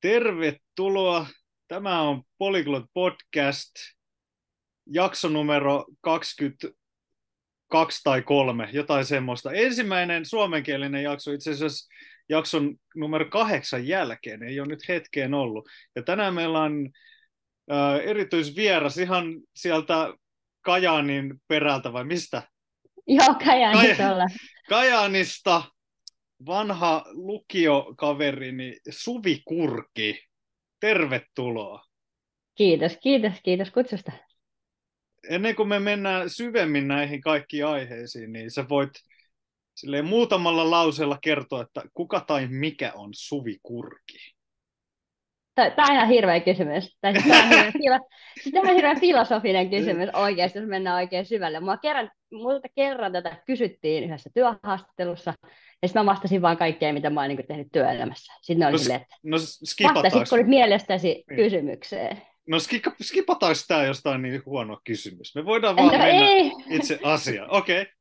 Tervetuloa. Tämä on Polyglot Podcast, jakso numero 22 tai 3, jotain semmoista. Ensimmäinen suomenkielinen jakso, itse asiassa jakson numero kahdeksan jälkeen, ei ole nyt hetkeen ollut. Ja tänään meillä on äh, erityisvieras ihan sieltä Kajaanin perältä, vai mistä? Joo, Kajaanista Kaja- Kajaanista vanha lukiokaverini Suvi Kurki. Tervetuloa. Kiitos, kiitos, kiitos kutsusta. Ennen kuin me mennään syvemmin näihin kaikkiin aiheisiin, niin sä voit silleen muutamalla lauseella kertoa, että kuka tai mikä on Suvi Kurki? Tämä on ihan hirveä kysymys. Tämä on hirveä, filo, tämä on hirveä filosofinen kysymys oikeasti, jos mennään oikein syvälle. Mua kerran, multa kerran tätä kysyttiin yhdessä työhaastattelussa, ja sitten mä vastasin vaan kaikkea, mitä mä oon niin tehnyt työelämässä. Sitten ne oli No, silleen, että No vastasitko nyt mielestäsi Niin. kysymykseen? no skipataanko tämä jostain niin huono kysymys? Me voidaan vaan No mennä ei, itse asiaan. Okei. Okay.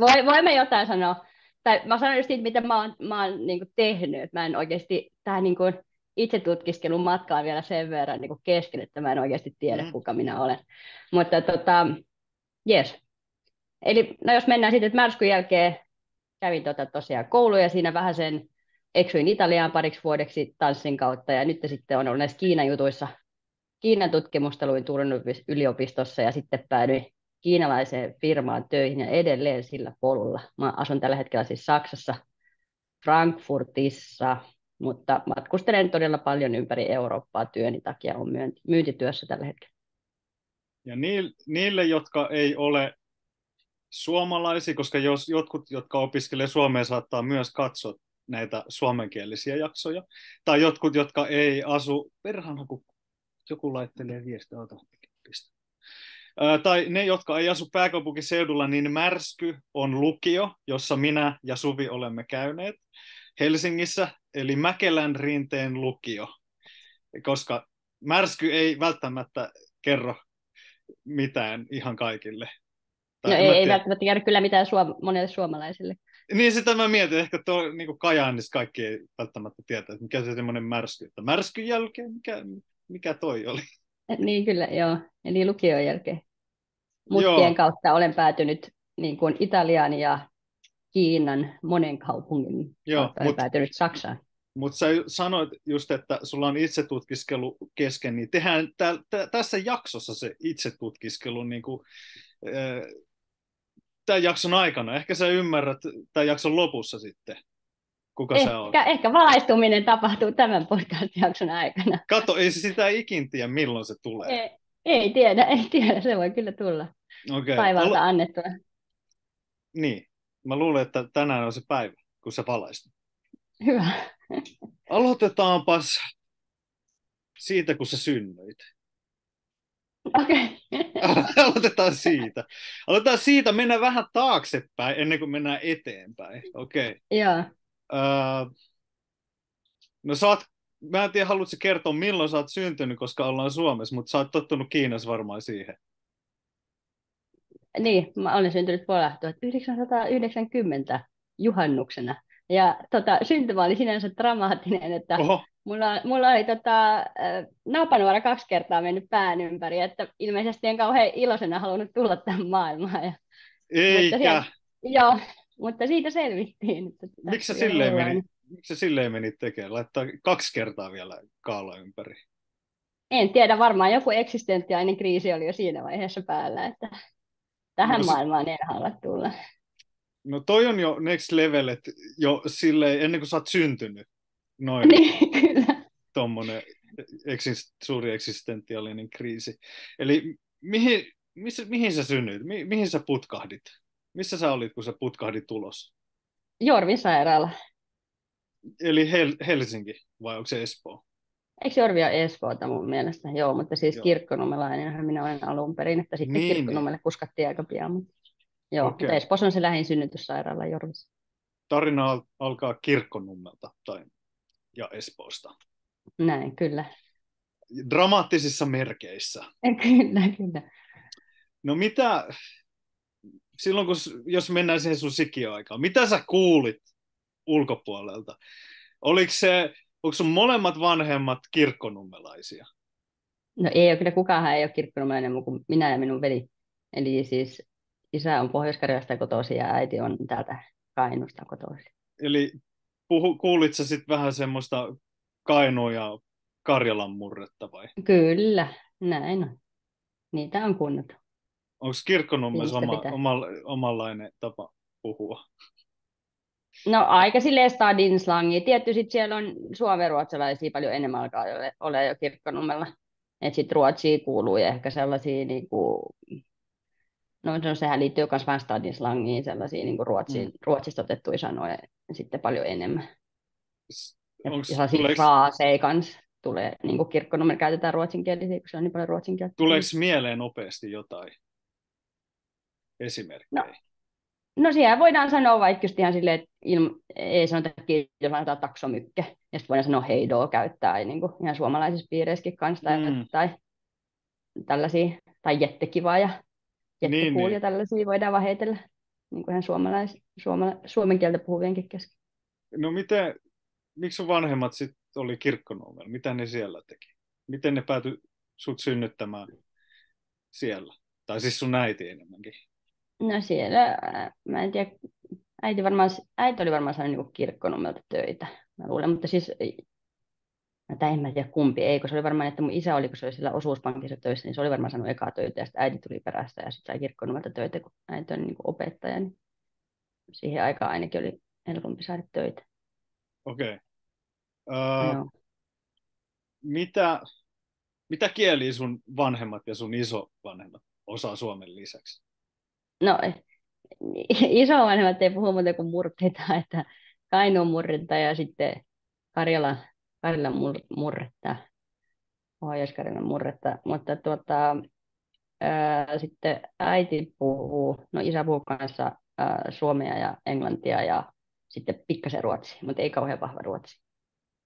Voi, voimme jotain sanoa. Tai mä sanon just siitä, mitä mä oon, mä oon niin tehnyt. Mä en oikeasti tähän niin kuin itse tutkiskelun matkaan vielä sen verran niin kesken, että mä en oikeasti tiedä, Mm. mm. kuka minä olen. Mutta tota, yes. Eli no jos mennään sitten, että märskyn jälkeen kävin tota tosiaan kouluja siinä vähän sen eksyin Italiaan pariksi vuodeksi tanssin kautta ja nyt sitten on ollut näissä Kiinan jutuissa. Kiinan tutkimusta luin Turun yliopistossa ja sitten päädyin kiinalaiseen firmaan töihin ja edelleen sillä polulla. Mä asun tällä hetkellä siis Saksassa, Frankfurtissa, mutta matkustelen todella paljon ympäri Eurooppaa työni takia, on myynti- myyntityössä tällä hetkellä. Ja niille, jotka ei ole suomalaisia, koska jos jotkut, jotka opiskelee Suomea, saattaa myös katsoa näitä suomenkielisiä jaksoja, tai jotkut, jotka ei asu, perhana kun joku laittelee viestiä, ota, pistä. Tai ne, jotka ei asu pääkaupunkiseudulla, niin Märsky on lukio, jossa minä ja Suvi olemme käyneet Helsingissä, eli Mäkelän rinteen lukio, koska Märsky ei välttämättä kerro mitään ihan kaikille. No ei, ei välttämättä käydä kyllä mitään suom- monelle suomalaisille. Niin sitä mä mietin, ehkä tuo niin Kajaanissa kaikki ei välttämättä tietää, että mikä se semmoinen märsky, että märskyn jälkeen, mikä, mikä toi oli? Niin kyllä, joo. Eli lukion jälkeen. Joo. Mutkien kautta olen päätynyt niin kuin Italian ja Kiinan monen kaupungin Joo, kautta olen mut- päätynyt Saksaan. Mutta sä sanoit just, että sulla on itsetutkiskelu kesken, niin tehdään tä, tä, tässä jaksossa se itsetutkiskelu niin kuin, äh, tämän jakson aikana. Ehkä sä ymmärrät tämän jakson lopussa sitten, kuka sä oot. Ehkä, ehkä valaistuminen tapahtuu tämän podcast-jakson aikana. Kato, ei se sitä ikin tiedä, milloin se tulee. Ei, ei tiedä, ei tiedä, se voi kyllä tulla Okei, taivaalta alo- annettuna. Niin, mä luulen, että tänään on se päivä, kun se valaistuu. Hyvä. Aloitetaanpas siitä, kun sä synnyit. Okei. Aloitetaan siitä. Aloitetaan siitä, mennään vähän taaksepäin ennen kuin mennään eteenpäin. Okei. Okay. Joo. Uh, no sä oot, mä en tiedä, haluatko kertoa milloin sä oot syntynyt, koska ollaan Suomessa, mutta sä oot tottunut Kiinassa varmaan siihen. Niin, mä olen syntynyt vuonna 1990 juhannuksena. Ja tota, syntymä oli sinänsä dramaattinen, että Oho, mulla, mulla oli tota, napanuora kaksi kertaa mennyt pään ympäri, että ilmeisesti en kauhean iloisena halunnut tulla tähän maailmaan. Ja, eikä. siellä- joo, mutta siitä selvittiin. Että Miksi sä silleen menit, miksi silleen menit tekemään? Laittaa kaksi kertaa vielä kaala ympäri. En tiedä, varmaan joku eksistentiaalinen kriisi oli jo siinä vaiheessa päällä, että tähän No maailmaan en halua tulla. No toi on jo next level, että jo silleen, ennen kuin sä oot syntynyt, noin niin, kyllä. tuommoinen eksis, suuri eksistentiaalinen kriisi. Eli mihin, missä, mihin sä synnyit? Mi, mihin sä putkahdit? Missä sä olit, kun sä putkahdit ulos? Jorvin sairaala. Eli Hel, Helsinki vai onko se Espoo? Eikö Jorvi ole Espoota mun mielestä? Joo, mutta siis Joo. kirkkonummelainenhan minä olen alun perin, että sitten Niin, niin, kirkkonummelle kuskattiin aika pian. Mutta... Joo, Okei. mutta Espoossa on se lähin synnytyssairaala Jorvissa. Tarina al- alkaa Kirkkonummelta tai, ja Espoosta. Näin, kyllä. Dramaattisissa merkeissä. kyllä, kyllä. No mitä, silloin kun, jos mennään siihen sun sikiöaikaan, mitä sä kuulit ulkopuolelta? Oliko se onko sun molemmat vanhemmat kirkkonummelaisia? No ei ole, kyllä kukaan ei ole kirkkonummelainen kuin minä ja minun veli. Eli siis isä on Pohjois-Karjalasta kotoisin ja äiti on täältä Kainuusta kotoisin. Eli puhu, kuulit sä sitten vähän semmoista Kainuun ja Karjalan murretta vai? Kyllä, näin on. Niitä on kunnat. Onko kirkkonummessa oma, oma, omanlainen tapa puhua? No aika silleen stadin slangi. Tietty sit siellä on suomenruotsalaisia paljon enemmän alkaa olla jo kirkkonummella. Että sitten ruotsia kuuluu ja ehkä sellaisia niinku, no, no sehän liittyy myös vähän stadin slangiin, sellaisia niinku ruotsi, mm. ruotsista otettuja sanoja sitten paljon enemmän. Ja, Onks, ja tuleeks... fraaseja kanssa tulee, niin kuin kirkkonummella käytetään ruotsinkielisiä, kun se on niin paljon ruotsinkieltä. Tuleeko mieleen nopeasti jotain esimerkkejä? No, no siellä voidaan sanoa vaikka just ihan silleen, että ilma, ei sanota kiitos, vaan taksomykke. Ja sitten voidaan sanoa heidoa käyttää niin kuin ihan suomalaisissa piireissäkin kanssa, tai, mm. tai tällaisia, tai jettekivaa ja niin, niin. tällaisia voidaan vaan heitellä niin kuin ihan suomalais, suomala, suomen kieltä puhuvienkin kesken. No miten, miksi sun vanhemmat sitten oli kirkkonuomella? Mitä ne siellä teki? Miten ne päätyi sut synnyttämään siellä? Tai siis sun äiti enemmänkin. No siellä, mä en tiedä, äiti, varmaan, äiti oli varmaan saanut niin kirkkonummelta töitä, mä luulen, mutta siis tai en mä tiedä kumpi, ei, kun se oli varmaan, että mun isä oli, kun se oli sillä osuuspankissa töissä, niin se oli varmaan saanut ekaa töitä, ja sitten äiti tuli perästä, ja sitten sai kirkkonummelta töitä, kun äiti on niin opettaja, niin siihen aikaan ainakin oli helpompi saada töitä. Okei. Okay. Uh, mitä, mitä kieliä sun vanhemmat ja sun isovanhemmat osaa suomen lisäksi? No, isovanhemmat ei puhu muuta kuin murteita, että Kainuun murretta ja sitten Karjala, Karjalan murretta, Pohjois-Karjalan murretta, mutta tuota, ää, sitten äiti puhuu, no isä puhuu kanssa ää, suomea ja englantia ja sitten pikkasen ruotsi, mutta ei kauhean vahva ruotsi.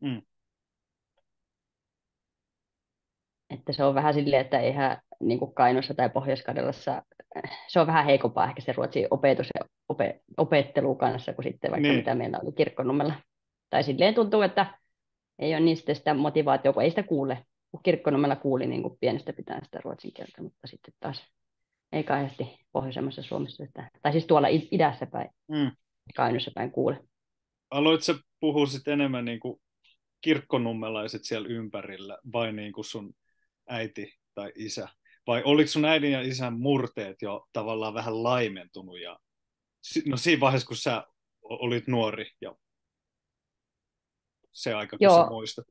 Mm. Että se on vähän silleen, että eihän niin kuin Kainuussa tai pohjois se on vähän heikompaa ehkä se ruotsin opetus ja ope, opettelu kanssa kuin sitten vaikka niin. mitä meillä oli kirkkonummella. Tai silleen tuntuu, että ei ole niin sitä motivaatiota, kun ei sitä kuule. Kun kirkkonummella kuuli niin kuin pienestä pitää sitä ruotsin kieltä, mutta sitten taas ei kauheasti pohjoisemmassa Suomessa, että, tai siis tuolla idässä päin, mm. Kainuussa päin kuule. Aloitko puhua sitten enemmän niin kuin kirkkonummelaiset siellä ympärillä vai niin kuin sun äiti tai isä? Vai oliko sun äidin ja isän murteet jo tavallaan vähän laimentunut? Ja, no siinä vaiheessa, kun sä olit nuori ja se aika, kun Joo. sä muistat.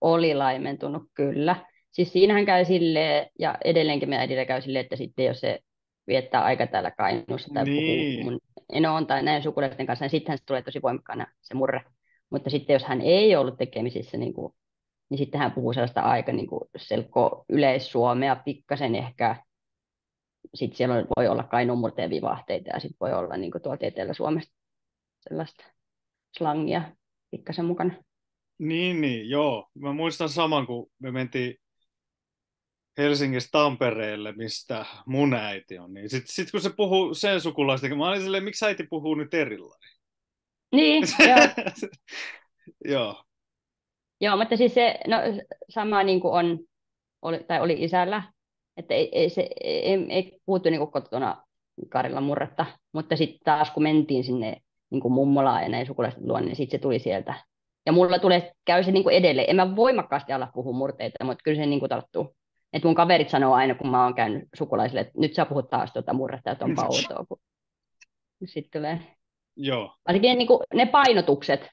Oli laimentunut, kyllä. Siis siinähän käy sille ja edelleenkin meidän äidillä käy sille, että sitten jos se viettää aika täällä Kainuussa tai niin. puhuu mun enoon tai näin sukulaisten kanssa, niin sittenhän se tulee tosi voimakkaana se murre. Mutta sitten jos hän ei ollut tekemisissä niin kuin niin sitten hän puhuu sellaista aika niin kuin selko yleissuomea, pikkasen ehkä, sitten siellä voi olla kainumurteen vivahteita ja sitten voi olla niin kuin tuolta Etelä-Suomesta sellaista slangia pikkasen mukana. Niin, niin, joo. Mä muistan saman, kun me mentiin Helsingistä Tampereelle, mistä mun äiti on. Niin sitten sit kun se puhuu sen sukulaisten, mä olin silleen, miksi äiti puhuu nyt erilainen? Niin, joo. joo. Joo, mutta siis se no, sama niin kuin on, oli, tai oli isällä, että ei, ei, se, ei, ei puhuttu niin kotona Karilla murretta, mutta sitten taas kun mentiin sinne niin kuin mummolaan ja näin sukulaisten luon, niin sitten se tuli sieltä. Ja mulla tulee, käy se niin kuin edelleen. En mä voimakkaasti ala puhua murteita, mutta kyllä se niin kuin tarttuu. Että mun kaverit sanoo aina, kun mä oon käynyt sukulaisille, että nyt sä puhut taas tuota murretta, että onpa outoa. Kun... Sitten tulee. Joo. Varsinkin niin kuin ne painotukset,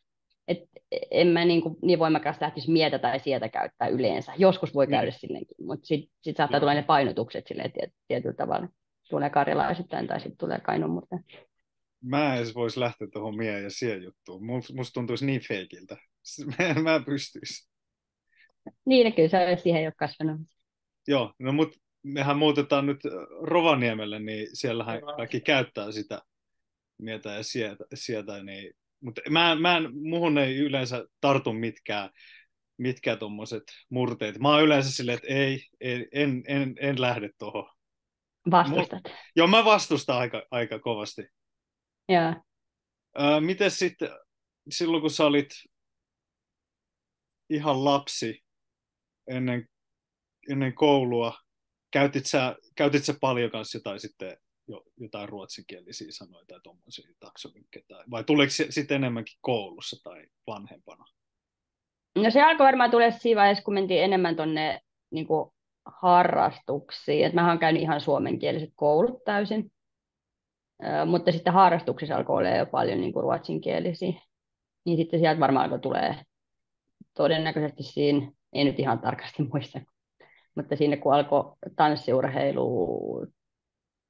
et en mä niin, kuin, niin voimakkaasti lähtisi mietä tai sieltä käyttää yleensä. Joskus voi käydä niin. silleenkin, mutta sitten sit saattaa Joo. tulla ne painotukset silleen tiet, tietyllä tavalla. Tulee karjalaisittain tai sitten tulee mutta Mä en edes voisi lähteä tuohon mie ja siihen juttuun. Musta tuntuisi niin feikiltä. Mä, mä pystyisi. Niin, kyllä se siihen ei ole kasvanut. Joo, no mutta mehän muutetaan nyt Rovaniemelle, niin siellähän kaikki käyttää sitä mieltä ja sieltä, sieltä niin mutta mä, mä en, muhun ei yleensä tartu mitkään, mitkään tuommoiset murteet. Mä oon yleensä silleen, että ei, ei en, en, en lähde tuohon. Vastustat. Mut, joo, mä vastustan aika, aika kovasti. Öö, miten sitten, silloin kun sä olit ihan lapsi ennen, ennen koulua, käytit sä, käytit sä paljon kanssa jotain sitten jo, jotain ruotsinkielisiä sanoja tai tuommoisia taksovinkkejä, vai tuleeko se sitten enemmänkin koulussa tai vanhempana? No se alkoi varmaan tulla siinä vaiheessa, kun mentiin enemmän tuonne niin harrastuksiin. Et mähän olen käynyt ihan suomenkieliset koulut täysin, mutta sitten harrastuksissa alkoi olla jo paljon niin kuin ruotsinkielisiä. Niin sitten sieltä varmaan alkoi tulee todennäköisesti siinä, ei nyt ihan tarkasti muista, mutta siinä kun alkoi tanssiurheilu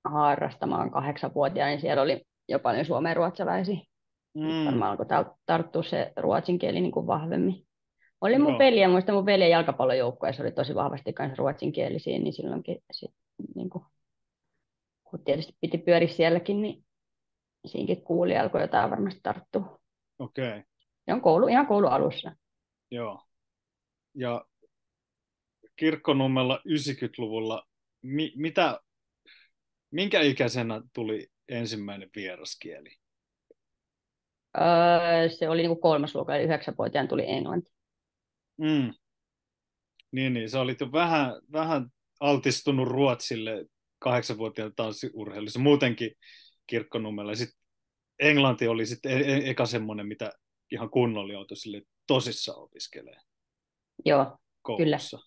harrastamaan kahdeksanvuotiaana, niin siellä oli jo paljon suomen ruotsalaisia. Mm. Varmaan alkoi tarttua se ruotsin kieli niin kuin vahvemmin. Oli mun no. ja muista mun veljen jalkapallojoukkueessa oli tosi vahvasti myös ruotsinkielisiä, niin silloinkin sit, niin kuin, kun tietysti piti pyöriä sielläkin, niin siinäkin kuuli alkoi jotain varmasti tarttua. Okei. Okay. On koulu, ihan koulu alussa. Joo. Ja kirkkonummella 90-luvulla, mi, mitä, minkä ikäisenä tuli ensimmäinen vieraskieli? Öö, se oli niin kolmas luokka, eli yhdeksänvuotiaan tuli englanti. Mm. Niin, niin, sä olit jo vähän, vähän altistunut Ruotsille kahdeksanvuotiaan tanssiurheilussa, muutenkin kirkkonummella. Sitten Englanti oli sitten e-, e- eka semmoinen, mitä ihan kunnolla joutui sille tosissaan opiskelemaan. Joo, koulussa.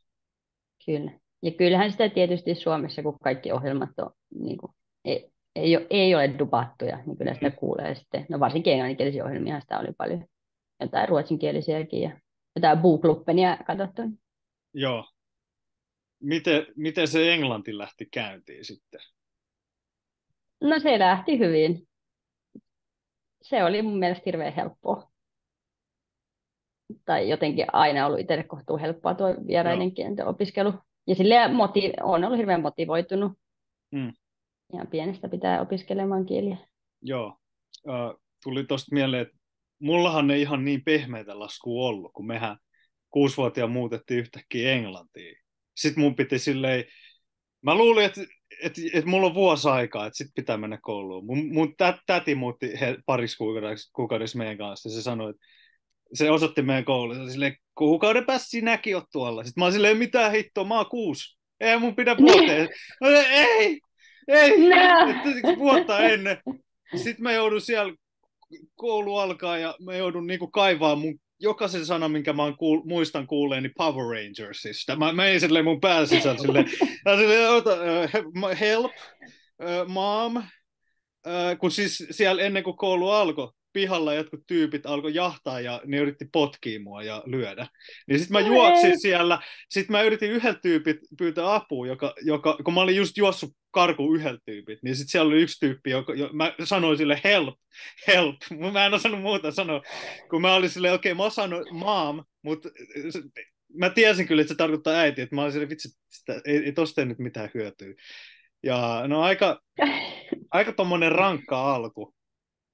kyllä. kyllä. Ja kyllähän sitä tietysti Suomessa, kun kaikki ohjelmat on, niin kuin, ei, ei, ole, ei ole dubattuja, niin kyllä sitä mm. kuulee sitten. No varsinkin englanninkielisiä ohjelmia sitä oli paljon. Jotain ruotsinkielisiäkin ja jotain Bookluppenia katsottu. Joo. Miten, miten se englanti lähti käyntiin sitten? No se lähti hyvin. Se oli mun mielestä hirveän helppoa. Tai jotenkin aina ollut itselle kohtuu helppoa tuo vieraiden no. kielten opiskelu. Ja sille motiv- on ollut hirveän motivoitunut. Mm. Ja pienestä pitää opiskelemaan kieliä. Joo. Tuli tuosta mieleen, että mullahan ei ihan niin pehmeitä lasku ollut, kun mehän kuusivuotiaan muutettiin yhtäkkiä Englantiin. Sitten mun piti silleen, mä luulin, että et, et mulla on vuosi aikaa, että sitten pitää mennä kouluun. Mun, mun tät, täti muutti he, pariksi kuukaudessa, kuukaudessa meidän kanssa, ja se sanoi, että se osoitti meidän koulussa, silleen, kuukauden päästä sinäkin oot tuolla. Sitten mä oon silleen, mitä hittoa, mä oon kuusi. Ei mun pidä vuoteen. ei, ei, no. vuotta ennen. Sitten mä joudun siellä koulu alkaa ja mä joudun niinku kaivaa mun jokaisen sanan, minkä mä kuul, muistan kuulleeni Power Rangersista. Mä menin silleen mun pään sisällä silleen, silleen ota, help, mom, kun siis siellä ennen kuin koulu alkoi, pihalla jotkut tyypit alkoi jahtaa ja ne yritti potkia mua ja lyödä. Niin sitten mä juoksin siellä, sitten mä yritin yhdeltä tyypit pyytää apua, joka, joka, kun mä olin just juossut karku yhdeltä tyypit, niin sitten siellä oli yksi tyyppi, joka, jo, mä sanoin sille help, help. Mä en osannut muuta sanoa, kun mä olin silleen, okei, okay, mä osannut mom, mutta mä tiesin kyllä, että se tarkoittaa äiti, että mä olin silleen, vitsi, sitä, ei, ei tosta nyt mitään hyötyä. Ja no aika, aika tommonen rankka alku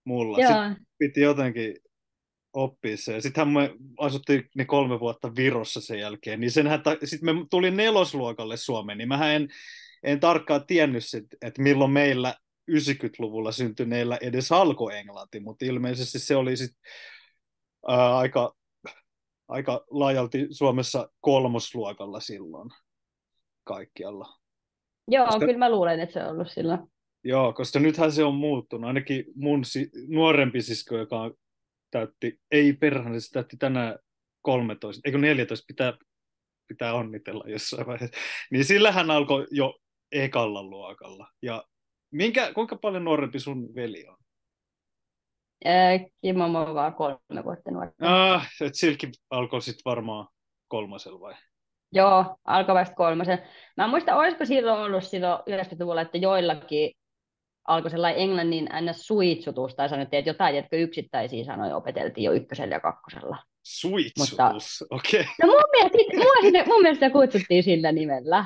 mulla. Sitten piti jotenkin oppia se. Ja sittenhän me asuttiin ne kolme vuotta Virossa sen jälkeen, niin senhän ta- sitten me tuli nelosluokalle Suomeen, niin mähän en, en tarkkaan tiennyt, sit, että milloin meillä 90-luvulla syntyneillä edes alkoi englanti, mutta ilmeisesti se oli sitten aika, aika laajalti Suomessa kolmosluokalla silloin kaikkialla. Joo, Koska... kyllä mä luulen, että se on ollut silloin. Joo, koska nythän se on muuttunut. Ainakin mun si- nuorempi sisko, joka täytti, ei perhana, se täytti tänään 13, eikö 14, pitää, pitää onnitella jossain vaiheessa. Niin sillä hän alkoi jo ekalla luokalla. Ja minkä, kuinka paljon nuorempi sun veli on? Kimmo on vaan kolme vuotta nuorempi. Ah, et silläkin alkoi sitten varmaan kolmasella vai? Joo, alkoi vasta kolmasen. Mä en muista, olisiko silloin ollut silloin 90-luvulla, että joillakin alkoi sellainen englannin ns. suitsutus, tai sanottiin, että jotain jotka yksittäisiä sanoja opeteltiin jo ykkösellä ja kakkosella. Suitsutus, okei. Okay. No mun mielestä, mua sinne, mun mielestä kutsuttiin sillä nimellä.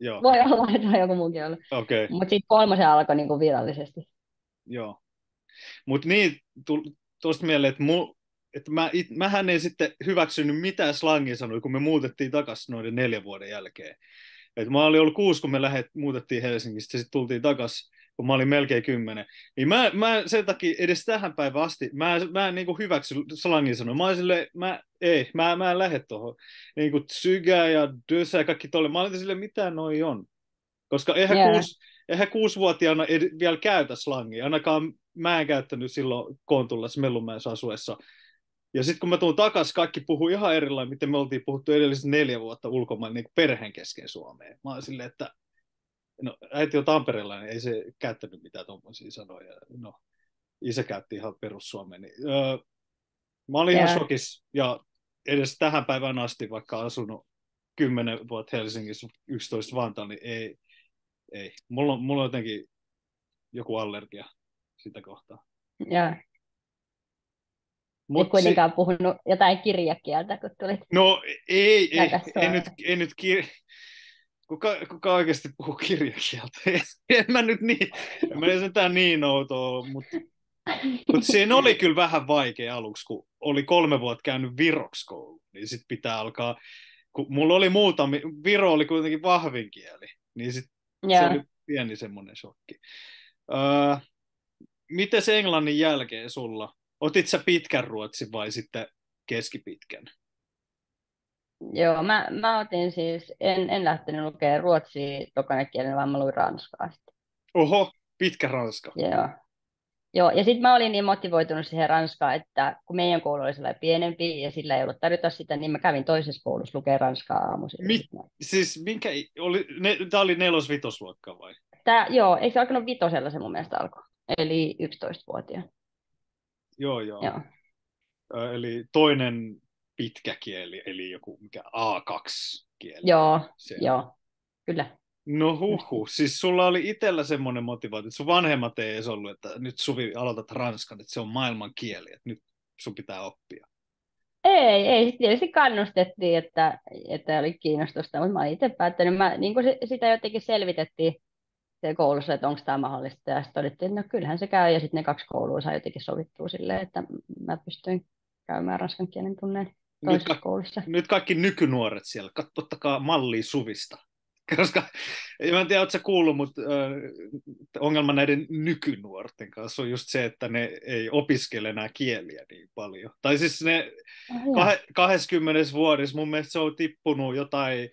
Joo. Voi olla, että joku muukin olla. Okay. Mutta sitten kolmosen alkoi niinku virallisesti. Joo. Mutta niin, tuosta mieleen, että, mu, että mä, it, mähän en sitten hyväksynyt mitään slangia sanoja, kun me muutettiin takaisin noiden neljän vuoden jälkeen. Et mä olin ollut kuusi, kun me lähet, muutettiin Helsingistä, sitten tultiin takaisin kun mä olin melkein kymmenen. Niin mä, mä sen takia edes tähän päivään asti, mä, mä en niin kuin hyväksy slangin sanoa. Mä olin silleen, mä, ei, mä, mä en lähde tuohon. Niin kuin tsygä ja dösä ja kaikki tolle. Mä olin silleen, mitä noi on. Koska eihän, yeah. kuusi, eihän kuusivuotiaana ed- vielä käytä slangia. Ainakaan mä en käyttänyt silloin Kontulassa Mellunmäessä asuessa. Ja sitten kun mä tuun takaisin, kaikki puhuu ihan erilainen, miten me oltiin puhuttu edelliset neljä vuotta ulkomailla niin perheen kesken Suomeen. Mä oon silleen, että no, äiti on Tampereella, niin ei se käyttänyt mitään tuommoisia sanoja. No, isä käytti ihan perussuomeen. Niin, öö, mä olin yeah. ihan shokissa, ja edes tähän päivään asti, vaikka asunut 10 vuotta Helsingissä, 11 Vantaalla, niin ei, ei. Mulla on, mulla on jotenkin joku allergia sitä kohtaa. Yeah. Mut Et kuitenkaan si- puhunut jotain kirjakieltä, kun tulit No ei, ei, ei, nyt, ei nyt kir- kuka, kuka oikeasti puhuu kirjakieltä? en mä nyt niin, en mä sentään niin outoa, mutta mutta siinä oli kyllä vähän vaikea aluksi, kun oli kolme vuotta käynyt viroksi niin sitten pitää alkaa, kun mulla oli muutama, viro oli kuitenkin vahvin kieli, niin sit se oli pieni semmoinen shokki. Öö, miten se englannin jälkeen sulla? Otit sä pitkän ruotsin vai sitten keskipitkän? Joo, mä, mä otin siis, en, en lähtenyt lukemaan ruotsia tokana kielenä, vaan mä luin ranskaa sitten. Oho, pitkä ranska. Joo. Joo, ja sitten mä olin niin motivoitunut siihen ranskaan, että kun meidän koulu oli sellainen pienempi ja sillä ei ollut tarjota sitä, niin mä kävin toisessa koulussa lukea ranskaa aamuisin. Mi- siis minkä, oli, ne, tämä oli nelos-vitosluokka vai? Tää, joo, eikö se alkanut vitosella se mun mielestä alkoi? Eli 11-vuotiaan. Joo, joo. joo. Eli toinen pitkä kieli, eli joku mikä A2-kieli. Joo, Siellä. joo, kyllä. No huhu, siis sulla oli itsellä semmoinen motivaatio, että sun vanhemmat ei edes ollut, että nyt Suvi aloitat ranskan, että se on maailman kieli, että nyt sun pitää oppia. Ei, ei, tietysti kannustettiin, että, että oli kiinnostusta, mutta mä olin itse päättänyt, mä, niin kuin sitä jotenkin selvitettiin se koulussa, että onko tämä mahdollista, ja sitten todettiin, että no kyllähän se käy, ja sitten ne kaksi koulua sai jotenkin sovittua silleen, että mä pystyin käymään ranskan kielen tunneen nyt, ka- koulussa. Nyt kaikki nykynuoret siellä, ottakaa mallia Suvista. Koska, mä en tiedä, oletko kuullut, mutta ongelma näiden nykynuorten kanssa on just se, että ne ei opiskele enää kieliä niin paljon. Tai siis ne kah- 20 vuodessa mun mielestä se on tippunut jotain,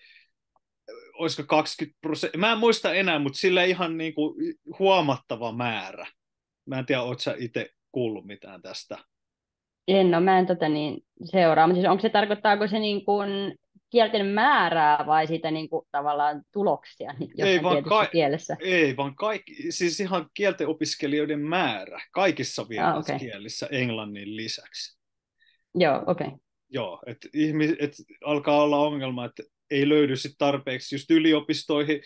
olisiko 20 prosenttia, mä en muista enää, mutta sillä ihan niin kuin huomattava määrä. Mä en tiedä, oletko itse kuullut mitään tästä? En no, mä en tota niin seuraa, mutta siis onko se, tarkoittaako se niin kuin kielten määrää vai siitä niin kuin, tavallaan tuloksia ei vaan, ka- kielessä? Ei, vaan kaikki, siis ihan kielten opiskelijoiden määrä kaikissa vieraskielissä ah, okay. englannin lisäksi. Joo, okei. Okay. Joo, että et alkaa olla ongelma, että ei löydy sit tarpeeksi just yliopistoihin,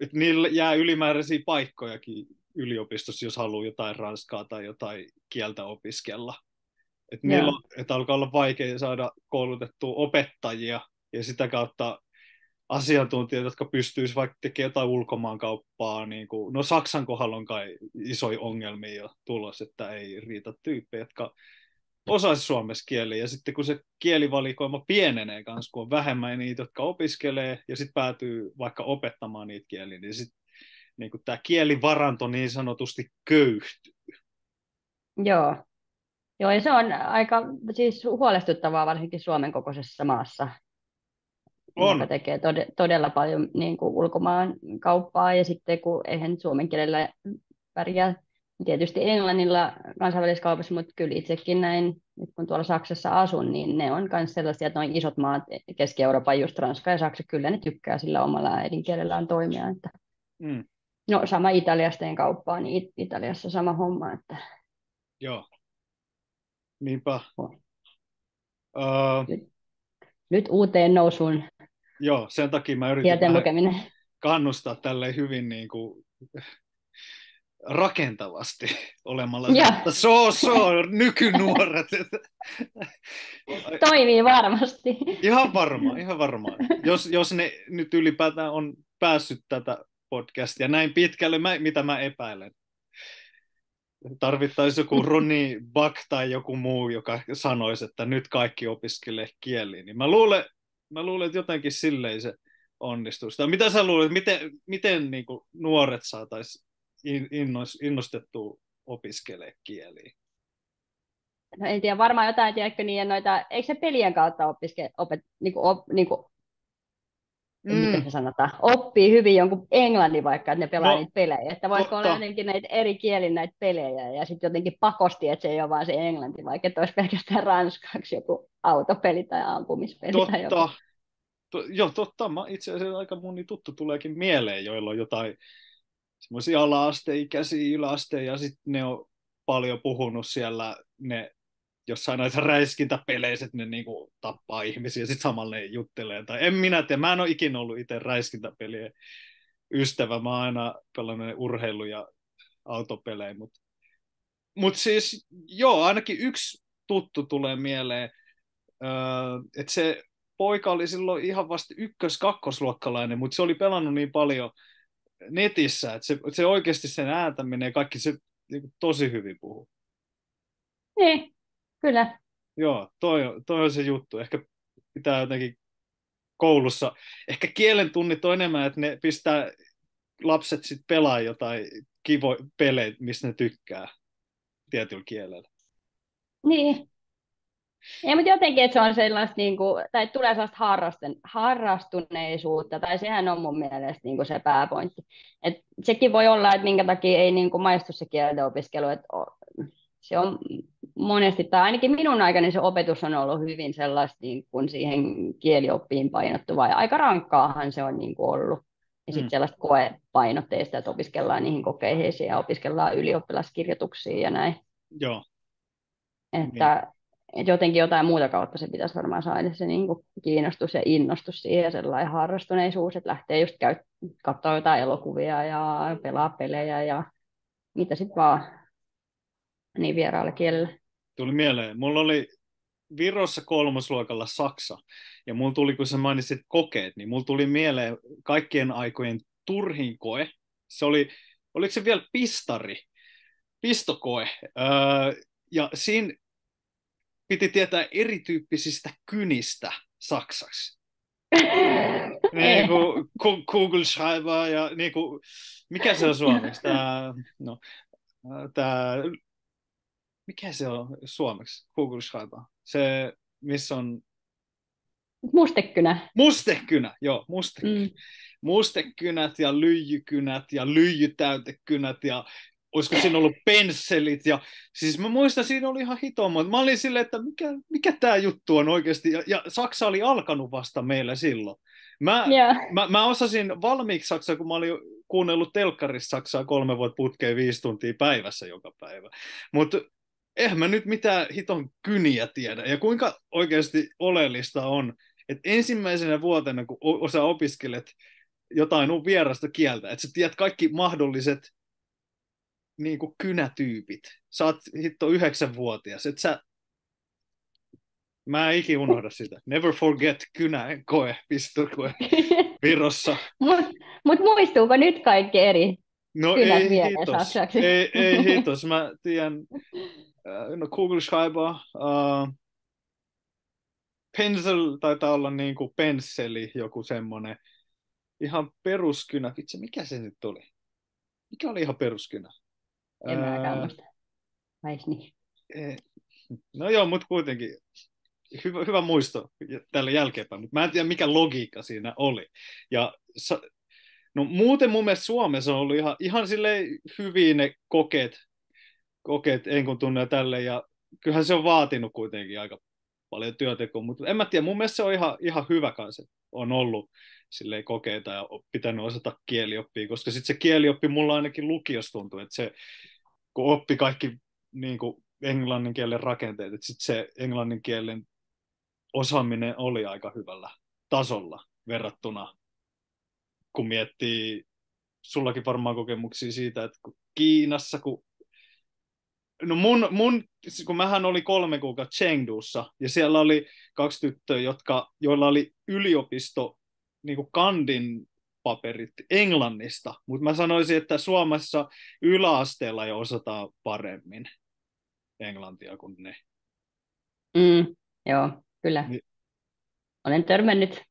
että niillä jää ylimääräisiä paikkojakin yliopistossa, jos haluaa jotain ranskaa tai jotain kieltä opiskella. Että niillä että alkaa olla vaikea saada koulutettua opettajia ja sitä kautta asiantuntijat, jotka pystyisivät vaikka tekemään jotain ulkomaankauppaa. Niin kuin, no Saksan kohdalla on kai isoja ongelmia jo tulos, että ei riitä tyyppejä, jotka osaisi suomessa kieliä. Ja sitten kun se kielivalikoima pienenee kanssa, kun on vähemmän niitä, jotka opiskelee ja sitten päätyy vaikka opettamaan niitä kieliä, niin sitten niin tämä kielivaranto niin sanotusti köyhtyy. Joo, Joo, ja se on aika siis huolestuttavaa varsinkin Suomen kokoisessa maassa, on. joka tekee tod- todella paljon niin kuin ulkomaan kauppaa, ja sitten kun eihän suomen kielellä pärjää tietysti englannilla kansainvälisessä kaupassa, mutta kyllä itsekin näin, nyt kun tuolla Saksassa asun, niin ne on myös sellaisia, että noin isot maat, Keski-Euroopan, just Ranska ja Saksa, kyllä ne tykkää sillä omalla äidinkielellään toimia. Että... Mm. No sama Italiasta kauppaa, niin Italiassa sama homma. Että... Joo, Niinpä. Uh, nyt, nyt uuteen nousuun. Joo, sen takia mä yritän kannustaa tälle hyvin niin kuin, rakentavasti olemalla. Että so, so, nykynuoret. Toimii varmasti. Ihan varmaan, ihan varmaan. Jos, jos ne nyt ylipäätään on päässyt tätä podcastia näin pitkälle, mä, mitä mä epäilen, tarvittaisiin joku Roni Buck tai joku muu, joka sanoisi, että nyt kaikki opiskelee kieliä, niin mä luulen, mä luulen että jotenkin silleen se onnistuu. Tai mitä sä luulet, miten, miten niin kuin nuoret saataisiin innostettu opiskelee kieliä? No en tiedä, varmaan jotain, tiedätkö, niin noita, eikö se pelien kautta opiske, opet, niin kuin, op, niin kuin, mm. miten se sanotaan, oppii hyvin jonkun englannin vaikka, että ne pelaa no, niitä pelejä, että voisiko totta. olla jotenkin näitä eri kielin näitä pelejä, ja sitten jotenkin pakosti, että se ei ole vaan se englanti, vaikka että olisi pelkästään ranskaksi joku autopeli tai ampumispeli totta. tai joku. To, joo, totta. Mä itse asiassa aika moni tuttu tuleekin mieleen, joilla on jotain semmoisia ala-asteikäisiä, yläaste, ja sitten ne on paljon puhunut siellä ne jossain näissä räiskintäpeleissä, että ne niinku tappaa ihmisiä, sitten samalla ne juttelee. Tai en minä tiedä, mä en ole ikinä ollut itse räiskintäpelien ystävä, mä oon aina pelannut urheilu- ja autopelejä, mutta mut siis joo, ainakin yksi tuttu tulee mieleen, öö, että se poika oli silloin ihan vasta ykkös-kakkosluokkalainen, mutta se oli pelannut niin paljon netissä, että se, se oikeasti sen ääntäminen ja kaikki se niin tosi hyvin puhuu. Niin, kyllä. Joo, toi, toi on se juttu. Ehkä pitää jotenkin koulussa, ehkä kielen tunnit on enemmän, että ne pistää lapset sitten pelaa jotain kivo pelejä, mistä ne tykkää tietyllä kielellä. Niin, ei, mutta jotenkin, että se on sellaista, niin kuin, tai tulee sellaista harrasten, harrastuneisuutta, tai sehän on mun mielestä niin kuin se pääpointti. Et sekin voi olla, että minkä takia ei niin kuin maistu se kielten opiskelu, että se on monesti, tai ainakin minun aikani se opetus on ollut hyvin sellaista niin kuin siihen kielioppiin painottuvaa, ja aika rankkaahan se on niin kuin ollut. Ja sitten mm. sellaista koepainotteista, että opiskellaan niihin kokeihin ja opiskellaan ylioppilaskirjoituksia ja näin. Joo. Että niin jotenkin jotain muuta kautta se pitäisi varmaan saada se niin kuin kiinnostus ja innostus siihen ja sellainen harrastuneisuus, että lähtee just käy, katsoa jotain elokuvia ja pelaa pelejä ja mitä sitten vaan niin vieraalla kielellä. Tuli mieleen. Mulla oli Virossa kolmosluokalla Saksa, ja mulla tuli, kun sä mainitsit kokeet, niin mulla tuli mieleen kaikkien aikojen turhin koe. Se oli, oliko se vielä pistari, pistokoe, öö, ja siinä piti tietää erityyppisistä kynistä saksaksi. niin kuin Google Schreiber ja niin kuin, mikä se on suomeksi? Tämä, no, tämä, mikä se on suomeksi? Google Schreiber. Se, missä on... Mustekynä. Mustekynä, joo, mustekynä. Mm. Mustekynät ja lyijykynät ja lyijytäytekynät ja olisiko siinä ollut pensselit, ja siis mä muistan, siinä oli ihan hito, mutta mä olin silleen, että mikä, mikä tämä juttu on oikeasti, ja, ja Saksa oli alkanut vasta meillä silloin. Mä, yeah. mä, mä osasin valmiiksi Saksaa, kun mä olin kuunnellut telkkarissa Saksaa kolme vuotta putkeen viisi tuntia päivässä joka päivä. Mutta eihän mä nyt mitään hiton kyniä tiedä. Ja kuinka oikeasti oleellista on, että ensimmäisenä vuotena, kun osa opiskelet jotain vierasta kieltä, että sä tiedät kaikki mahdolliset niin kuin kynätyypit. Sä oot hitto yhdeksänvuotias, et sä... Mä en ikinä unohda sitä. Never forget kynä koe, pistokoe Virossa. Mutta mut muistuuko nyt kaikki eri No ei hitos. ei, ei hitos. Mä tiedän, uh, no Google Schreiber, uh, Pencil taitaa olla niin kuin pensseli, joku semmonen. Ihan peruskynä. Vitsi, mikä se nyt oli? Mikä oli ihan peruskynä? En mäkään muista. niin? Eh, no joo, mutta kuitenkin hyvä, hyvä muisto tällä jälkeenpäin, mutta mä en tiedä mikä logiikka siinä oli. Ja no muuten mun mielestä Suomessa on ollut ihan, ihan silleen hyviä ne kokeet, kokeet enkun tunne tälle, ja kyllähän se on vaatinut kuitenkin aika paljon työtekoa, mutta en mä tiedä, mun mielestä se on ihan, ihan hyvä kanssa, on ollut silleen kokeita ja pitänyt osata kielioppia, koska sitten se kielioppi mulla ainakin lukiossa tuntuu, että se kun oppi kaikki niin kuin englannin kielen rakenteet, että sitten se englannin kielen osaaminen oli aika hyvällä tasolla verrattuna, kun miettii, sullakin varmaan kokemuksia siitä, että kun Kiinassa, kun No mun, mun, kun mähän oli kolme kuukautta Chengdussa, ja siellä oli kaksi tyttöä, jotka, joilla oli yliopisto niin kuin kandin paperit englannista, mutta mä sanoisin, että Suomessa yläasteella jo osataan paremmin englantia kuin ne. Mm, joo, kyllä. Niin, Olen törmännyt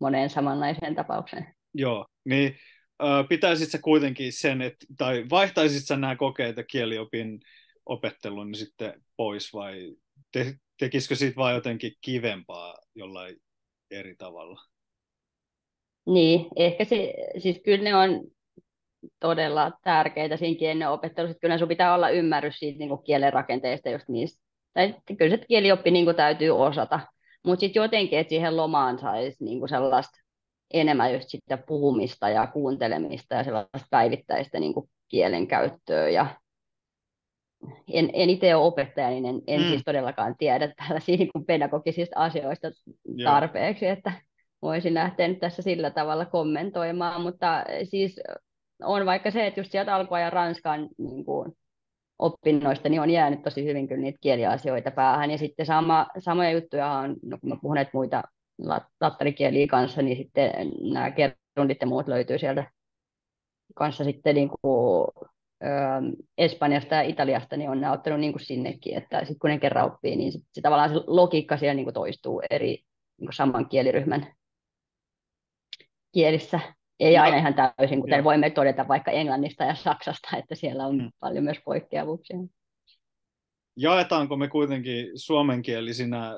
moneen samanlaiseen tapaukseen. Joo, niin pitäisit sä kuitenkin sen, että, tai vaihtaisit sä nämä kokeita kieliopin opettelun sitten pois vai te, tekisikö siitä vaan jotenkin kivempaa jollain eri tavalla? Niin, ehkä se, siis kyllä ne on todella tärkeitä siinä kielen opettelussa. Kyllä sun pitää olla ymmärrys siitä niin kuin kielen rakenteesta just niistä. Tai kyllä se kielioppi niin kuin täytyy osata. Mutta sitten jotenkin, että siihen lomaan saisi niin kuin sellaista enemmän just sitä puhumista ja kuuntelemista ja sellaista päivittäistä niin kuin kielenkäyttöä. Ja en, en itse ole opettaja, niin en, en mm. siis todellakaan tiedä tällaisia niin kuin pedagogisista asioista tarpeeksi, Joo. että voisin lähteä nyt tässä sillä tavalla kommentoimaan, mutta siis on vaikka se, että just sieltä alkuajan Ranskan niin kuin, opinnoista, niin on jäänyt tosi hyvin kyllä niitä kieliasioita päähän. Ja sitten sama, samoja juttuja on, no kun mä puhun näitä muita lattarikieliä kanssa, niin sitten nämä kerrundit ja muut löytyy sieltä kanssa sitten niin kuin, ö, Espanjasta ja Italiasta, niin on nämä ottanut niin kuin sinnekin, että sitten kun ne kerran oppii, niin sit, se tavallaan se logiikka siellä niin kuin toistuu eri niin kuin saman kieliryhmän kielissä. Ei aina ihan täysin, kuten Joo. voimme todeta vaikka Englannista ja Saksasta, että siellä on hmm. paljon myös poikkeavuuksia. Jaetaanko me kuitenkin suomenkielisinä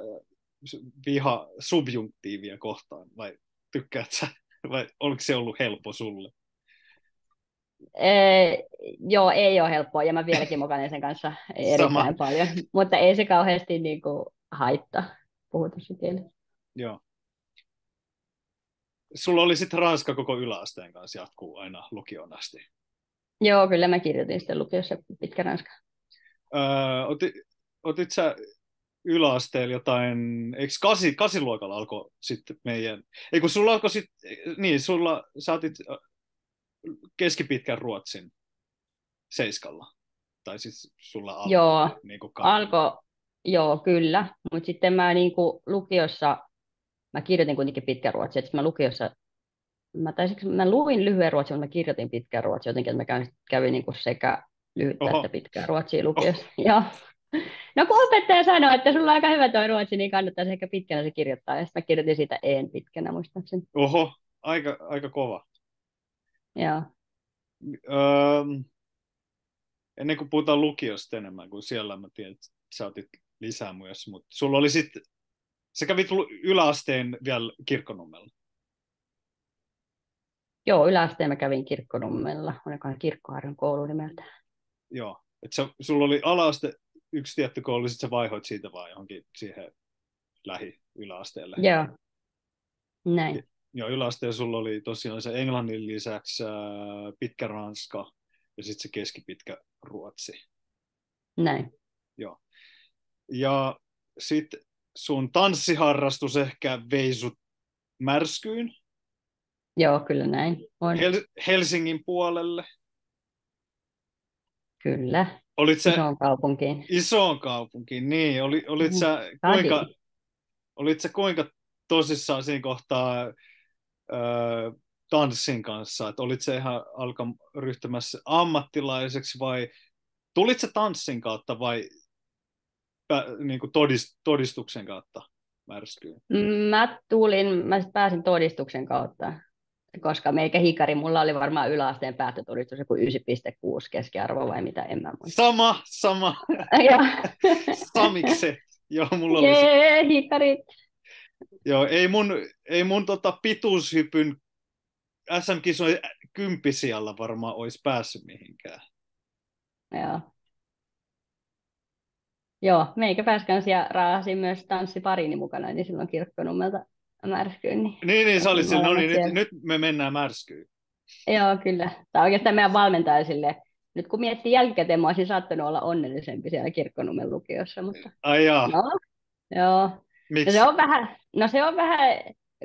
viha subjunktiivia kohtaan, vai tykkäät sä, vai oliko se ollut helppo sulle? Ee, joo, ei ole helppoa, ja mä vieläkin mukana sen kanssa erittäin Sama. paljon, mutta ei se kauheasti niin kuin, haittaa puhuta se Joo sulla oli sitten Ranska koko yläasteen kanssa jatkuu aina lukion asti. Joo, kyllä mä kirjoitin sitten lukiossa pitkä Ranska. Öö, otit, otit sä yläasteella jotain, eikö kasi, kasiluokalla alkoi sitten meidän, ei kun sulla alkoi sitten, niin sulla, sä otit keskipitkän ruotsin seiskalla, tai siis sulla alkoi Joo, niin alkoi, joo kyllä, mutta sitten mä niin kuin lukiossa mä kirjoitin kuitenkin pitkä ruotsia, että mä lukiossa, mä, taisin, mä luin lyhyen ruotsia, mutta mä kirjoitin pitkä ruotsia jotenkin, että mä kävin, kävin niin kuin sekä lyhyttä Oho. että pitkää ruotsia lukiossa. Oho. No kun opettaja sanoi, että sulla on aika hyvä tuo ruotsi, niin kannattaa ehkä pitkänä se kirjoittaa. Ja sitten mä kirjoitin siitä en pitkänä muistaakseni. Oho, aika, aika kova. Joo. Öö, ennen kuin puhutaan lukiosta enemmän, kun siellä mä tiedän, että sä otit lisää myös, mutta sulla oli sitten Sä kävit yläasteen vielä Kirkkonummella. Joo, yläasteen mä kävin Kirkkonummella. Olikohan Kirkkoharjun koulu nimeltä. Joo, että sulla oli alaaste yksi tietty koulu, sitten sä vaihoit siitä vaan johonkin siihen lähi yläasteelle. Joo, näin. Joo, yläasteella sulla oli tosiaan se englannin lisäksi pitkä ranska ja sitten se keskipitkä ruotsi. Näin. Joo. Ja sitten sun tanssiharrastus ehkä vei sut märskyyn? Joo, kyllä näin on. Hel- Helsingin puolelle? Kyllä, olit sä... isoon kaupunkiin. Isoon kaupunkiin, niin. Oli, olit, mm, sä kuinka, olit sä kuinka tosissaan siinä kohtaa öö, tanssin kanssa? Et olit sä ihan alka ryhtymässä ammattilaiseksi vai tulit sä tanssin kautta vai niin kuin todist, todistuksen kautta märskyyn? Mä tulin, mä pääsin todistuksen kautta, koska meikä hikari, mulla oli varmaan yläasteen päättötodistus joku 9,6 keskiarvo vai mitä, en mä muista. Sama, sama. Samikse. Joo, mulla oli Jee, se. hikarit. Joo, ei mun, ei mun tota pituushypyn SM-kisojen kymppisijalla varmaan olisi päässyt mihinkään. Joo. Joo, meikä pääsi kanssa ja raahasin myös tanssiparini mukana, niin silloin kirkkonummelta märskyyn. Niin, niin, niin se oli sille, no niin, nyt, nyt, me mennään märskyyn. Joo, kyllä. Tämä oikeastaan meidän valmentaja sille, nyt kun miettii jälkikäteen, mä olisin saattanut olla onnellisempi siellä kirkkonummen lukiossa, mutta... Ai jaa. No, joo. Miksi? No se on vähän, no se on vähän,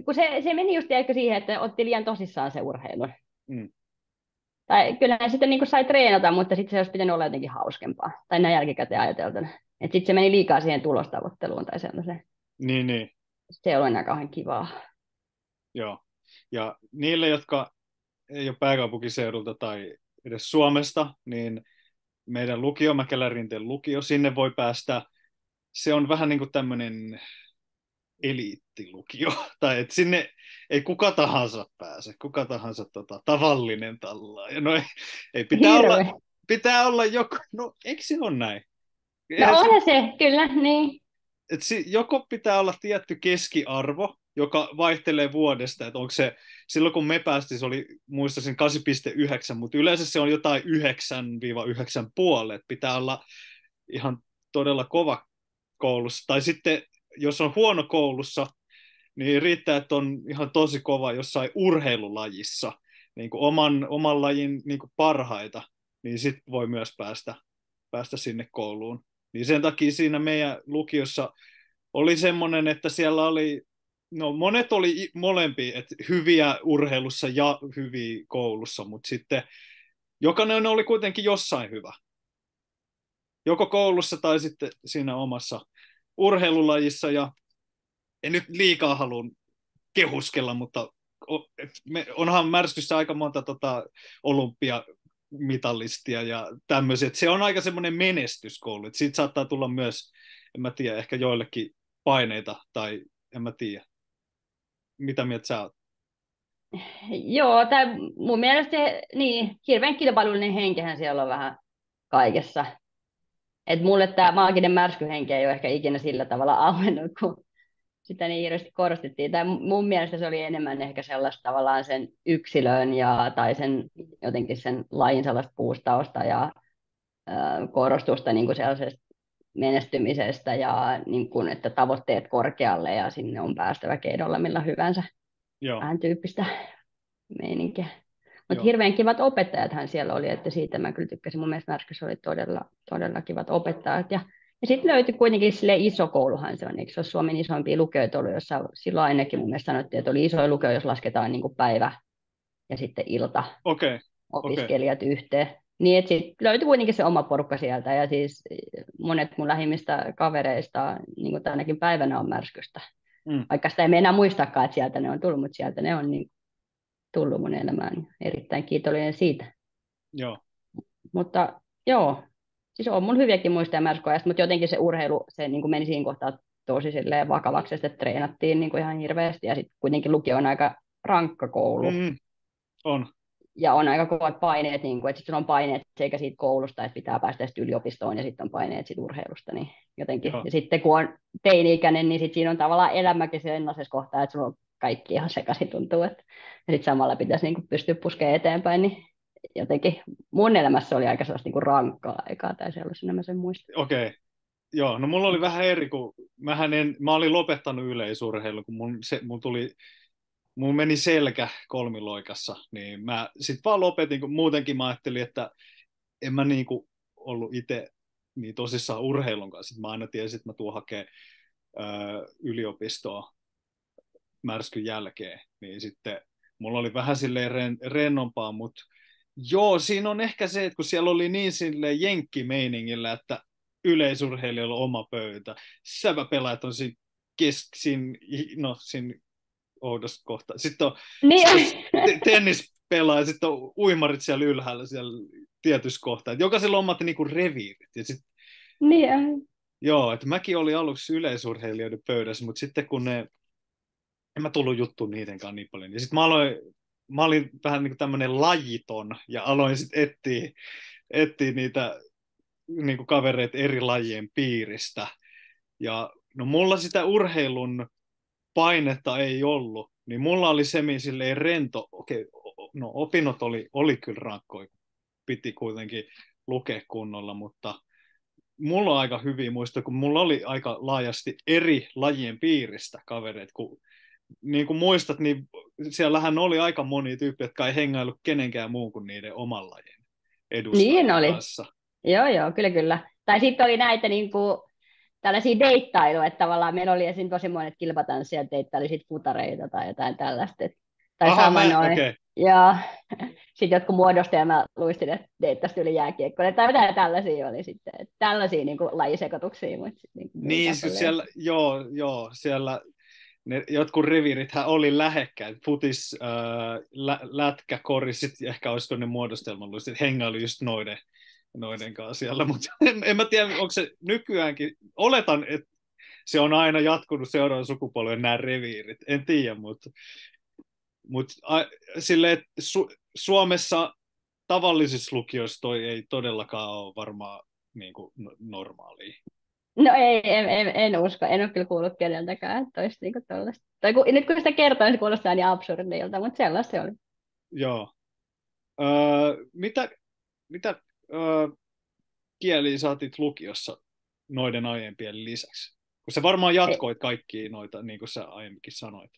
kun se, se meni just ehkä siihen, että otti liian tosissaan se urheilu. Mm. Tai kyllä sitten niin sai treenata, mutta sitten se olisi pitänyt olla jotenkin hauskempaa. Tai näin jälkikäteen ajateltuna. Että sitten se meni liikaa siihen tulostavoitteluun tai sellaiseen. Niin, niin. Se ei ole enää kauhean kivaa. Joo. Ja niille, jotka ei ole pääkaupunkiseudulta tai edes Suomesta, niin meidän lukio, Mäkelärinteen lukio, sinne voi päästä, se on vähän niin kuin tämmöinen eliittilukio, tai että sinne, ei kuka tahansa pääse, kuka tahansa tota, tavallinen tallaaja. No ei, ei pitää, olla, pitää olla joku, no eikö se ole näin? No onhan se, kyllä, niin. Et si, joko pitää olla tietty keskiarvo, joka vaihtelee vuodesta, että onko se, silloin kun me päästiin, se oli muistaisin 8,9, mutta yleensä se on jotain 9-9,5, että pitää olla ihan todella kova koulussa. Tai sitten, jos on huono koulussa, niin riittää, että on ihan tosi kova jossain urheilulajissa, niin kuin oman, oman lajin niin kuin parhaita, niin sitten voi myös päästä, päästä sinne kouluun. Niin sen takia siinä meidän lukiossa oli semmoinen, että siellä oli, no monet oli i- molempia, että hyviä urheilussa ja hyviä koulussa, mutta sitten jokainen oli kuitenkin jossain hyvä. Joko koulussa tai sitten siinä omassa urheilulajissa ja en nyt liikaa halua kehuskella, mutta onhan Märskyssä aika monta tota, olympiamitalistia ja tämmöisiä. Se on aika semmoinen menestyskoulu, että siitä saattaa tulla myös, en mä tiedä, ehkä joillekin paineita tai en mä tiedä. Mitä mieltä sä oot? Joo, tai mun mielestä niin, hirveän kilpailullinen henkehän siellä on vähän kaikessa. Et mulle tämä maaginen märskyhenki ei ole ehkä ikinä sillä tavalla auennut, kun sitä niin hirveästi korostettiin. Tai mun mielestä se oli enemmän ehkä sellaista tavallaan sen yksilön ja, tai sen jotenkin sen lajin sellaista puustausta ja ö, korostusta niin kuin sellaisesta menestymisestä ja niin kuin, että tavoitteet korkealle ja sinne on päästävä keidolla millä hyvänsä Joo, vähän tyyppistä meininkiä. Mutta hirveän kivat opettajathan siellä oli, että siitä mä kyllä tykkäsin. Mun mielestä Märskässä oli todella, todella kivat opettajat. Ja, ja sitten löytyi kuitenkin sille iso kouluhan se on, eikö se ole Suomen isoimpia lukioita ollut, jossa silloin ainakin mun mielestä sanottiin, että oli iso lukio, jos lasketaan niin kuin päivä ja sitten ilta. Okay. opiskelijat yhteen. Niin, että sitten löytyi kuitenkin se oma porukka sieltä, ja siis monet mun lähimmistä kavereista, niin kuin tänäkin päivänä on märskystä. Mm. Vaikka sitä ei meinaa muistakaan, että sieltä ne on tullut, mutta sieltä ne on niin tullut mun elämään. Erittäin kiitollinen siitä. Joo, Mutta joo, siis on mun hyviäkin muistoja märskyajasta, mutta jotenkin se urheilu, se niin kuin meni siinä kohtaa tosi silleen vakavaksi, että treenattiin niin kuin ihan hirveästi, ja sitten kuitenkin lukio on aika rankka koulu. mm, on. ja on aika kovat paineet, niin kuin, että sitten on paineet sekä siitä koulusta, että pitää päästä sitten yliopistoon, ja sitten on paineet siitä urheilusta, niin jotenkin. Joo. Ja sitten kun on teini-ikäinen, niin sitten siinä on tavallaan elämäkin sellaisessa kohtaa, että sulla on kaikki ihan sekaisin tuntuu, että ja sitten samalla pitäisi niin kuin pystyä puskemaan eteenpäin, niin jotenkin mun elämässä oli aika sellaista niin rankkaa aikaa tai sellaisena mä sen muistan. Okei. Okay. Joo, no mulla oli vähän eri, kun mähän en, mä olin lopettanut yleisurheilun, kun mun, se, mun tuli, mun meni selkä kolmiloikassa, niin mä sit vaan lopetin, kun muutenkin mä ajattelin, että en mä niinku ollut itse niin tosissaan urheilun kanssa. Sit mä aina tiesin, että mä tuun hakemaan öö, yliopistoa märskyn jälkeen, niin sitten mulla oli vähän silleen ren, rennompaa, mutta joo, siinä on ehkä se, että kun siellä oli niin silleen jenkkimeiningillä, että yleisurheilijalla on oma pöytä, säväpelaajat on siinä keskin, no siinä oudossa kohtaa. Sitten on Niin, te- tennispelaaja, sitten on uimarit siellä ylhäällä siellä tietyssä kohtaa. Et jokaisella on omat niinku reviirit. Ja sit, niin, joo, että mäkin olin aluksi yleisurheilijoiden pöydässä, mutta sitten kun ne, en mä tullut juttuun niiden kanssa niin paljon. Ja sitten mä aloin, mä olin vähän niin tämmöinen lajiton ja aloin sitten etsiä, etsiä niitä niin kavereita eri lajien piiristä. Ja no mulla sitä urheilun painetta ei ollut, niin mulla oli semi silleen rento, okei, no opinnot oli, oli kyllä rankkoja, piti kuitenkin lukea kunnolla, mutta mulla on aika hyviä muistoja, kun mulla oli aika laajasti eri lajien piiristä kavereita, kun niin kuin muistat, niin siellähän oli aika moni tyyppi, jotka ei hengailu kenenkään muun kuin niiden oman lajin edustajien Niin oli. kanssa. Joo, joo, kyllä, kyllä. Tai sitten oli näitä niin kuin, tällaisia deittailuja, että tavallaan meillä oli esim. tosi monet kilpatanssia, deittaili sit futareita tai jotain tällaista. Tai Aha, sama noin. okei. Ja sitten jotkut muodostajat, mä luistin, että deittasi yli jääkiekkoille, tai mitä tällaisia oli sitten. Tällaisia niin kuin, lajisekoituksia. Mutta sit, niin, kuin Niin, siis siellä, joo, joo, siellä ne jotkut reviirithän oli lähekkäin. Futis, äh, lä, lätkä, kori, sitten ehkä olisi tuonne muodostelman, sitten hengailu just noiden, noiden kanssa siellä, mutta en, en mä tiedä, onko se nykyäänkin, oletan, että se on aina jatkunut seuraavan sukupolven nämä reviirit, en tiedä, mutta Mutta silleen, että Su- Suomessa tavallisissa lukioissa toi ei todellakaan ole varmaan niin normaalia. No ei, en, en, en usko. En ole kyllä kuullut keneltäkään, että olisi niin tuollaista. Tai kun, nyt kun sitä kertoo, niin se kuulostaa niin absurdilta, mutta sellaista se oli. Joo. Öö, mitä mitä öö, kieliä saatit lukiossa noiden aiempien lisäksi? Kun sä varmaan jatkoit kaikki noita, niin kuin sä aiemminkin sanoit.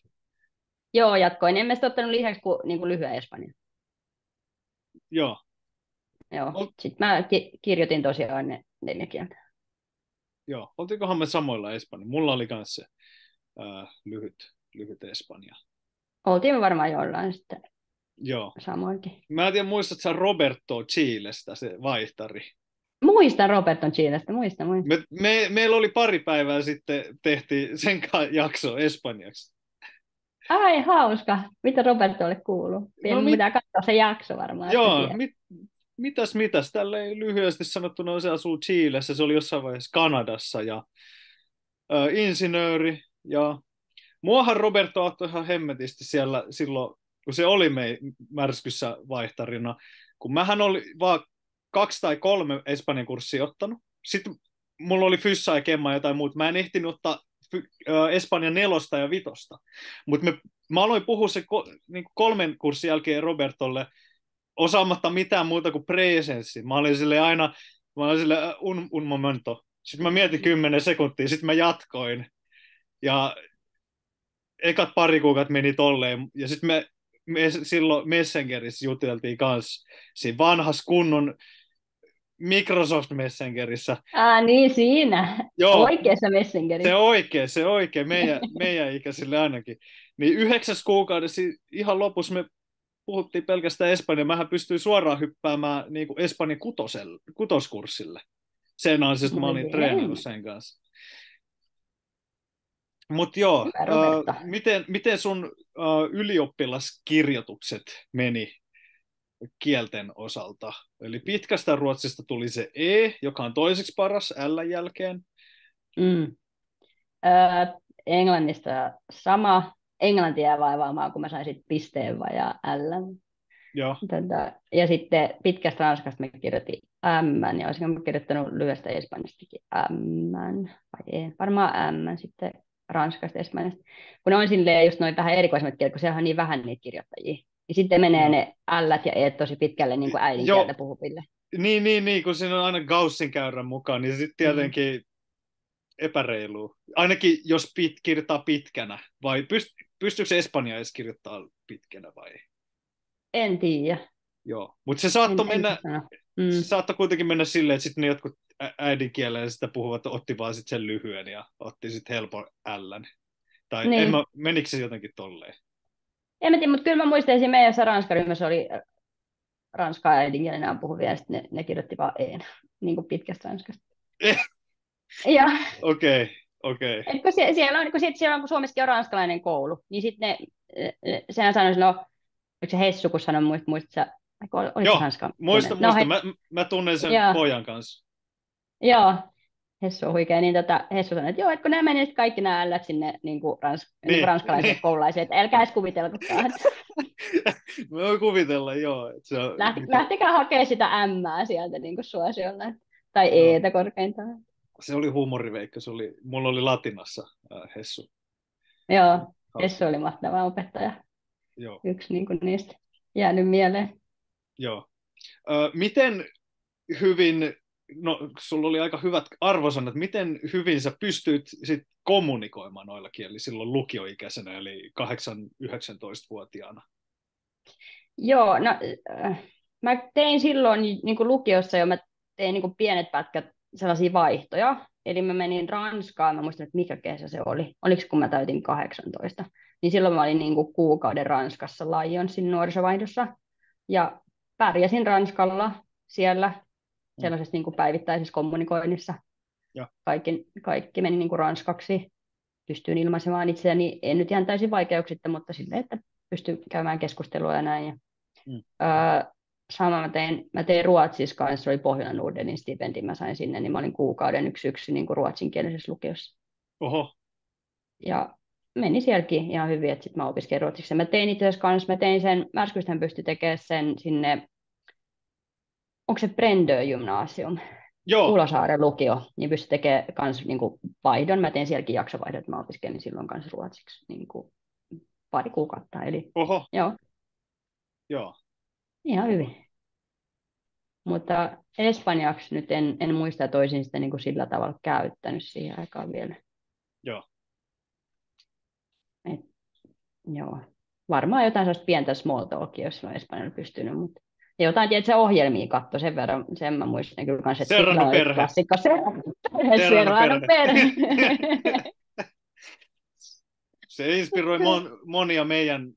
Joo, jatkoin. En mä sitä ottanut lisäksi kuin, niin kuin lyhyen Espanja. Joo. Joo. Sitten mä ki- kirjoitin tosiaan ne neljä kieltä. Joo. Oltikohan me samoilla Espanja? Mulla oli myös se äh, lyhyt, lyhyt Espanja. Oltiin me varmaan jollain sitten Joo. samoinkin. Mä en tiedä, muistatko sä Roberto Chilestä, se vaihtari? Muistan Roberto Chilestä, muistan, muistan. Me, me, meillä oli pari päivää sitten, tehtiin sen jakso espanjaksi. Ai, hauska. Mitä Robertolle kuuluu? no, mit... pitää katsoa se jakso varmaan. Joo, mit, mitäs mitäs, tälle lyhyesti sanottuna se asuu Chiilessä, se oli jossain vaiheessa Kanadassa ja ö, insinööri ja muahan Roberto auttoi ihan hemmetisti siellä silloin, kun se oli me märskyssä vaihtarina, kun mähän oli vaan kaksi tai kolme Espanjan kurssia ottanut, sitten mulla oli fyssa ja kemma ja jotain muuta, mä en ehtinyt ottaa Espanjan nelosta ja vitosta. Mutta mä aloin puhua se ko, niin kolmen kurssin jälkeen Robertolle osaamatta mitään muuta kuin presenssi. Mä olin sille aina, mä olin sille un, un momento. Sitten mä mietin kymmenen sekuntia, sitten mä jatkoin. Ja ekat pari kuukautta meni tolleen. Ja sitten me, me silloin Messengerissä juteltiin kanssa siinä vanhas kunnon Microsoft Messengerissä. Ah, niin siinä. Joo, Oikeassa Messengerissä. Se oikea, se oikea, meidän, meidän ikäisille ainakin. Niin yhdeksäs kuukaudessa ihan lopussa me puhuttiin pelkästään Espanjaa. Mähän pystyin suoraan hyppäämään niin kuin Espanjan kutoskurssille. Sen ansiosta mä olin treenannut sen kanssa. Mutta joo, äh, miten, miten sun äh, ylioppilaskirjoitukset meni kielten osalta. Eli pitkästä ruotsista tuli se E, joka on toiseksi paras L jälkeen. Mm. Öö, englannista sama. Englanti jää vaivaamaan, kun mä sain sitten pisteen vajaa L. Joo. Tätä, ja sitten pitkästä ranskasta mä kirjoitin M, ja olisinko mä kirjoittanut lyhyestä espanjastakin M, vai E, varmaan M sitten ranskasta espanjasta. Kun on silleen just noin vähän erikoisemmat kielet, kun sehän on niin vähän niitä kirjoittajia. Ja sitten menee ne ällät ja eet tosi pitkälle niin kuin äidinkieltä puhuville. Niin, niin, niin, kun siinä on aina Gaussin käyrän mukaan, niin sitten tietenkin mm. epäreilu. Ainakin jos pit, kirjoittaa pitkänä, vai pyst, pystyykö se Espanja edes kirjoittaa pitkänä vai? En tiedä. Joo, mutta se saattoi mennä, mm. se saattoi kuitenkin mennä silleen, että sitten ne jotkut äidinkielellä sitä puhuvat otti vaan sitten sen lyhyen ja otti sitten helpon ällän. Tai niin. en mä, menikö se jotenkin tolleen? En mä tiedä, mutta kyllä mä muistan, että meidän ranskaryhmässä oli ranskaa äidinkielenä puhuvia, ja sitten ne, ne kirjoitti vaan een, niin kuin pitkästä ranskasta. ja, okei, okay, okei. Okay. kun siellä, siellä on, kun siellä on, kun Suomessakin on ranskalainen koulu, niin sitten ne, sehän sanoi silloin, oliko se Hessu, kun sanoi, muist, muistat Joo, muista, no, muista. He... Mä, mä tunnen sen Joo. pojan kanssa. Joo, Hessu on huikea, niin tota, Hessu sanoi, että joo, että kun nämä menivät kaikki nämä ällät sinne niin kuin rans, niin, niin kuin ranskalaiset niin. koululaiset, että älkää edes kuvitelkokaan. Mä voin kuvitella, joo. Että se on... Lähti, lähtikää hakemaan sitä M sieltä niin kuin suosiolla, tai no. Etä korkeintaan. Se oli huumoriveikka, se oli, mulla oli latinassa äh, Hessu. Joo, Hessu oli mahtava opettaja. Joo. Yksi niin kuin niistä jäänyt mieleen. Joo. Ö, miten hyvin no, sulla oli aika hyvät arvosanat, miten hyvin sä pystyt sit kommunikoimaan noilla kielillä silloin lukioikäisenä, eli 8-19-vuotiaana? Joo, no, äh, mä tein silloin niin kuin lukiossa jo, mä tein niin kuin pienet pätkät sellaisia vaihtoja, eli mä menin Ranskaan, mä muistan, että mikä kesä se oli, oliko kun mä täytin 18, niin silloin mä olin niin kuin kuukauden Ranskassa Lionsin nuorisovaihdossa, ja pärjäsin Ranskalla siellä sellaisessa niin kuin päivittäisessä kommunikoinnissa. Ja. Kaikki, kaikki meni niin kuin ranskaksi. Pystyin ilmaisemaan itseäni, en nyt ihan täysin vaikeuksitta, mutta silleen, että pystyn käymään keskustelua ja näin. Mm. öö, sama mä tein, mä tein Ruotsissa kanssa, se oli Pohjolan Nordenin stipendi, mä sain sinne, niin mä olin kuukauden yksi yksi niin kuin ruotsinkielisessä lukiossa. Oho. Ja meni sielläkin ihan hyvin, että sitten mä opiskelin ruotsiksi. Mä tein itse asiassa kanssa, mä tein sen, Märskystähän pystyi tekemään sen sinne, onko se Brendö gymnasium, Joo, Ulosaaren lukio, niin pystyi tekemään kans niin kuin vaihdon. Mä tein sielläkin jaksovaihdon, että mä opiskelin silloin kanssa ruotsiksi niin kuin pari kuukautta. Eli oho, joo, joo. Ihan hyvin. Mutta espanjaksi nyt en, en muista, että olisin sitä niin kuin sillä tavalla käyttänyt siihen aikaan vielä. Joo. Et, joo. Varmaan jotain sellaista pientä small talkia, jos on espanjalla pystynyt, mutta ja jotain tietysti ohjelmia katto sen verran, sen mä muistan kyllä kanssa, että Serrano perhe. klassikko Serrano perhe, Serrano Serrano perhe. Se inspiroi mon, monia meidän,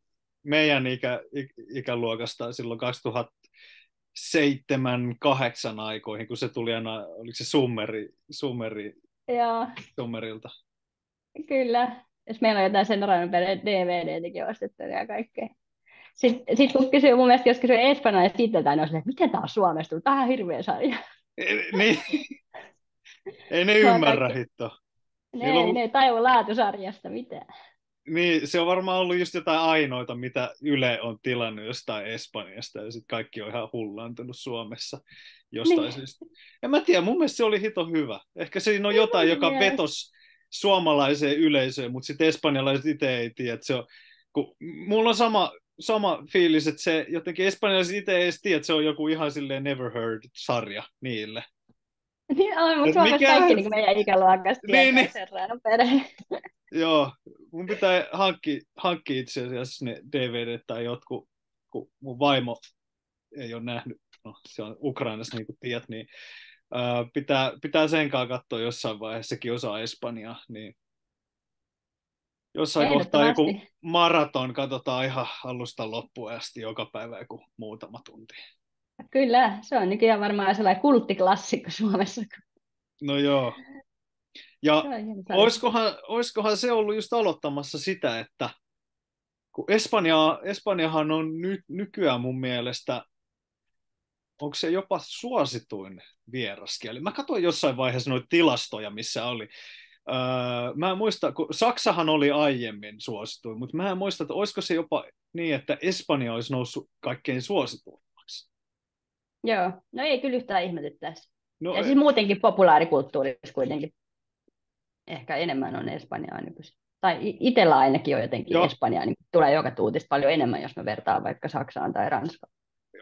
meidän ikä, ik- ikäluokasta silloin 2007 8 aikoihin, kun se tuli aina, oliko se summeri, summeri, Joo, summerilta. kyllä. Jos meillä on jotain Serrano perhe DVD-täkin ostettu ja kaikkea. Sitten sit kun kysyy, mun mielestä jos kysyy espanjalaista itseltään, niin on että miten tämä on Suomesta tullut? Tämä on hirveä sarja. Ei, niin, ei ne ymmärrä hitto. Ne, Niillä on- ei- ne ei tajua laatusarjasta mitään. Niin, se on varmaan ollut just jotain ainoita, mitä Yle on tilannut jostain Espanjasta, ja sitten kaikki on ihan hullaantunut Suomessa jostain Niin. syystä. En mä tiedä, mun mielestä se oli hito hyvä. Ehkä siinä on Niin jotain, joka mielestä. vetos suomalaiseen yleisöön, mutta sitten espanjalaiset itse ei tiedä, että se on, kun mulla on sama, sama fiilis, että se jotenkin espanjalaiset itse ei edes tiedä, että se on joku ihan silleen never heard-sarja niille. Niin on, mutta Suomessa mikä- kaikki niin meidän ikäluokasta Niin, niin. Joo, mun pitää hankkia, hankkia itse asiassa ne DVD tai jotkut, kun mun vaimo ei ole nähnyt, no se on Ukrainassa niin kuin tiedät, niin ää, pitää, pitää sen kanssa katsoa jossain vaiheessa, sekin osaa Espanjaa, niin jossain kohtaa joku maraton katsotaan ihan alusta loppuun asti joka päivä joku muutama tunti. Kyllä, se on nykyään varmaan sellainen kulttiklassikko Suomessa. No joo. Ja oiskohan, oiskohan se ollut just aloittamassa sitä, että kun Espanja, Espanjahan on ny, nykyään mun mielestä, onko se jopa suosituin vieraskieli? Mä katsoin jossain vaiheessa noita tilastoja, missä oli. Öö, mä en muista, kun Saksahan oli aiemmin suosituin, mutta mä en muista, että olisiko se jopa niin, että Espanja olisi noussut kaikkein suosituimmaksi. Joo, no ei kyllä yhtään ihmetyttäisi. No, Ja siis muutenkin populaarikulttuurissa kuitenkin ehkä enemmän on Espanjaa nykyisin. Tai itsellä ainakin on jotenkin Joo. Espanjaa, niin tulee joka tuutista paljon enemmän, jos mä vertaan vaikka Saksaan tai Ranskaan.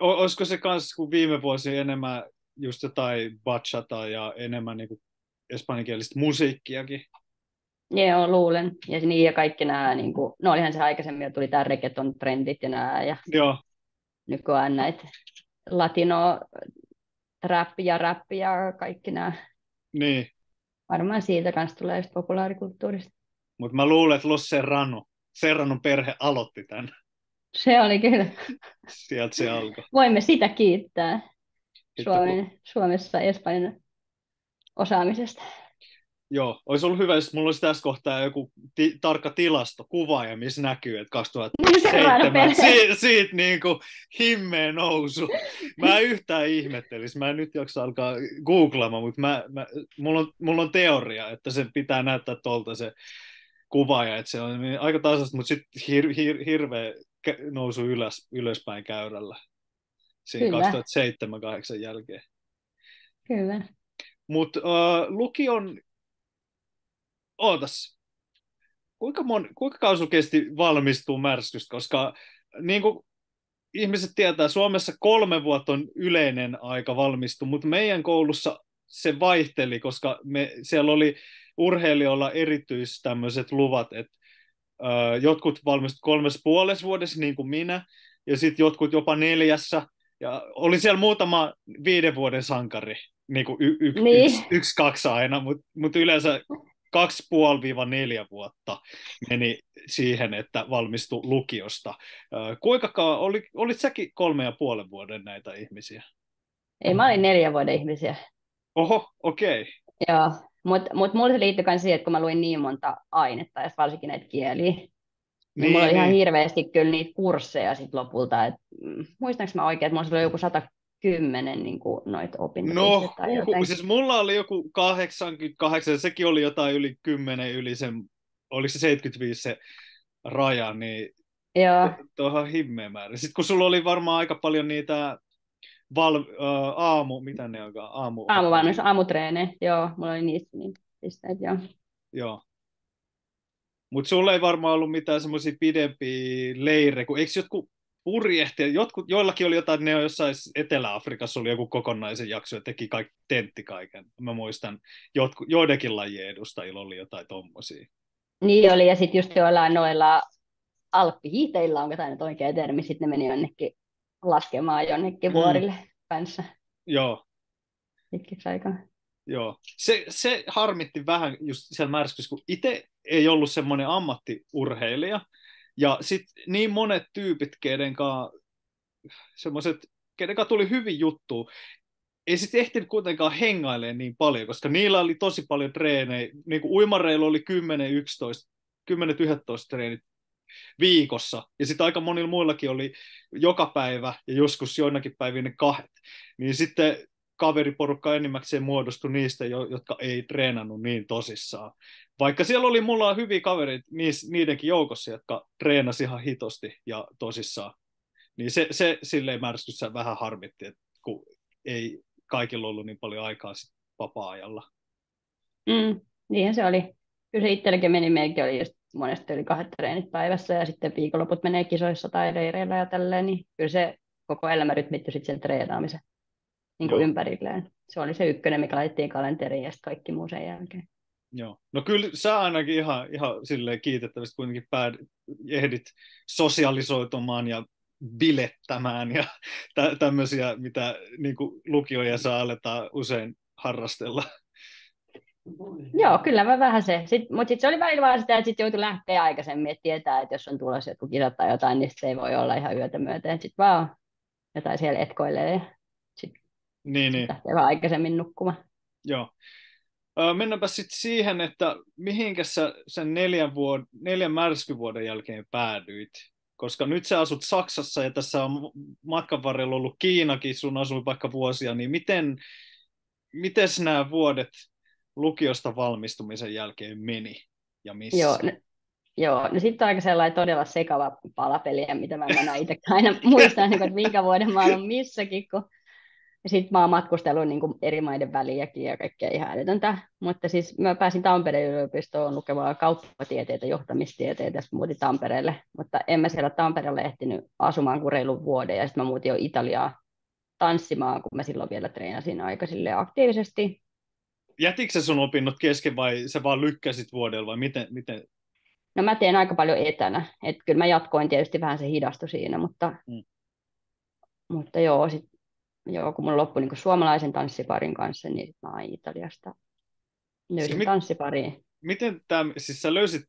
o- olisiko se kans kuin viime vuosi enemmän just jotain bachata ja enemmän niin espanjankielistä musiikkiakin? Joo, luulen. Ja niin, ja kaikki nämä, niin kuin, no olihan se aikaisemmin, jo tuli tämä reggaeton-trendit ja nämä, ja Joo, nykyään näitä latino rap ja rap ja kaikki nämä. niin. Varmaan siitä kanssa tulee just populaarikulttuurista. Mutta mä luulen, että Los Serrano, Serranon perhe aloitti tämän. Se oli kyllä. Sieltä se alkoi. Voimme sitä kiittää Sitten Suomen, Suomessa Espanjan osaamisesta. Joo, olisi ollut hyvä, jos mulla olisi tässä kohtaa joku ti- tarkka tilasto, kuvaaja, missä näkyy, että 2007 perhe. si- siitä niin kuin himmeä nousu. Mä en yhtään ihmettelisi, mä en nyt jaksa alkaa googlaamaan, mutta mä, mä, mulla, on, mulla on teoria, että se pitää näyttää tuolta se kuvaaja, että se on niin aika tasasta, mutta sitten hir, hir, hirveä nousu ylös, ylöspäin käyrällä siinä Kyllä. 2007-2008 jälkeen. Kyllä. Mutta uh, lukion, ootas, kuinka, mon, kuinka kauan kesti valmistuu märskystä, koska niin kuin ihmiset tietää, Suomessa kolme vuotta on yleinen aika valmistua, mutta meidän koulussa se vaihteli, koska me, siellä oli urheilijoilla erityis tämmöiset luvat, että uh, jotkut valmistuivat kolmes puolessa vuodessa, niin kuin minä, ja sitten jotkut jopa neljässä, ja oli siellä muutama viiden vuoden sankari, niin kuin y- y- Niin. yksi, yksi, kaksi aina, mutta mut yleensä kaksi puoli viiva neljä vuotta meni siihen, että valmistui lukiosta. Kuinka kauan, oli, olit säkin kolme ja puolen vuoden näitä ihmisiä? Ei, mä olin neljän vuoden ihmisiä. Oho, okei. Okay. Joo, mutta mut mulla se liittyi myös siihen, että kun mä luin niin monta ainetta, ja varsinkin näitä kieliä, niin, niin mulla oli ihan hirveästi kyllä niitä kursseja sit lopulta. Et, mm, muistanko mä oikein, että mulla oli joku 110 niin kuin, noita opintoja. No, jotain. siis mulla oli joku 88, sekin oli jotain yli 10 yli sen oliko se 75 se raja, niin Joo. tuohon himmeä määrä. Sitten kun sulla oli varmaan aika paljon niitä val, uh, aamu, mitä ne onkaan? Aamu, Aamuvalmennus, aamutreenejä, joo, mulla oli niistä niin pisteet, joo. Joo. Mutta sulla ei varmaan ollut mitään semmoisia pidempiä leirejä, kun eikö jotkut purjehtia, jotkut, joillakin oli jotain, ne on jossain Etelä-Afrikassa oli joku kokonaisen jakso ja teki kaikki, tentti kaiken. Mä muistan, jotku, joidenkin lajien edustajilla oli jotain tommosia. Niin oli, ja sitten just joillain noilla alppihiiteillä, onko tämä nyt oikea termi, sitten ne meni jonnekin laskemaan jonnekin mm. vuorille kanssa. Joo. Pitkäksi aikaa. Joo. Se, se harmitti vähän just siellä märskyssä, kun itse ei ollut semmoinen ammattiurheilija, ja sitten niin monet tyypit, kenen semmoiset, tuli hyvin juttu, ei sitten ehtinyt kuitenkaan hengailemaan niin paljon, koska niillä oli tosi paljon treenejä. Niin kuin uimareilla oli 10-11, 10-11 treenit viikossa, ja sitten aika monilla muillakin oli joka päivä, ja joskus joinakin päivinä kahdet. Niin sitten kaveriporukka enimmäkseen muodostui niistä, jotka ei treenannut niin tosissaan. Vaikka siellä oli mulla hyviä kavereita niidenkin joukossa, jotka treenasi ihan hitosti ja tosissaan. Niin se, se silleen märskyssä vähän harmitti, että kun ei kaikilla ollut niin paljon aikaa sit vapaa-ajalla. Mm, niinhän se oli. Kyllä se itselläkin meni, meilläkin oli just monesti yli kahdet treenit päivässä ja sitten viikonloput menee kisoissa tai leireillä ja tälleen, niin kyllä se koko elämä rytmittyi sitten sen treenaamisen niin kuin ympärilleen. Se oli se ykkönen, mikä laitettiin kalenteriin ja sitten kaikki muu sen jälkeen. Joo. No kyllä sä ainakin ihan, ihan silleen kiitettävästi kuitenkin päät, ehdit sosialisoitumaan ja bilettämään ja tä- tämmöisiä, mitä niin lukioja saa aletaan usein harrastella. Joo, kyllä mä vähän se. Sitten, mutta sitten se oli välillä vaan sitä, että sitten joutui lähteä aikaisemmin, että tietää, että jos on tulossa joku kisat tai jotain, niin se ei voi olla ihan yötä myöten. Sitten vaan jotain siellä etkoilee niin, niin. vaan aikaisemmin nukkumaan. Joo. Mennäänpä sitten siihen, että mihinkä sä sen neljän, vuod- neljän märskyvuoden jälkeen päädyit? Koska nyt sä asut Saksassa ja tässä on matkan varrella ollut Kiinakin, sun asui vaikka vuosia, niin miten, miten nämä vuodet lukiosta valmistumisen jälkeen meni ja missä? Joo, no, joo, no sitten on aika sellainen todella sekava palapeli, mitä mä en itse aina muistan, niin että minkä vuoden mä olen missäkin, kun sitten mä oon matkustellut niin kuin eri maiden väliäkin ja kaikkea ihan älytöntä. Mutta siis mä pääsin Tampereen yliopistoon lukemaan kauppatieteitä, johtamistieteitä, ja sitten muutin Tampereelle. Mutta en mä siellä Tampereelle ehtinyt asumaan kuin reilun vuoden, ja sitten mä muutin jo Italiaa tanssimaan, kun mä silloin vielä treenasin aika aktiivisesti. Jätikö sun opinnot kesken vai sä vaan lykkäsit vuodella vai miten, miten? No mä teen aika paljon etänä, että kyllä mä jatkoin tietysti vähän se hidastu siinä, mutta, mm. mutta joo, sit joo, kun mulla loppui niin suomalaisen tanssiparin kanssa, niin mä oon Italiasta löysin siis mit, tanssipariin. Miten, tämä, siis sä löysit,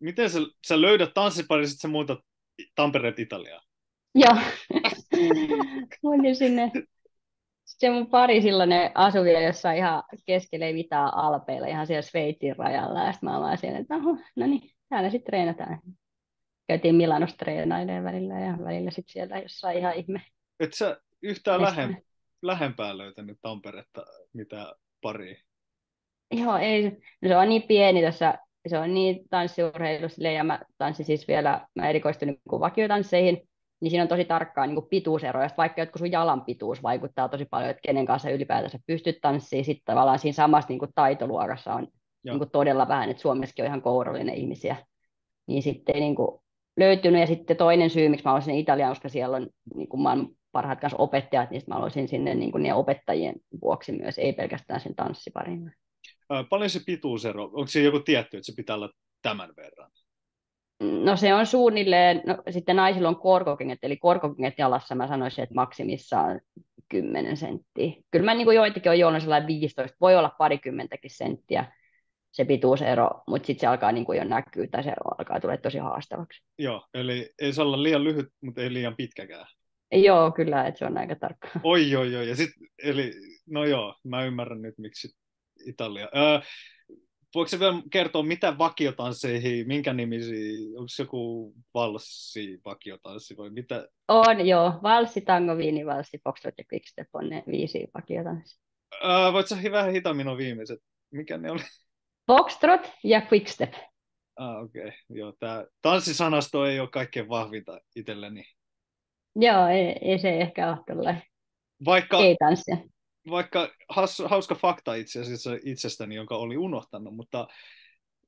miten sä, sä löydät tanssiparin, sitten sä muutat Tampereet Italiaa? Joo, Mä sinne. Se mun pari silloin ne asui vielä jossain ihan keskellä ei mitään alpeilla, ihan siellä Sveitsin rajalla. Ja sitten mä olin siellä, että no niin, täällä sitten treenataan. Käytiin Milanossa treenailemaan välillä ja välillä sitten siellä jossain ihan ihme. Et sä yhtään lähem, lähempää löytänyt Tamperetta mitä pari? Joo, ei. No se on niin pieni tässä, se on niin tanssiurheilussa, ja mä tanssin siis vielä, mä erikoistuin niin vakiotansseihin, niin siinä on tosi tarkkaa niin pituuseroja, vaikka jotkut sun jalan pituus vaikuttaa tosi paljon, että kenen kanssa ylipäätänsä pystyt tanssimaan, sitten tavallaan siinä samassa niin kuin taitoluokassa on niin kuin todella vähän, että Suomessakin on ihan kourallinen ihmisiä, niin sitten niin kuin löytynyt, ja sitten toinen syy, miksi mä olisin Italian, koska siellä on niin kuin maailman parhaat kanssa opettajat, niin mä aloisin sinne niin kuin opettajien vuoksi myös, ei pelkästään sen tanssiparin. Paljon se pituusero, onko se joku tietty, että se pitää olla tämän verran? No se on suunnilleen, no, sitten naisilla on korkokenget, eli korkokenget jalassa mä sanoisin, että maksimissaan 10 senttiä. Kyllä mä niin kuin joitakin on juonut sellainen 15, voi olla parikymmentäkin senttiä se pituusero, mutta sitten se alkaa niin kuin jo näkyä tai se alkaa tulla tosi haastavaksi. Joo, eli ei saa olla liian lyhyt, mutta ei liian pitkäkään. Joo, kyllä, että se on aika tarkka. Oi, oi, oi. Ja sit, eli, no joo, mä ymmärrän nyt, miksi Italia. Öö, voiko se vielä kertoa, mitä vakiotansseihin, minkä nimisiä, onko joku valssi vakiotanssi vai mitä? On, joo. Valssi, tango, viini, valssi, foxtrot ja quickstep on ne viisi vakiotanssia. Öö, voit sä vähän hitaammin on viimeiset? Mikä ne oli? Foxtrot ja quickstep. Ah, okei. Okay. Joo, tämä tanssisanasto ei ole kaikkein vahvinta itselleni. Joo, ei, ei se ehkä ole tällainen. Vaikka, ei tanssia. Vaikka has, hauska fakta itse asiassa itsestäni, jonka oli unohtanut, mutta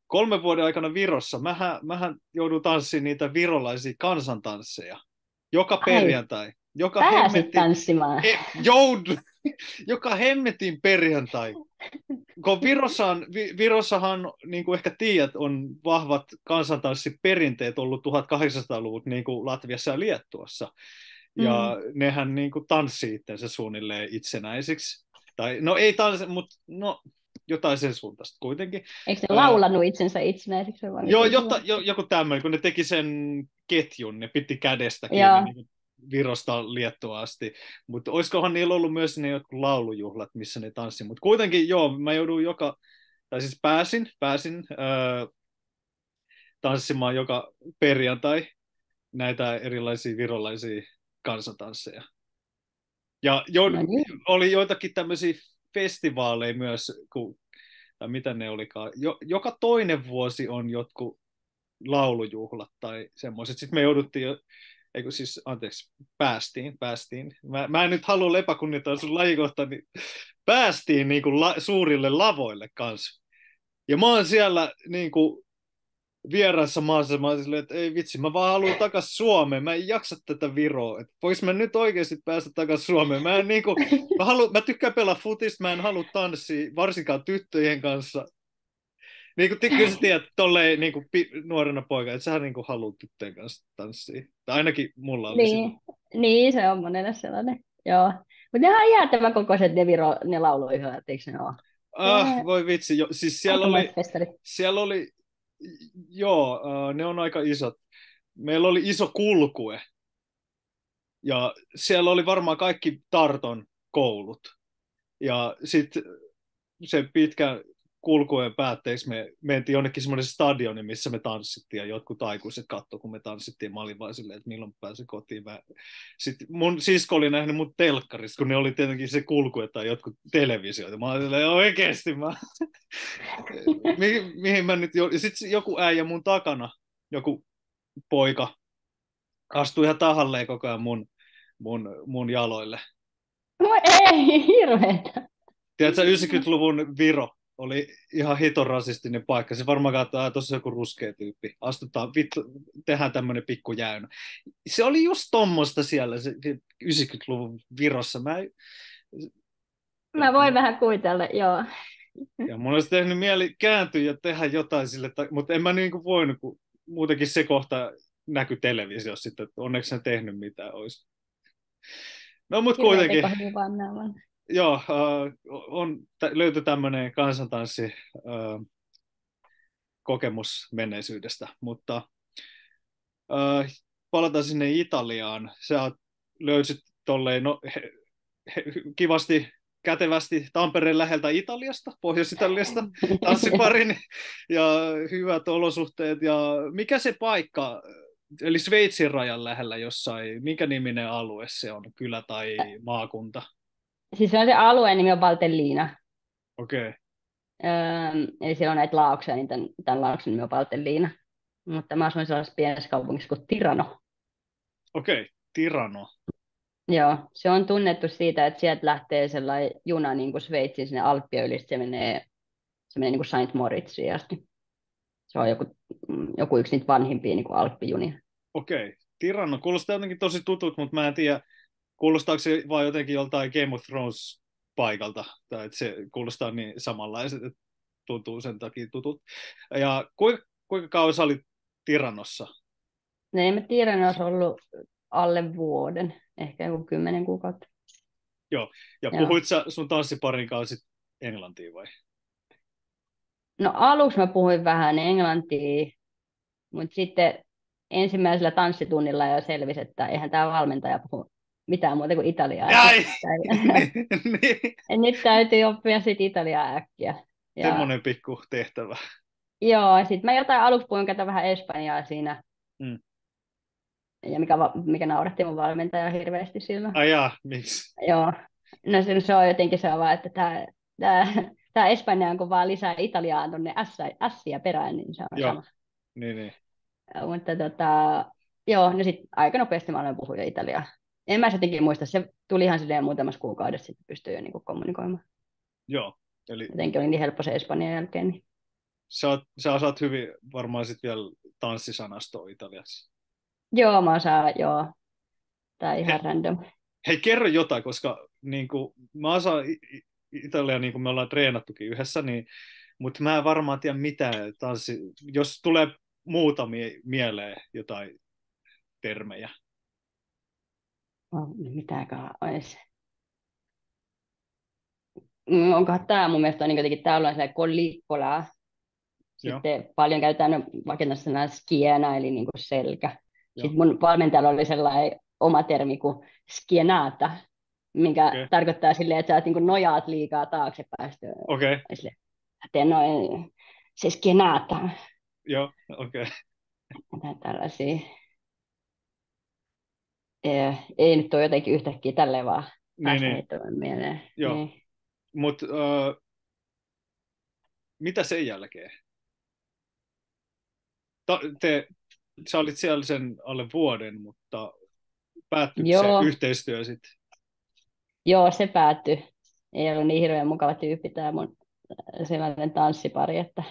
kolmen vuoden aikana Virossa, mähän, mähän joudun tanssiin niitä virolaisia kansantansseja. Joka perjantai. Joka Pääsit tanssimaan. He, joudun, joka hemmetin perjantai. Kun Virossahan, Virossahan, niin kuin ehkä tiedät, on vahvat kansantanssiperinteet ollut 1800-luvut, niin kuin Latviassa ja Liettuassa. Ja mm. nehän niin kuin tanssii itsensä suunnilleen itsenäisiksi. Tai, no ei tanssi, mutta no, jotain sen suuntaista kuitenkin. Eikö ne laulanut itsensä itsenäisiksi? Joo, jotta, jo, joku tämmöinen, kun ne teki sen ketjun, ne piti kädestä kiinni niin Virosta Liettua asti. Mutta olisikohan niillä ollut myös ne jotkut laulujuhlat, missä ne tanssi. Mutta kuitenkin joo, mä joudun joka, tai siis pääsin, pääsin öö, tanssimaan joka perjantai näitä erilaisia virolaisia kansantansseja. Ja jo, no niin. oli joitakin tämmöisiä festivaaleja myös, kun, tai mitä ne olikaan. Jo, joka toinen vuosi on jotkut laulujuhlat tai semmoiset. Sitten me jouduttiin jo, eikö siis, anteeksi, päästiin, päästiin. Mä, mä en nyt halua lepäkunnittaa sun lajikohta, niin päästiin niin kuin la, suurille lavoille kanssa. Ja mä oon siellä niin kuin vieraassa maassa, mä silleen, että ei vitsi, mä vaan haluan takas Suomeen, mä en jaksa tätä Viroa, että vois mä nyt oikeasti päästä takas Suomeen, mä en niinku, mä, halu, mä tykkään pelaa futista, mä en halua tanssia, varsinkaan tyttöjen kanssa, niin kuin kyllä sä tiedät, tolleen niin kuin pi, nuorena poika, että sä niin kuin haluat tyttöjen kanssa tanssia. Tai ainakin mulla oli niin, niin, se on monelle sellainen, joo. Mutta ne on jäätävä kokoiset ne, viro, ne lauluihat, eikö ne ole? Ah, voi vitsi, jo, siis siellä oli, siellä oli joo, ne on aika isot. Meillä oli iso kulkue. Ja siellä oli varmaan kaikki Tarton koulut. Ja sitten se pitkä kulkueen päätteeksi me mentiin jonnekin semmoinen stadioni, missä me tanssittiin ja jotkut aikuiset katsoi, kun me tanssittiin. Mä olin vaan silleen, että milloin pääsin kotiin. Mä... Sitten mun sisko oli nähnyt mut telkkarista, kun ne oli tietenkin se kulkue tai jotkut televisioita. Mä olin silleen, oikeesti mä... Mi- mihin mä nyt jo... Ja sitten joku äijä mun takana, joku poika, astui ihan tahalleen koko ajan mun, mun, mun jaloille. No ei, hirveetä. Tiedätkö, 90-luvun Viro, oli ihan hiton rasistinen paikka. Se varmaan katsoo, että tuossa joku ruskea tyyppi. Astutaan, vittu, tehdään tämmöinen pikku jäynä. Se oli just tommosta siellä se 90-luvun Virossa. Mä, Mä voin vähän kuvitella, joo. Ja mun olisi tehnyt mieli kääntyä ja tehdä jotain sille, mutta en mä niin kuin voinut, kun muutenkin se kohta näkyy televisiossa sitten, että onneksi en tehnyt mitään olisi. No mutta kuitenkin joo, äh, on, löytyi tämmöinen kansantanssi äh, kokemus menneisyydestä, mutta äh, palataan sinne Italiaan. Sä löysit tolleen no, he, he, kivasti kätevästi Tampereen läheltä Italiasta, Pohjois-Italiasta, tanssiparin ja hyvät olosuhteet. Ja mikä se paikka, eli Sveitsin rajan lähellä jossain, mikä niminen alue se on, kylä tai maakunta? Siis se on se alueen nimi on Valtellina. Okei. Okay. Öö, eli siellä on näitä laaksoja, niin tämän, tämän laakson nimi on Valtellina. Mutta mä asuin sellaisessa pienessä kaupungissa kuin Tirano. Okei, okay. Tirano. Joo, se on tunnettu siitä, että sieltä lähtee sellainen juna niin kuin Sveitsiin sinne Alppien yli, se menee, se menee niin kuin Saint Moritsiin asti. Se on joku, joku yksi niitä vanhimpia niin kuin Alppijunia. Okei, okay. Tirano kuulostaa jotenkin tosi tutut, mutta mä en tiedä, kuulostaako se vaan jotenkin joltain Game of Thrones paikalta, tai että se kuulostaa niin samanlaiset, että tuntuu sen takia tutut. Ja kuinka, kuinka kauan sä olit Tiranossa? No ei me Tiranossa ollut alle vuoden, ehkä joku kymmenen kuukautta. Joo, ja Joo. puhuit sä sun tanssiparin kanssa englantia vai? No aluksi mä puhuin vähän englantia, mutta sitten ensimmäisellä tanssitunnilla jo selvisi, että eihän tämä valmentaja puhu mitään muuta kuin italiaa. Ai! niin. Nyt täytyy oppia sitten italiaa äkkiä. Ja... Semmoinen pikku tehtävä. Joo, sitten mä jotain aluksi puhuin kato vähän espanjaa siinä. Mm. Ja mikä, mikä nauratti mun valmentaja hirveästi silloin. Ai jaa, miksi? Joo. No se, se on jotenkin se vaan, että tämä, tämä, tämä Espanja on kun vaan lisää Italiaa tuonne S, S perään, niin se on Joo. sama. Niin, niin. Mutta tota, joo, no sitten aika nopeasti mä aloin puhua jo italiaa. En mä jotenkin muista, se tuli ihan silleen muutamassa kuukaudessa, sitten pystyi jo niinku kommunikoimaan. Joo, eli Jotenkin oli niin helppo se Espanjan jälkeen. Niin. sä, oot, sä osaat hyvin varmaan sitten vielä tanssisanastoa Italiassa. Joo, mä osaan, joo. Tää ihan He- random. Hei, kerro jotain, koska niin kuin, mä osaan I- I- Italia, niin kuin me ollaan treenattukin yhdessä, niin, mutta mä en varmaan tiedä mitään tanssi. Jos tulee muutamia mieleen jotain termejä. Oh, mitäköhän olisi. Mm, onkohan tämä mun mielestä on niin jotenkin, täällä on sellainen kolippola. Joo. Sitten paljon käytetään vaikka sanaa skiena, eli niin kuin selkä. Joo. Sitten mun valmentajalla oli sellainen oma termi kuin skienata, minkä Okei. tarkoittaa silleen, että sä oot niin kuin nojaat liikaa taaksepäin. Sitten Okei, okay. noin, se skienata. joo, okei. Okay. Tällaisia. Ei, ei nyt ole jotenkin yhtäkkiä tälleen vaan Niin, niin. mieleen. Joo. Niin. Mutta uh, mitä sen jälkeen? Ta- te, sä olit siellä sen alle vuoden, mutta päättyykö Joo. se yhteistyö sitten? Joo, se päättyi. Ei ollut niin hirveän mukava tyyppi tämä mun sellainen tanssipari, että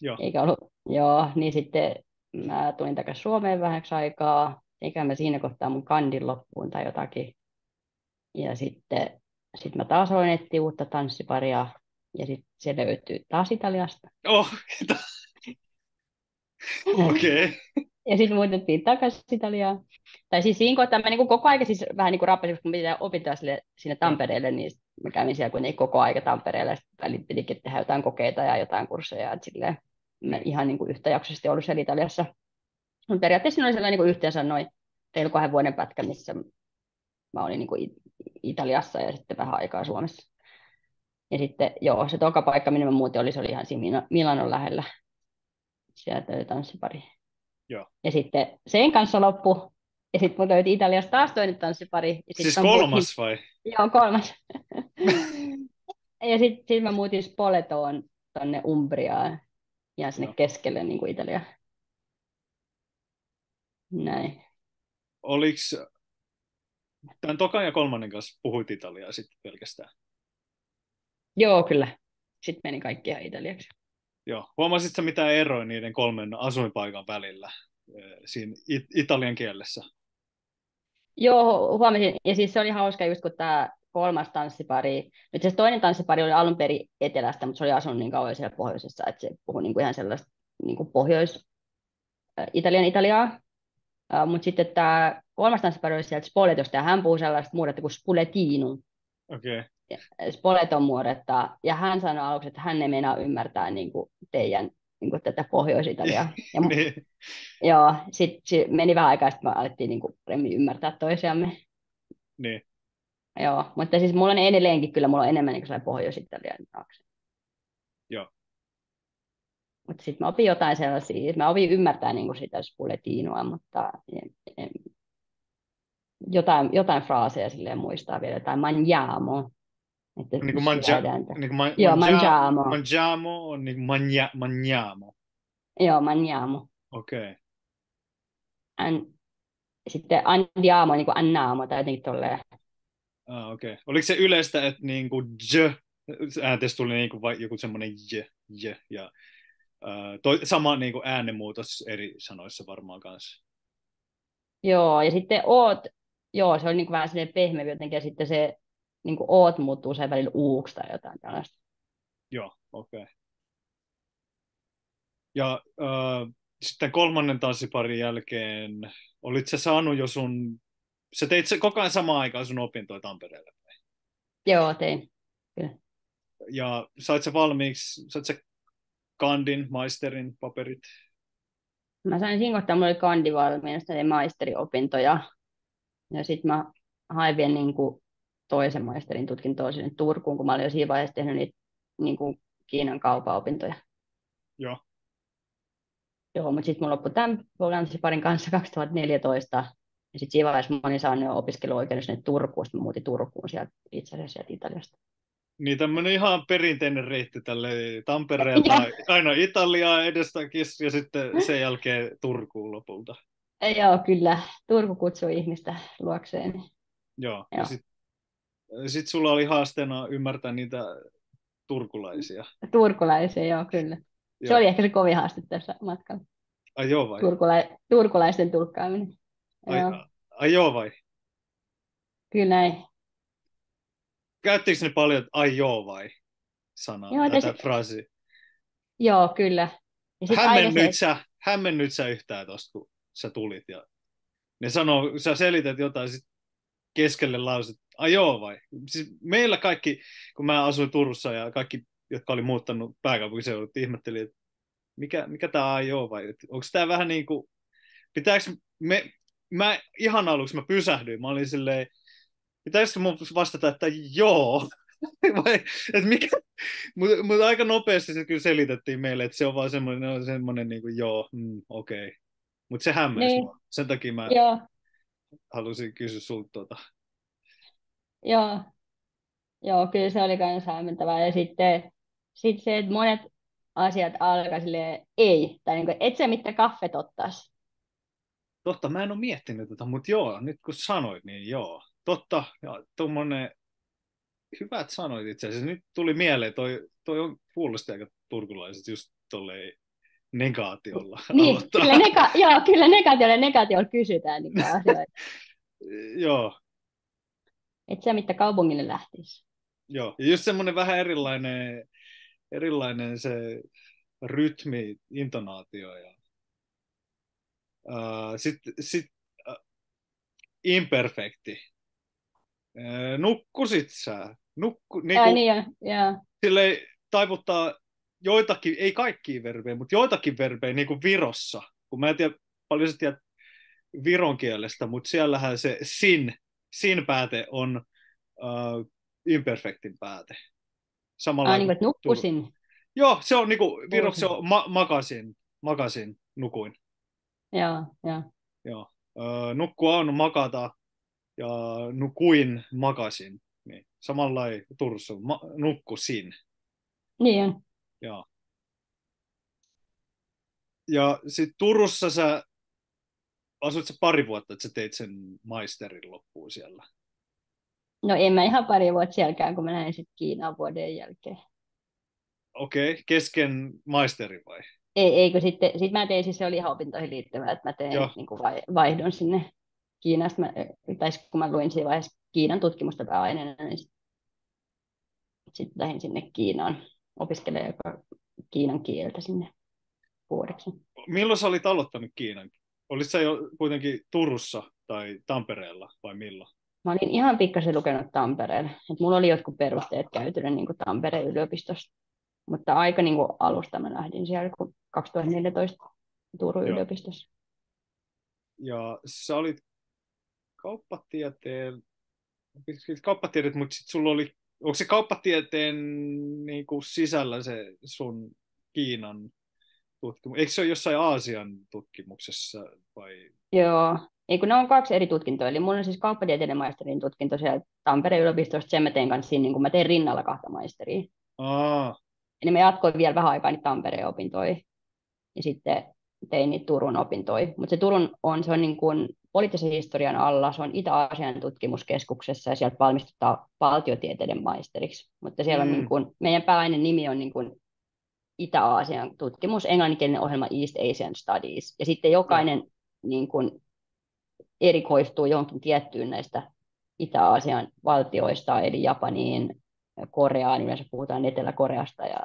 Joo. eikä ollut, joo, niin sitten mä tulin takaisin Suomeen vähäksi aikaa, eikä mä siinä kohtaa mun kandin loppuun tai jotakin. Ja sitten sit mä taas aloin etsiä uutta tanssiparia, ja sitten se löytyi taas Italiasta. Oh, okei. Okay. Ja sitten muutettiin takaisin Italiaan. Tai siis siinä kohtaa mä niinku koko ajan siis vähän niin kuin rappasin, kun pitää opintoja sille, sinne Tampereelle, niin mä kävin siellä kuitenkin koko aika Tampereella, sitten pitikin tehdä jotain kokeita ja jotain kursseja, että silleen, mä ihan niin kuin yhtäjaksoisesti ollut siellä Italiassa. Mutta periaatteessa oli sellainen niin yhteensä noin reilu kahden vuoden pätkä, missä mä olin niin Italiassa ja sitten vähän aikaa Suomessa. Ja sitten joo, se toka paikka, minne mä muutin, oli, se oli ihan siinä Mila- Milanon lähellä. Sieltä oli tanssipari. Joo. Ja sitten sen kanssa loppu. Ja sitten mun löytyi Italiasta taas toinen tanssipari. Ja sit Siis mä muutin- kolmas vai? Joo, kolmas. ja sitten sit mä muutin Spoletoon tonne Umbriaan ja sinne Joo. keskelle niin kuin Italia. Näin. Oliks tämän tokan ja kolmannen kanssa puhuit Italiaa sitten pelkästään? Joo, kyllä. Sitten meni kaikki ihan italiaksi. Joo. Huomasitko mitään eroja niiden kolmen asuinpaikan välillä eh, siinä it- italian kielessä? Joo, huomasin. Ja siis se oli hauska just kun tämä kolmas tanssipari, nyt se toinen tanssipari oli alun perin etelästä, mutta se oli asunut niin kauan siellä pohjoisessa, että se puhui niin kuin ihan sellaista niin kuin pohjois-Italian italiaa. Mutta sitten tämä kolmas tanssipari oli sieltä Spoletosta, ja hän puhui sellaista muodetta kuin Spoletino, Okei. Okay. Spoleton muodetta, ja hän sanoi aluksi, että hän ei meinaa ymmärtää niin kuin teidän niin kuin tätä Pohjois-Italiaa. Ja, niin. joo, sitten sit meni vähän aikaa, sitten me alettiin niin kuin paremmin ymmärtää toisiamme. niin. Joo, mutta siis mulla on edelleenkin kyllä, mulla on enemmän niin sellainen pohjois-italian. Joo. Mutta sitten mä opin jotain sellaisia, mä opin ymmärtää niin kuin sitä spoletinoa, mutta en, en, jotain, jotain fraaseja silleen muistaa vielä, jotain mangiamo. Että Niin kuin manja, niin kuin man, Joo, manja- mangiamo. Mangiamo on niin kuin manja, mangiamo. Joo, mangiamo. Okei. Okay. An, sitten andiamo, niin kuin annaamo, tai jotenkin tolleen. Ah, okei. Okay. Oliko se yleistä, että niin kuin j, äänteessä tuli niin kuin vai joku semmoinen j, j, ja toi, sama niin kuin äänenmuutos eri sanoissa varmaan kanssa. Joo, ja sitten oot, joo, se oli niin kuin vähän silleen pehmeämpi jotenkin, ja sitten se niin kuin oot muuttuu sen välillä uuksi tai jotain tällaista. Joo, okei. Okay. Ja uh, sitten kolmannen tanssiparin jälkeen, olit sä saanut jo sun, sä teit se koko ajan samaan aikaan sun opintoja Tampereelle. Joo, tein. Ja sait sä valmiiksi, sait sä kandin, maisterin, paperit? Mä sain siinä kohtaa, mulla oli kandi valmiina, sitten tein maisteriopintoja. Ja sitten mä hain vielä niin kuin toisen maisterin tutkintoa sinne Turkuun, kun mä olin jo siinä vaiheessa tehnyt niitä niin kuin Kiinan kaupaopintoja. Joo. Joo, mutta sitten mun loppui tämän parin kanssa 2014. Ja sitten siinä vaiheessa mä olin saanut jo opiskeluoikeuden sinne Turkuun, sitten mä muutin Turkuun sieltä, itse asiassa sieltä Italiasta. Niin tämmöinen ihan perinteinen reitti tälle Tampereelta aina Italiaa edestäkin ja sitten sen jälkeen Turkuun lopulta. Joo, kyllä. Turku kutsui ihmistä luokseen. Joo, Joo. ja sitten sit sulla oli haasteena ymmärtää niitä turkulaisia. Turkulaisia, joo, kyllä. Joo. Se oli ehkä se kovin haaste tässä matkalla. Ai joo vai? Turkula- turkulaisten tulkkaaminen. Ai joo. ai joo vai? Kyllä näin. Käyttikö ne paljon, että ai joo vai sanaa, joo, tätä se... fraasia? Joo, kyllä. Ja hämmennyt, se... sä, hämmennyt sä yhtään tosta, kun sä tulit ja ne sanoo, sä selität jotain, sit keskelle lauset, ai joo vai? Siis meillä kaikki, kun mä asuin Turussa ja kaikki, jotka oli muuttanut pääkaupunkiseudut, ihmetteli, että mikä, mikä tämä ai joo vai? Onko tämä vähän niin kuin, pitääkö me, mä ihan aluksi mä pysähdyin, mä olin silleen, pitäisikö mun vastata, että joo, vai, että mikä, mutta mut aika nopeasti se kyllä selitettiin meille, että se on vaan semmoinen, semmoinen niin kuin, joo, mm, okei. Okay. Mutta se hämmäsi niin. mua. Sen takia mä joo. halusin kysyä sulta tuota. Joo. Joo, kyllä se oli myös hämmentävää. Ja sitten sit se, että monet asiat alkaa silleen, ei, tai niin kuin, et sä mitään kaffet ottaisi. Totta, mä en ole miettinyt tätä, mutta joo, nyt kun sanoit, niin joo. Totta, ja tuommoinen, hyvä, että sanoit itse asiassa. Nyt tuli mieleen, toi, toi on kuulosti aika turkulaiset just tolleen negaatiolla Niin, kyllä, nega- joo, kyllä negaatiolla ja negaatiolla kysytään niitä asioita. joo. Et se, mitä kaupungille lähtisi. Joo, ja just semmoinen vähän erilainen, erilainen se rytmi, intonaatio ja uh, sitten sit, uh, imperfekti. Nukkusit sä? Nukku, niinku, Ai niin, joo. Sille taivuttaa joitakin, ei kaikkia verbejä, mutta joitakin verbejä niin kuin Virossa. Kun mä en tiedä, paljon sä tiedät viron kielestä, mutta siellähän se sin, sin pääte on uh, imperfektin pääte. Samalla ah, niin kuin nukkusin. Joo, se on niin kuin, viroksi on ma- makasin, makasin, nukuin. Joo, joo. Joo. Uh, nukkua on makata ja nukuin, makasin. Niin. Samalla Turussa, ma- nukkusin. Niin on. Joo. Ja sitten Turussa sä asuit sä pari vuotta, että sä teit sen maisterin loppuun siellä? No en mä ihan pari vuotta sielläkään, kun mä näin sitten Kiinaan vuoden jälkeen. Okei, okay. kesken maisteri vai? Ei, eikö sitten, sit mä tein, siis se oli ihan opintoihin liittyvää, että mä tein niin kuin vaihdon sinne Kiinasta, mä, tai kun mä luin siinä vaiheessa Kiinan tutkimusta pääaineena, niin sitten sit lähdin sinne Kiinaan opiskelemaan Kiinan kieltä sinne vuodeksi. Milloin sä olit aloittanut Kiinan? Olitko sä jo kuitenkin Turussa tai Tampereella vai milloin? Mä olin ihan pikkasen lukenut Tampereella. Et mulla oli jotkut perusteet käytynyt niin Tampereen yliopistossa. Mutta aika niin kuin alusta mä lähdin siellä, kun 2014 Turun Joo. yliopistossa. Ja sä olit kauppatieteen, kauppatiedet, mutta sitten sulla oli, onko se kauppatieteen niin kuin sisällä se sun Kiinan tutkimus? Eikö se ole jossain Aasian tutkimuksessa vai? Joo, ei kun ne on kaksi eri tutkintoa, eli mulla on siis kauppatieteiden maisterin tutkinto siellä Tampereen yliopistosta, sen mä tein kanssa siinä, niin kun mä tein rinnalla kahta maisteria. Aa. Eli mä jatkoin vielä vähän aikaa niitä Tampereen opintoja, ja sitten tein niitä Turun opintoja. Mutta se Turun on, se on niin kuin poliittisen historian alla, se on Itä-Aasian tutkimuskeskuksessa, ja sieltä valmistutaan valtiotieteiden maisteriksi. Mutta siellä mm. on niin kuin, meidän pääainen nimi on niin kuin Itä-Aasian tutkimus, englanninkielinen ohjelma East Asian Studies, ja sitten jokainen mm. niin kuin, erikoistuu johonkin tiettyyn näistä Itä-Aasian valtioista, eli Japaniin, Koreaan, yleensä puhutaan Etelä-Koreasta ja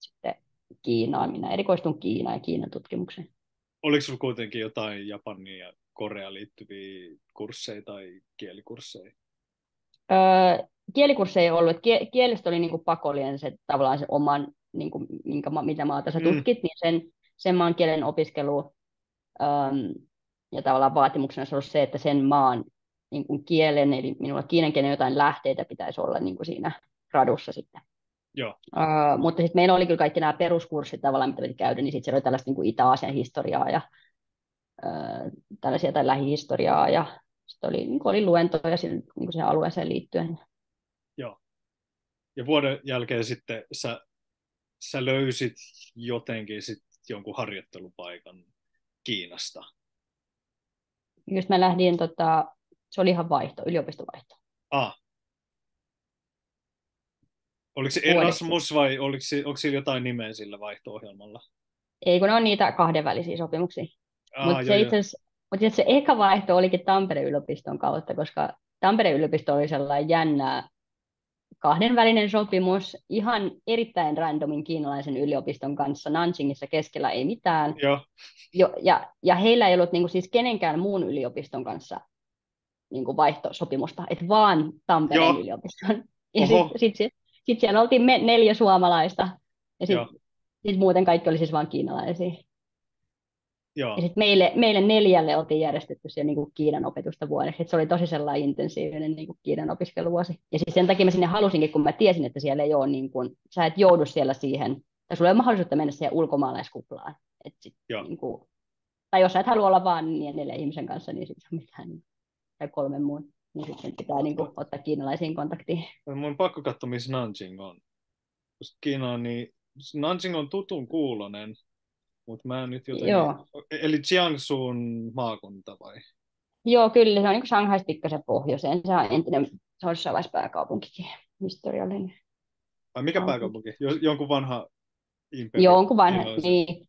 sitten Kiinaan. Minä erikoistun Kiinaan ja Kiinan tutkimukseen. Oliko sinulla kuitenkin jotain Japaniin ja Koreaan liittyviä kursseja tai kielikursseja? Öö, kielikursseja ei ollut. Kie- kielestä oli niinku pakollinen se tavallaan se oman, niinku, minkä, mitä maata sä mm. tutkit, mm. niin sen, sen maan kielen opiskelu öö, ja tavallaan vaatimuksena olisi ollut se, että sen maan niin kuin kielen, eli minulla kiinan kielen jotain lähteitä pitäisi olla niin kuin siinä gradussa sitten. Joo. Uh, mutta sitten meillä oli kyllä kaikki nämä peruskurssit tavallaan, mitä piti käydä, niin sitten siellä oli tällaista niin kuin Itä-Aasian historiaa ja tällaisia tai lähihistoriaa ja sitten oli, niin oli luentoja niin kuin siihen alueeseen liittyen. Joo. ja vuoden jälkeen sitten sä, sä löysit jotenkin sit jonkun harjoittelupaikan Kiinasta. Just mä lähdin, tota, se oli ihan vaihto, yliopistovaihto. Ah. Oliko se Erasmus vai oliko, se, onko sillä jotain nimeä sillä vaihto-ohjelmalla? Ei, kun ne on niitä kahdenvälisiä sopimuksia. Mutta se, itse mut se eka vaihto olikin Tampereen yliopiston kautta, koska Tampereen yliopisto oli sellainen jännä kahdenvälinen sopimus ihan erittäin randomin kiinalaisen yliopiston kanssa Nanjingissa keskellä ei mitään. Joo. Jo, ja, ja heillä ei ollut niin kuin, siis kenenkään muun yliopiston kanssa niin kuin vaihtosopimusta, että vaan Tampereen Joo. yliopiston. Ja sitten sit, sit, sit siellä oltiin me neljä suomalaista, ja sitten sit muuten kaikki oli siis vain kiinalaisia. Joo. Ja sitten meille, meille neljälle oltiin järjestetty siellä niin kuin Kiinan opetusta vuodeksi. Et se oli tosi sellainen intensiivinen niin kuin Kiinan opiskeluvuosi. Ja siis sen takia mä sinne halusinkin, kun mä tiesin, että siellä ei ole, niin kuin, sä et joudu siellä siihen, tai sulla ei ole mahdollisuutta mennä siihen ulkomaalaiskuplaan. Et sit, niin kuin, tai jos sä et halua olla vaan niin neljä ihmisen kanssa, niin sitten on mitään, tai kolmen muun, niin sitten pitää niin kuin, ottaa kiinalaisiin kontaktiin. Mun on pakko katsoa, missä Nanjing on. Koska Kiina on niin, Nanjing on tutun kuulonen, mutta mä en nyt jotenkin... Joo. Eli Jiangsuun maakunta vai? Joo, kyllä. Se on niin Shanghai pikkasen pohjoiseen. Se on entinen, se on jossain pääkaupunkikin, historiallinen. Vai mikä kaupunki. pääkaupunki? Jonkun vanha imperi? Jonkun vanha, niin.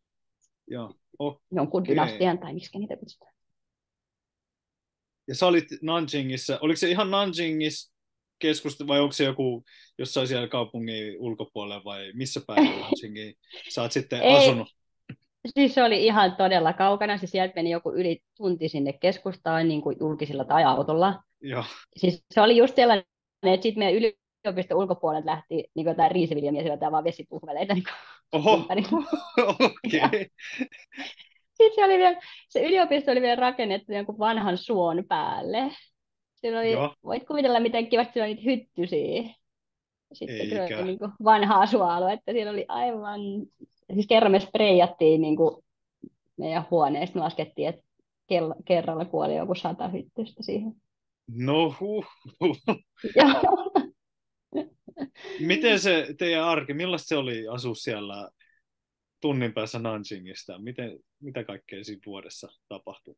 Joo. Okay. Jonkun dynastian tai miksi niitä kutsutaan. Ja sä olit Nanjingissa, oliko se ihan Nanjingissa keskustelu, vai onko se joku jossain siellä kaupungin ulkopuolella, vai missä päin Nanjingiin sä oot sitten Ei, asunut? Siis se oli ihan todella kaukana, siis sieltä meni joku yli tunti sinne keskustaan niin kuin julkisilla tai autolla. Joo. Siis se oli just sellainen, että sitten meidän yliopiston ulkopuolelta lähti niin kuin jotain riisiviljamiä syötään vaan vesipuhveleita. Niin Oho, okei. Okay. Sitten se, oli vielä, se yliopisto oli vielä rakennettu jonkun vanhan suon päälle. Siinä oli, Joo. voit kuvitella, miten kivasti siellä oli niitä hyttysiä. Sitten oli niin kuin vanhaa suoaluetta. Siellä oli aivan siis kerran me spreijattiin niin kuin meidän huoneesta, me laskettiin, että kerralla kuoli joku sata hyttystä siihen. No huh. Miten se teidän arki, millaista se oli asua siellä tunnin päässä Nanjingista? Miten, mitä kaikkea siinä vuodessa tapahtui?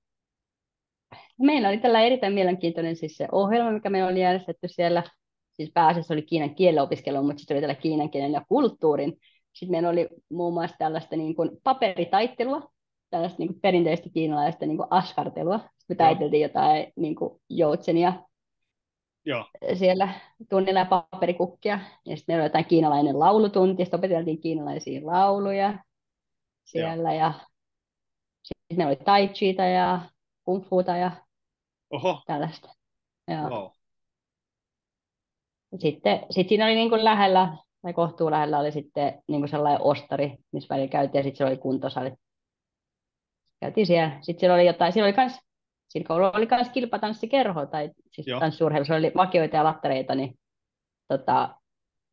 Meillä oli tällä erittäin mielenkiintoinen siis se ohjelma, mikä meillä oli järjestetty siellä. Siis pääasiassa oli kiinan kielen opiskelu, mutta sitten oli tällä kiinan kielen ja kulttuurin sitten meillä oli muun muassa tällaista niin kuin paperitaittelua, tällaista niin kuin perinteistä kiinalaista niin kuin askartelua. Sitten me taiteltiin jotain niin kuin joutsenia Joo. siellä tunnilla ja paperikukkia. Ja sitten meillä oli jotain kiinalainen laulutunti, sitten opeteltiin kiinalaisia lauluja siellä. Joo. Ja sitten meillä oli tai chiita ja kung futa ja Oho. tällaista. Joo. Wow. Sitten, sitten siinä oli niin kuin lähellä tai kohtuu lähellä oli sitten niin kuin sellainen ostari, missä välillä käytiin, ja sitten siellä oli kuntosali. Käytiin siellä. Sitten siellä oli jotain, siellä oli kans, siinä koululla oli myös kilpatanssikerho, tai siis tanssiurheilu, se oli vakioita ja lattareita, niin tota,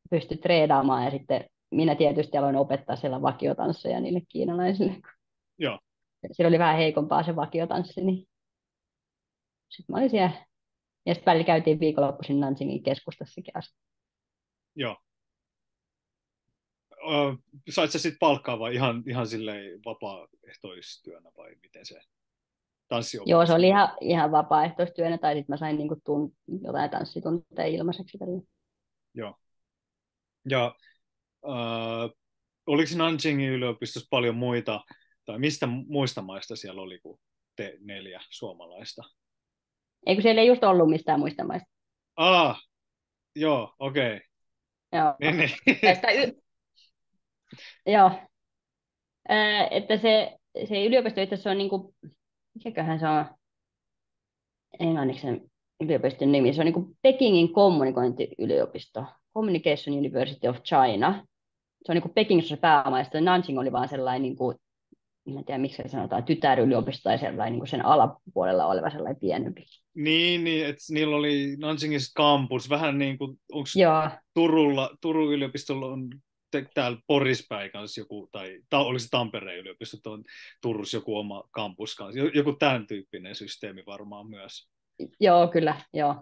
pystyi treedaamaan, ja sitten minä tietysti aloin opettaa siellä vakiotansseja niille kiinalaisille. Joo. Siellä oli vähän heikompaa se vakiotanssi, niin sitten mä olin siellä. Ja sitten välillä käytiin viikonloppuisin Nansingin keskustassakin asti. Joo sait sä sitten palkkaa vai ihan, ihan silleen vapaaehtoistyönä vai miten se tanssi Joo, se oli ihan, ihan vapaaehtoistyönä tai sitten mä sain niinku tunt, jotain tanssitunteja ilmaiseksi. Joo. Ja äh, oliko Nanjingin yliopistossa paljon muita, tai mistä muista maista siellä oli kuin te neljä suomalaista? Eikö siellä ei just ollut mistään muista maista? Ah, joo, okei. Okay. Joo. Niin, niin. Tästä y- Joo. että se, se yliopisto itse asiassa on niin kuin, mikäköhän se on englanniksi sen yliopiston nimi, se on niin kuin Pekingin kommunikointiyliopisto, Communication University of China. Se on niin kuin Pekingissä pääoma, Nanjing oli vaan sellainen, niin kuin, en tiedä miksi se sanotaan, tytäryliopisto tai sellainen niin kuin sen alapuolella oleva sellainen pienempi. Niin, niin että niillä oli Nanjingissa kampus, vähän niin kuin, onko Turulla, Turun yliopistolla on täällä Porispäin kanssa joku, tai ta, oliko se Tampereen yliopisto, on Turussa joku oma kampus kanssa, joku tämän tyyppinen systeemi varmaan myös. Joo, kyllä, joo.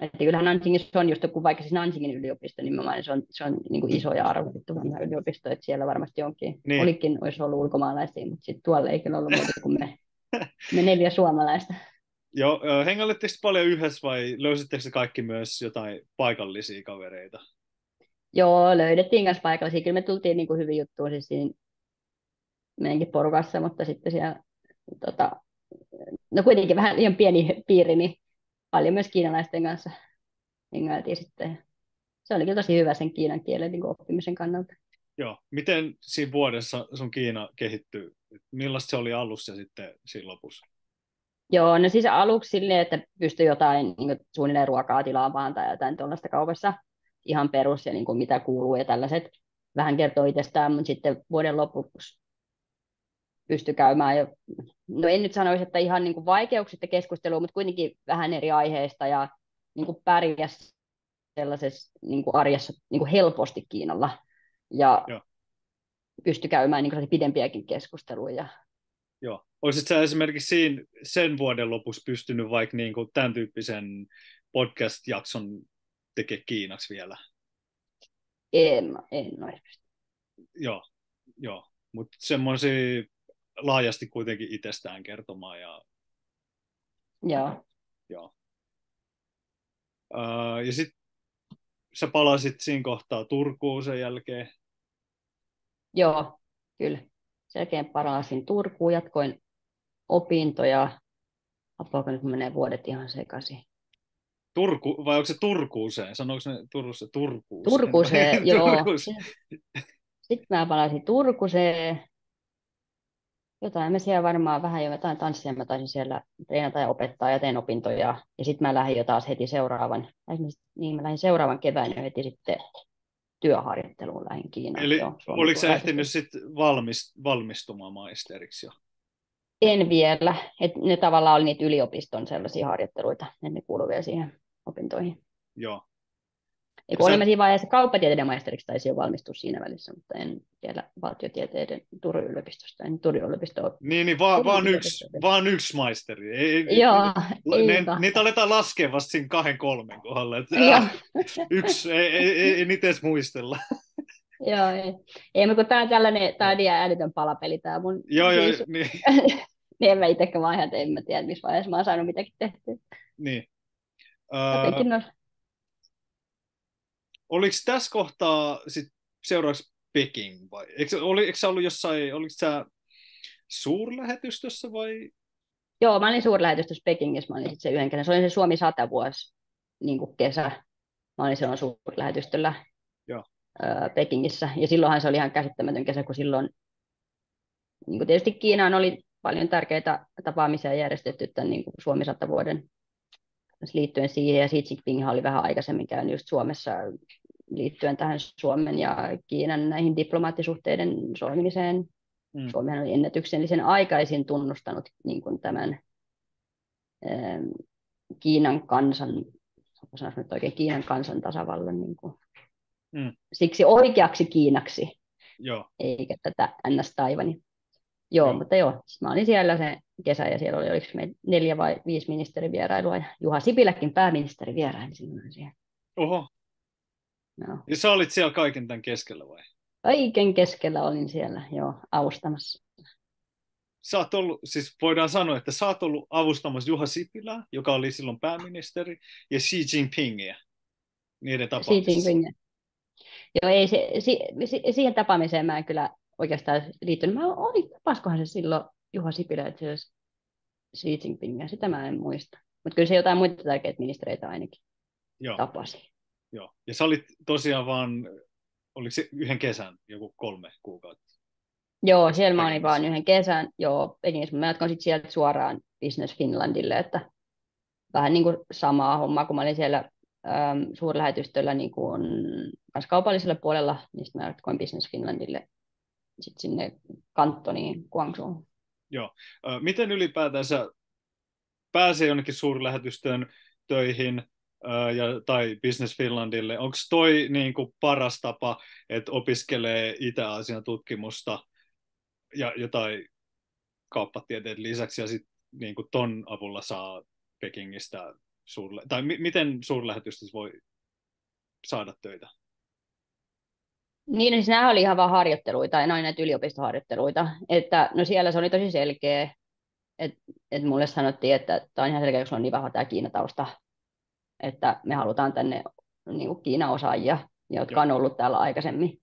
Että kyllähän Nanjingissa on just joku, vaikka siis Nanjingin yliopisto nimenomaan, niin se on, se on niin kuin iso ja arvostettu vanha yliopisto, että siellä varmasti onkin, niin. olikin, olisi ollut ulkomaalaisia, mutta sitten tuolla ei kyllä ollut muuta kuin me, me neljä suomalaista. Joo, hengailetteko paljon yhdessä vai löysittekö kaikki myös jotain paikallisia kavereita? Joo, löydettiin myös paikallisia. Kyllä me tultiin niin kuin hyvin juttuun siis siinä meidänkin porukassa, mutta sitten siellä, tota, no kuitenkin vähän liian pieni piiri, niin paljon myös kiinalaisten kanssa hengailtiin sitten. Se oli kyllä tosi hyvä sen kiinan kielen niin oppimisen kannalta. Joo. Miten siinä vuodessa sun Kiina kehittyy? Millaista se oli alussa ja sitten siinä lopussa? Joo, no siis aluksi silleen, että pystyi jotain niin suunnilleen ruokaa tilaamaan tai jotain tuollaista kaupassa ihan perus ja niin kuin mitä kuuluu ja tällaiset vähän kertoo itsestään, mutta sitten vuoden lopuksi pysty käymään jo, no en nyt sanoisi, että ihan niin kuin vaikeuksista keskustelua, mutta kuitenkin vähän eri aiheista ja niin kuin pärjäs sellaisessa niin kuin arjessa niin kuin helposti Kiinalla ja Joo. pysty käymään niin kuin pidempiäkin keskusteluja. Joo. Olisit sä esimerkiksi siinä, sen vuoden lopussa pystynyt vaikka niin kuin tämän tyyppisen podcast-jakson tekemään Kiinaksi vielä? En, en olisi Joo, joo. mutta semmoisia laajasti kuitenkin itsestään kertomaan. Ja, Joo. Joo. Uh, ja sitten sä palasit siinä kohtaa Turkuun sen jälkeen. Joo, kyllä. Sen jälkeen palasin Turkuun, jatkoin opintoja. Apuako nyt menee vuodet ihan sekaisin. Turku, vai onko se Turkuuseen? Sanoiko ne Turussa Turkuuseen? Turkuuseen, joo. Turkuuseen. Sitten mä palasin Turkuseen jotain mä siellä varmaan vähän jo jotain tanssia mä taisin siellä treenata ja opettaa ja teen opintoja. Ja sitten mä lähdin jo taas heti seuraavan, niin mä lähdin seuraavan kevään heti sitten työharjoitteluun lähdin Kiinaan. Eli jo, oliko sä ehtinyt sitten valmist, valmistumaan maisteriksi jo? En vielä. Et ne tavallaan oli niitä yliopiston sellaisia harjoitteluita, että ne kuuluu vielä siihen opintoihin. Joo. Ja kun olimme siinä vaiheessa kauppatieteiden maisteriksi, taisi jo valmistua siinä välissä, mutta en vielä valtiotieteiden Turun yliopistosta, en Turun yliopistoa. Niin, niin vaan, vaan, yksi, vaan yksi maisteri. Ei, Joo, ne, niitä aletaan laskea vasta siinä kahden kolmen kohdalla. Että, äh, yksi, ei, ei, ei, ei niitä edes muistella. Joo, ei. ei kun tämä on tällainen, tämä on niin älytön palapeli, tämä mun. Joo, joo, niin. niin en mä itsekään vaiheessa, en mä tiedä, missä vaiheessa mä oon saanut mitäkin tehtyä. Niin. Uh, oliko tässä kohtaa sit seuraavaksi Peking vai? Eikö, oli, eikö sä ollut jossain, oliko sä suurlähetystössä vai? Joo, mä olin suurlähetystössä Pekingissä, mä olin se yhden kesän. Se oli se Suomi 100 vuosi niin kuin kesä. Mä olin silloin suurlähetystöllä Joo. Pekingissä. Ja silloinhan se oli ihan käsittämätön kesä, kun silloin niin kuin tietysti Kiinaan oli paljon tärkeitä tapaamisia järjestetty tämän niin kuin Suomi 100 vuoden liittyen siihen, ja Xi Jinping oli vähän aikaisemmin käynyt just Suomessa liittyen tähän Suomen ja Kiinan näihin diplomaattisuhteiden solmimiseen. Mm. Suomihan oli ennätyksellisen aikaisin tunnustanut niin kuin tämän ähm, Kiinan kansan, sanoisi nyt oikein Kiinan kansan tasavallan niin kuin, mm. siksi oikeaksi Kiinaksi, Joo. eikä tätä NS-Taivani. Joo, mm. mutta joo, mä olin siellä se kesä ja siellä oli, oliko me neljä vai viisi ministerivierailua ja Juha Sipiläkin pääministeri vieraili silloin siellä. Oho. No. Ja sä olit siellä kaiken tämän keskellä vai? Kaiken keskellä olin siellä, joo, avustamassa. Sä oot ollut, siis voidaan sanoa, että sä oot ollut avustamassa Juha Sipilää, joka oli silloin pääministeri, ja Xi Jinpingiä niiden tapaamisessa. Xi Jinpingiä. Joo, ei, se, si, si, siihen tapaamiseen mä en kyllä oikeastaan liittynyt. Mä olin, tapaskohan se silloin Juha Sipilä, että se Xi Jinpingia, sitä mä en muista. Mutta kyllä se jotain muita tärkeitä ministereitä ainakin Joo. tapasi. Joo, ja sä olit tosiaan vaan, oliko se yhden kesän, joku kolme kuukautta? Joo, siellä mä olin vaan yhden kesän, joo, Pekingissä. Mä jatkoin sitten sieltä suoraan Business Finlandille, että vähän niin kuin samaa hommaa, kun mä olin siellä äm, suurlähetystöllä niin kuin, kaupallisella puolella, niin sitten mä jatkoin Business Finlandille sitten sinne kantoniin Guangzhouun. Joo. Miten ylipäätänsä pääsee jonnekin suurlähetystöön töihin ja, tai Business Finlandille? Onko toi niin kuin paras tapa, että opiskelee Itä-Aasian tutkimusta ja jotain kauppatieteen lisäksi ja sitten niin kuin ton avulla saa Pekingistä suurle- tai mi- miten suurlähetystössä voi saada töitä? Niin, no siis nämä oli ihan vaan harjoitteluita, ne oli näitä yliopistoharjoitteluita. Että, no siellä se oli tosi selkeä, että et mulle sanottiin, että tämä on ihan selkeä, koska on niin vahva tämä Kiinatausta, että me halutaan tänne niin kuin Kiinan osaajia, jotka Joo. on ollut täällä aikaisemmin.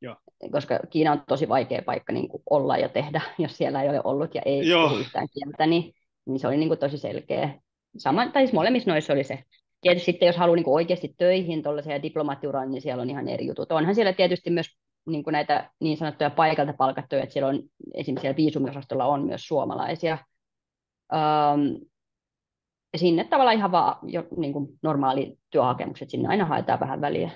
Joo. Koska Kiina on tosi vaikea paikka niin kuin olla ja tehdä, jos siellä ei ole ollut ja ei Joo. puhu yhtään kieltä, niin, niin se oli niin kuin tosi selkeä. Sama, tai siis molemmissa noissa oli se. Tietysti sitten, jos haluaa niin kuin oikeasti töihin tuollaisia diplomaattiuraan, niin siellä on ihan eri jutut. Onhan siellä tietysti myös niin kuin näitä niin sanottuja paikalta palkattuja, että siellä on esimerkiksi siellä viisumiosastolla on myös suomalaisia. Um, sinne tavallaan ihan vaan jo, niin kuin normaali työhakemukset, sinne aina haetaan vähän väliä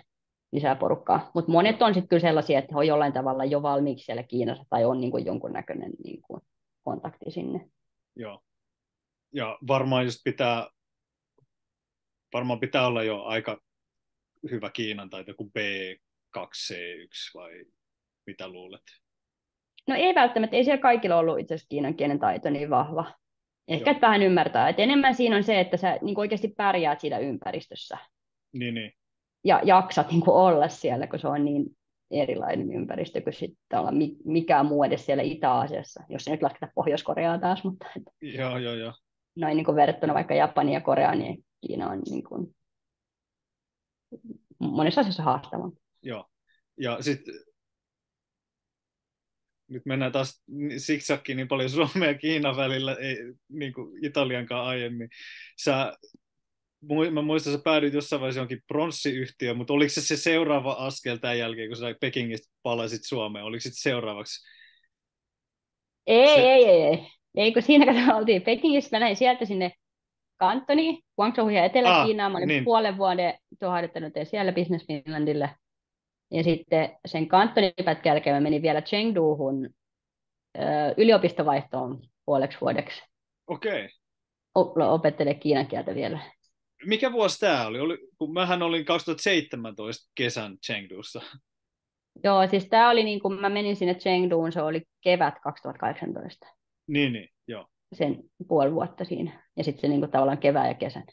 lisää porukkaa. Mutta monet on sitten kyllä sellaisia, että he on jollain tavalla jo valmiiksi siellä Kiinassa tai on niin kuin jonkunnäköinen niin kuin kontakti sinne. Joo. Ja varmaan just pitää, varmaan pitää olla jo aika hyvä Kiinan tai joku B2C1 vai mitä luulet? No ei välttämättä, ei siellä kaikilla ollut itse asiassa kiinan kielen taito niin vahva. Ehkä Joo. että vähän ymmärtää. Et enemmän siinä on se, että sä niin oikeasti pärjäät siinä ympäristössä Niin, niin. ja jaksat niin olla siellä, kun se on niin erilainen ympäristö kuin sitten olla mi- mikään muu edes siellä Itä-Aasiassa, jos ei nyt lasketa Pohjois-Koreaa taas, mutta et Joo, joo, joo. noin niin verrattuna vaikka Japania ja Koreaan, niin Kiina on niin kuin monessa asiassa haastava. Joo. Ja sitten nyt mennään taas siksakkiin niin paljon Suomen ja Kiinan välillä, ei niin kuin Italiankaan aiemmin. Sä, mä muistan, sä päädyit jossain vaiheessa jonkin pronssiyhtiö, mutta oliko se se seuraava askel tämän jälkeen, kun sä Pekingistä palasit Suomeen? Oliko sitten seuraavaksi? Ei, Se- ei, ei, ei. Ei, kun siinä kun oltiin Pekingistä, mä lähdin sieltä sinne Kantoniin, Guangzhouhun ja Etelä-Kiinaan. Mä olin niin. puolen vuoden tuon harjoittanut siellä Business Finlandille. Ja sitten sen Kantonin pätkän jälkeen mä menin vielä Chengduhun yliopistovaihtoon puoleksi vuodeksi. Okei. O- opettele kiinan kieltä vielä. Mikä vuosi tämä oli? oli? Kun mähän olin 2017 kesän Chengdussa. Joo, siis tämä oli niin kuin mä menin sinne Chengduun, se oli kevät 2018. Niin, niin. Sen puoli vuotta siinä. Ja sitten se niin kuin tavallaan kevään ja kesän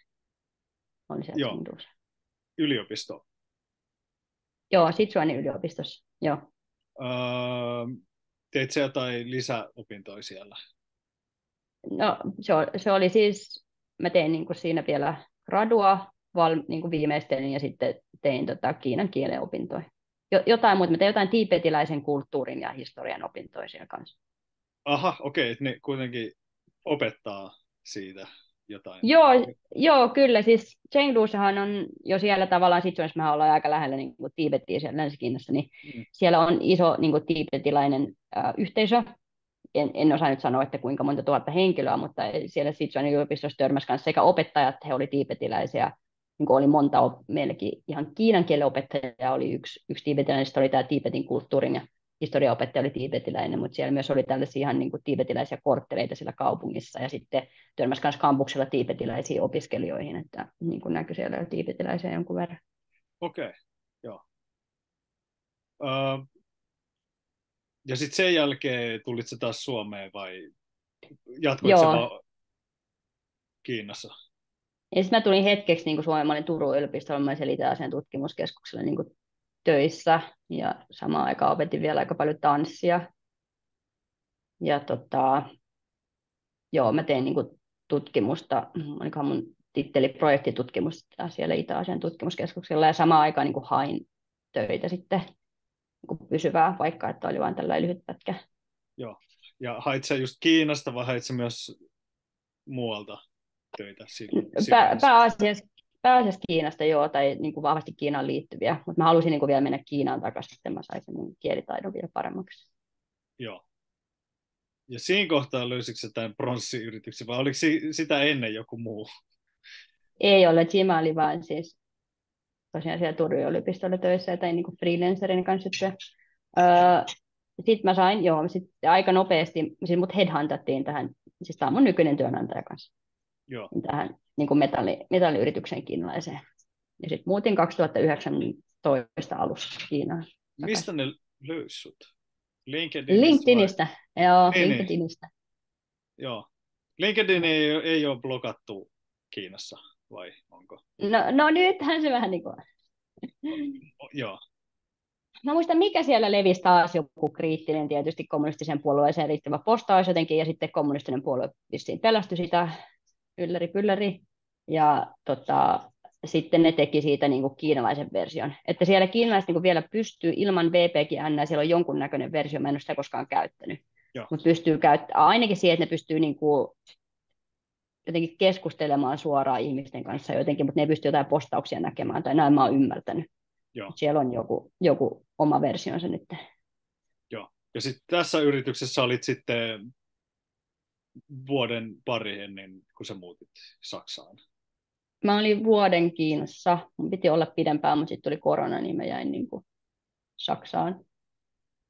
oli siellä Joo. Yliopisto. Joo, Sichuanin yliopistossa. Joo. Öö, teit sä jotain lisäopintoja siellä? No, se, oli, se oli siis, mä tein niin kuin siinä vielä gradua val, niin kuin viimeistelin ja sitten tein tota kiinan kielen opintoja. Jo, jotain muuta, mä tein jotain tiipetiläisen kulttuurin ja historian opintoja siellä kanssa. Aha, okei, että ne kuitenkin opettaa siitä jotain. Joo, joo, kyllä. Siis Chengdussahan on jo siellä tavallaan, sit jos me ollaan aika lähellä niin kuin Tiibettiä siellä Länsi-Kiinassa, niin Mm. siellä on iso niin kuin tiibetiläinen äh, yhteisö. En, en osaa nyt sanoa, että kuinka monta tuhatta henkilöä, mutta siellä Sichuanin yliopistossa törmäsi kanssa sekä opettajat, he oli tiibetiläisiä, niin kuin oli monta, meilläkin ihan kiinan kielen opettajaa oli yksi, yksi tiibetiläinen, oli tämä Tiibetin kulttuurin ja historiaopettaja oli tiibetiläinen, mutta siellä myös oli tällaisia ihan niin kuin tiibetiläisiä kortteleita siellä kaupungissa, ja sitten törmäsi myös kampuksella tiibetiläisiin opiskelijoihin, että niin kuin näkyi siellä jo tiibetiläisiä jonkun verran. Okei, joo. Öö, ja sitten sen jälkeen tulit sä taas Suomeen vai jatkoit Joo. vaan Kiinassa? Ja sitten mä tulin hetkeksi niin kuin Suomeen, mä olin Turun yliopistolla, mä olin siellä Itä-Asian tutkimuskeskuksella niin kuin töissä, ja samaan aikaan opetin vielä aika paljon tanssia. Ja tota, joo, mä tein niin kuin tutkimusta, olikohan mun titteli projektitutkimusta siellä Itä-Asian tutkimuskeskuksella, ja samaan aikaan niin kuin hain töitä sitten niin kuin pysyvää, vaikka että oli vain tällainen lyhyt pätkä. Ja hait sä just Kiinasta vai hait sä myös muualta töitä? Si- Pää, siinä pääasiassa, pääasiassa Kiinasta joo, tai niin kuin vahvasti Kiinaan liittyviä, mutta mä halusin niin kuin vielä mennä Kiinaan takaisin, että mä saisin mun kielitaidon vielä paremmaksi. Joo. Ja siinä kohtaa löysitkö tämän pronssiyrityksen vai oliko si- sitä ennen joku muu? Ei ole, Jima oli vaan siis tosiaan siellä Turun yliopistolla töissä tein niin kuin freelancerin kanssa sitten. Öö, sitten mä sain, joo, sitten aika nopeasti, siis mut headhuntattiin tähän, siis tämä on mun nykyinen työnantaja kanssa, Joo. tähän niin kuin metalli, metalliyritykseen kiinalaiseen. Ja sitten muutin 2019 alussa Kiinaan. Mistä ne löysi sut? LinkedInistä? LinkedInistä, joo, Niin, niin. LinkedInistä. Vai? Joo. LinkedIn ei, ei ole blokattu Kiinassa. vai onko? No, no nythän se vähän niin kuin... O, joo. Mä muistan, mikä siellä levisi taas joku kriittinen tietysti kommunistisen puolueeseen liittyvä postaus jotenkin, ja sitten kommunistinen puolue vissiin pelästyi sitä, ylläri pylläri, ja tota, sitten ne teki siitä niin kuin kiinalaisen version. Että siellä kiinalaiset niin kuin vielä pystyy ilman VPGN, siellä on jonkunnäköinen versio, mä en ole sitä koskaan käyttänyt, mutta pystyy käyttämään, ainakin siihen, että ne pystyy niin kuin jotenkin keskustelemaan suoraan ihmisten kanssa jotenkin, mutta ne ei pysty jotain postauksia näkemään, tai näin mä oon ymmärtänyt. Joo. Siellä on joku, joku oma versionsa nyt. Joo. Ja sitten tässä yrityksessä olit sitten vuoden pari ennen kuin sä muutit Saksaan. Mä olin vuoden Kiinassa. Mun piti olla pidempään, mutta sitten tuli korona, niin mä jäin niin kuin Saksaan.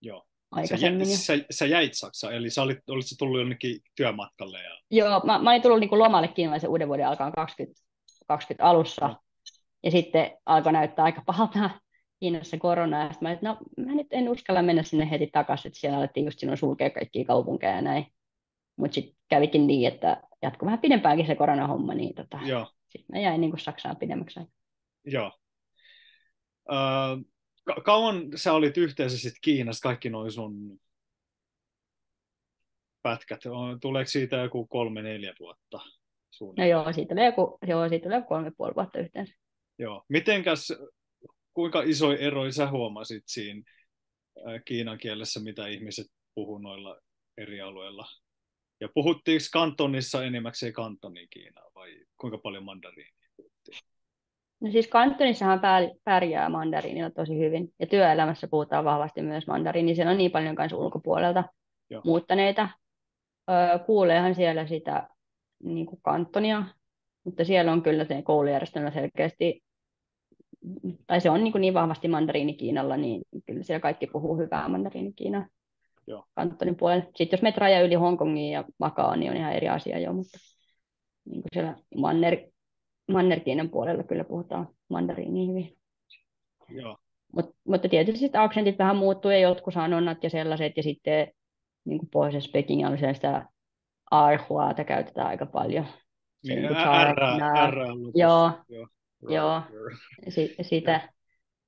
Joo. Aikaisemmin. Sä, sä, sä jäit Saksaan, eli sä olit, olit sä tullut jonnekin työmatkalle? Ja... Joo, mä, mä olin tullut niin kuin lomalle kiinalaisen uuden vuoden alkaan 20, 20 alussa. No. Ja sitten alkoi näyttää aika pahalta Kiinassa korona. Ja mä että no mä nyt en uskalla mennä sinne heti takaisin, että siellä alettiin just sinun sulkea kaikkia kaupunkeja ja näin. Mutta sitten kävikin niin, että jatkoi vähän pidempäänkin se koronahomma, niin tota, sitten mä jäin niin kuin Saksaan pidemmäksi. Joo. Uh, ka- kauan sä olit yhteensä sit Kiinassa, kaikki noin sun pätkät? Tuleeko siitä joku kolme-neljä vuotta? No joo, siitä tulee joku, joo, siitä tulee kolme puoli vuotta yhteensä. Joo. Mitenkäs, kuinka iso ero sä huomasit siinä kiinan kielessä, mitä ihmiset puhuu noilla eri alueilla? Ja puhuttiinko kantonissa enimmäkseen kantonin Kiinaa vai kuinka paljon mandariinia puhuttiin? No siis kantonissahan pärjää mandariinilla tosi hyvin. Ja työelämässä puhutaan vahvasti myös mandariini. Siellä on niin paljon kanssa ulkopuolelta Joo. muuttaneita. Öö, kuuleehan siellä sitä niin kuin kantonia, mutta siellä on kyllä se koulujärjestelmä selkeästi, tai se on niin, kuin niin vahvasti mandariini Kiinalla, niin kyllä siellä kaikki puhuu hyvää mandariini Kiinaa. Joo. Kantonin puolella. Sitten jos menet raja yli Hongkongiin ja Makaan, niin on ihan eri asia jo, mutta niin kuin siellä Manner, Mannerkiinen puolella kyllä puhutaan mandariini hyvin. Joo. Mut, mutta tietysti sitten aksentit vähän muuttuu ja jotkut sanonnat ja sellaiset, ja sitten niin kuin pohjoisessa Peking on sitä arhuata käytetään aika paljon. Niin, R, R, Joo, joo, joo. Si, sitä.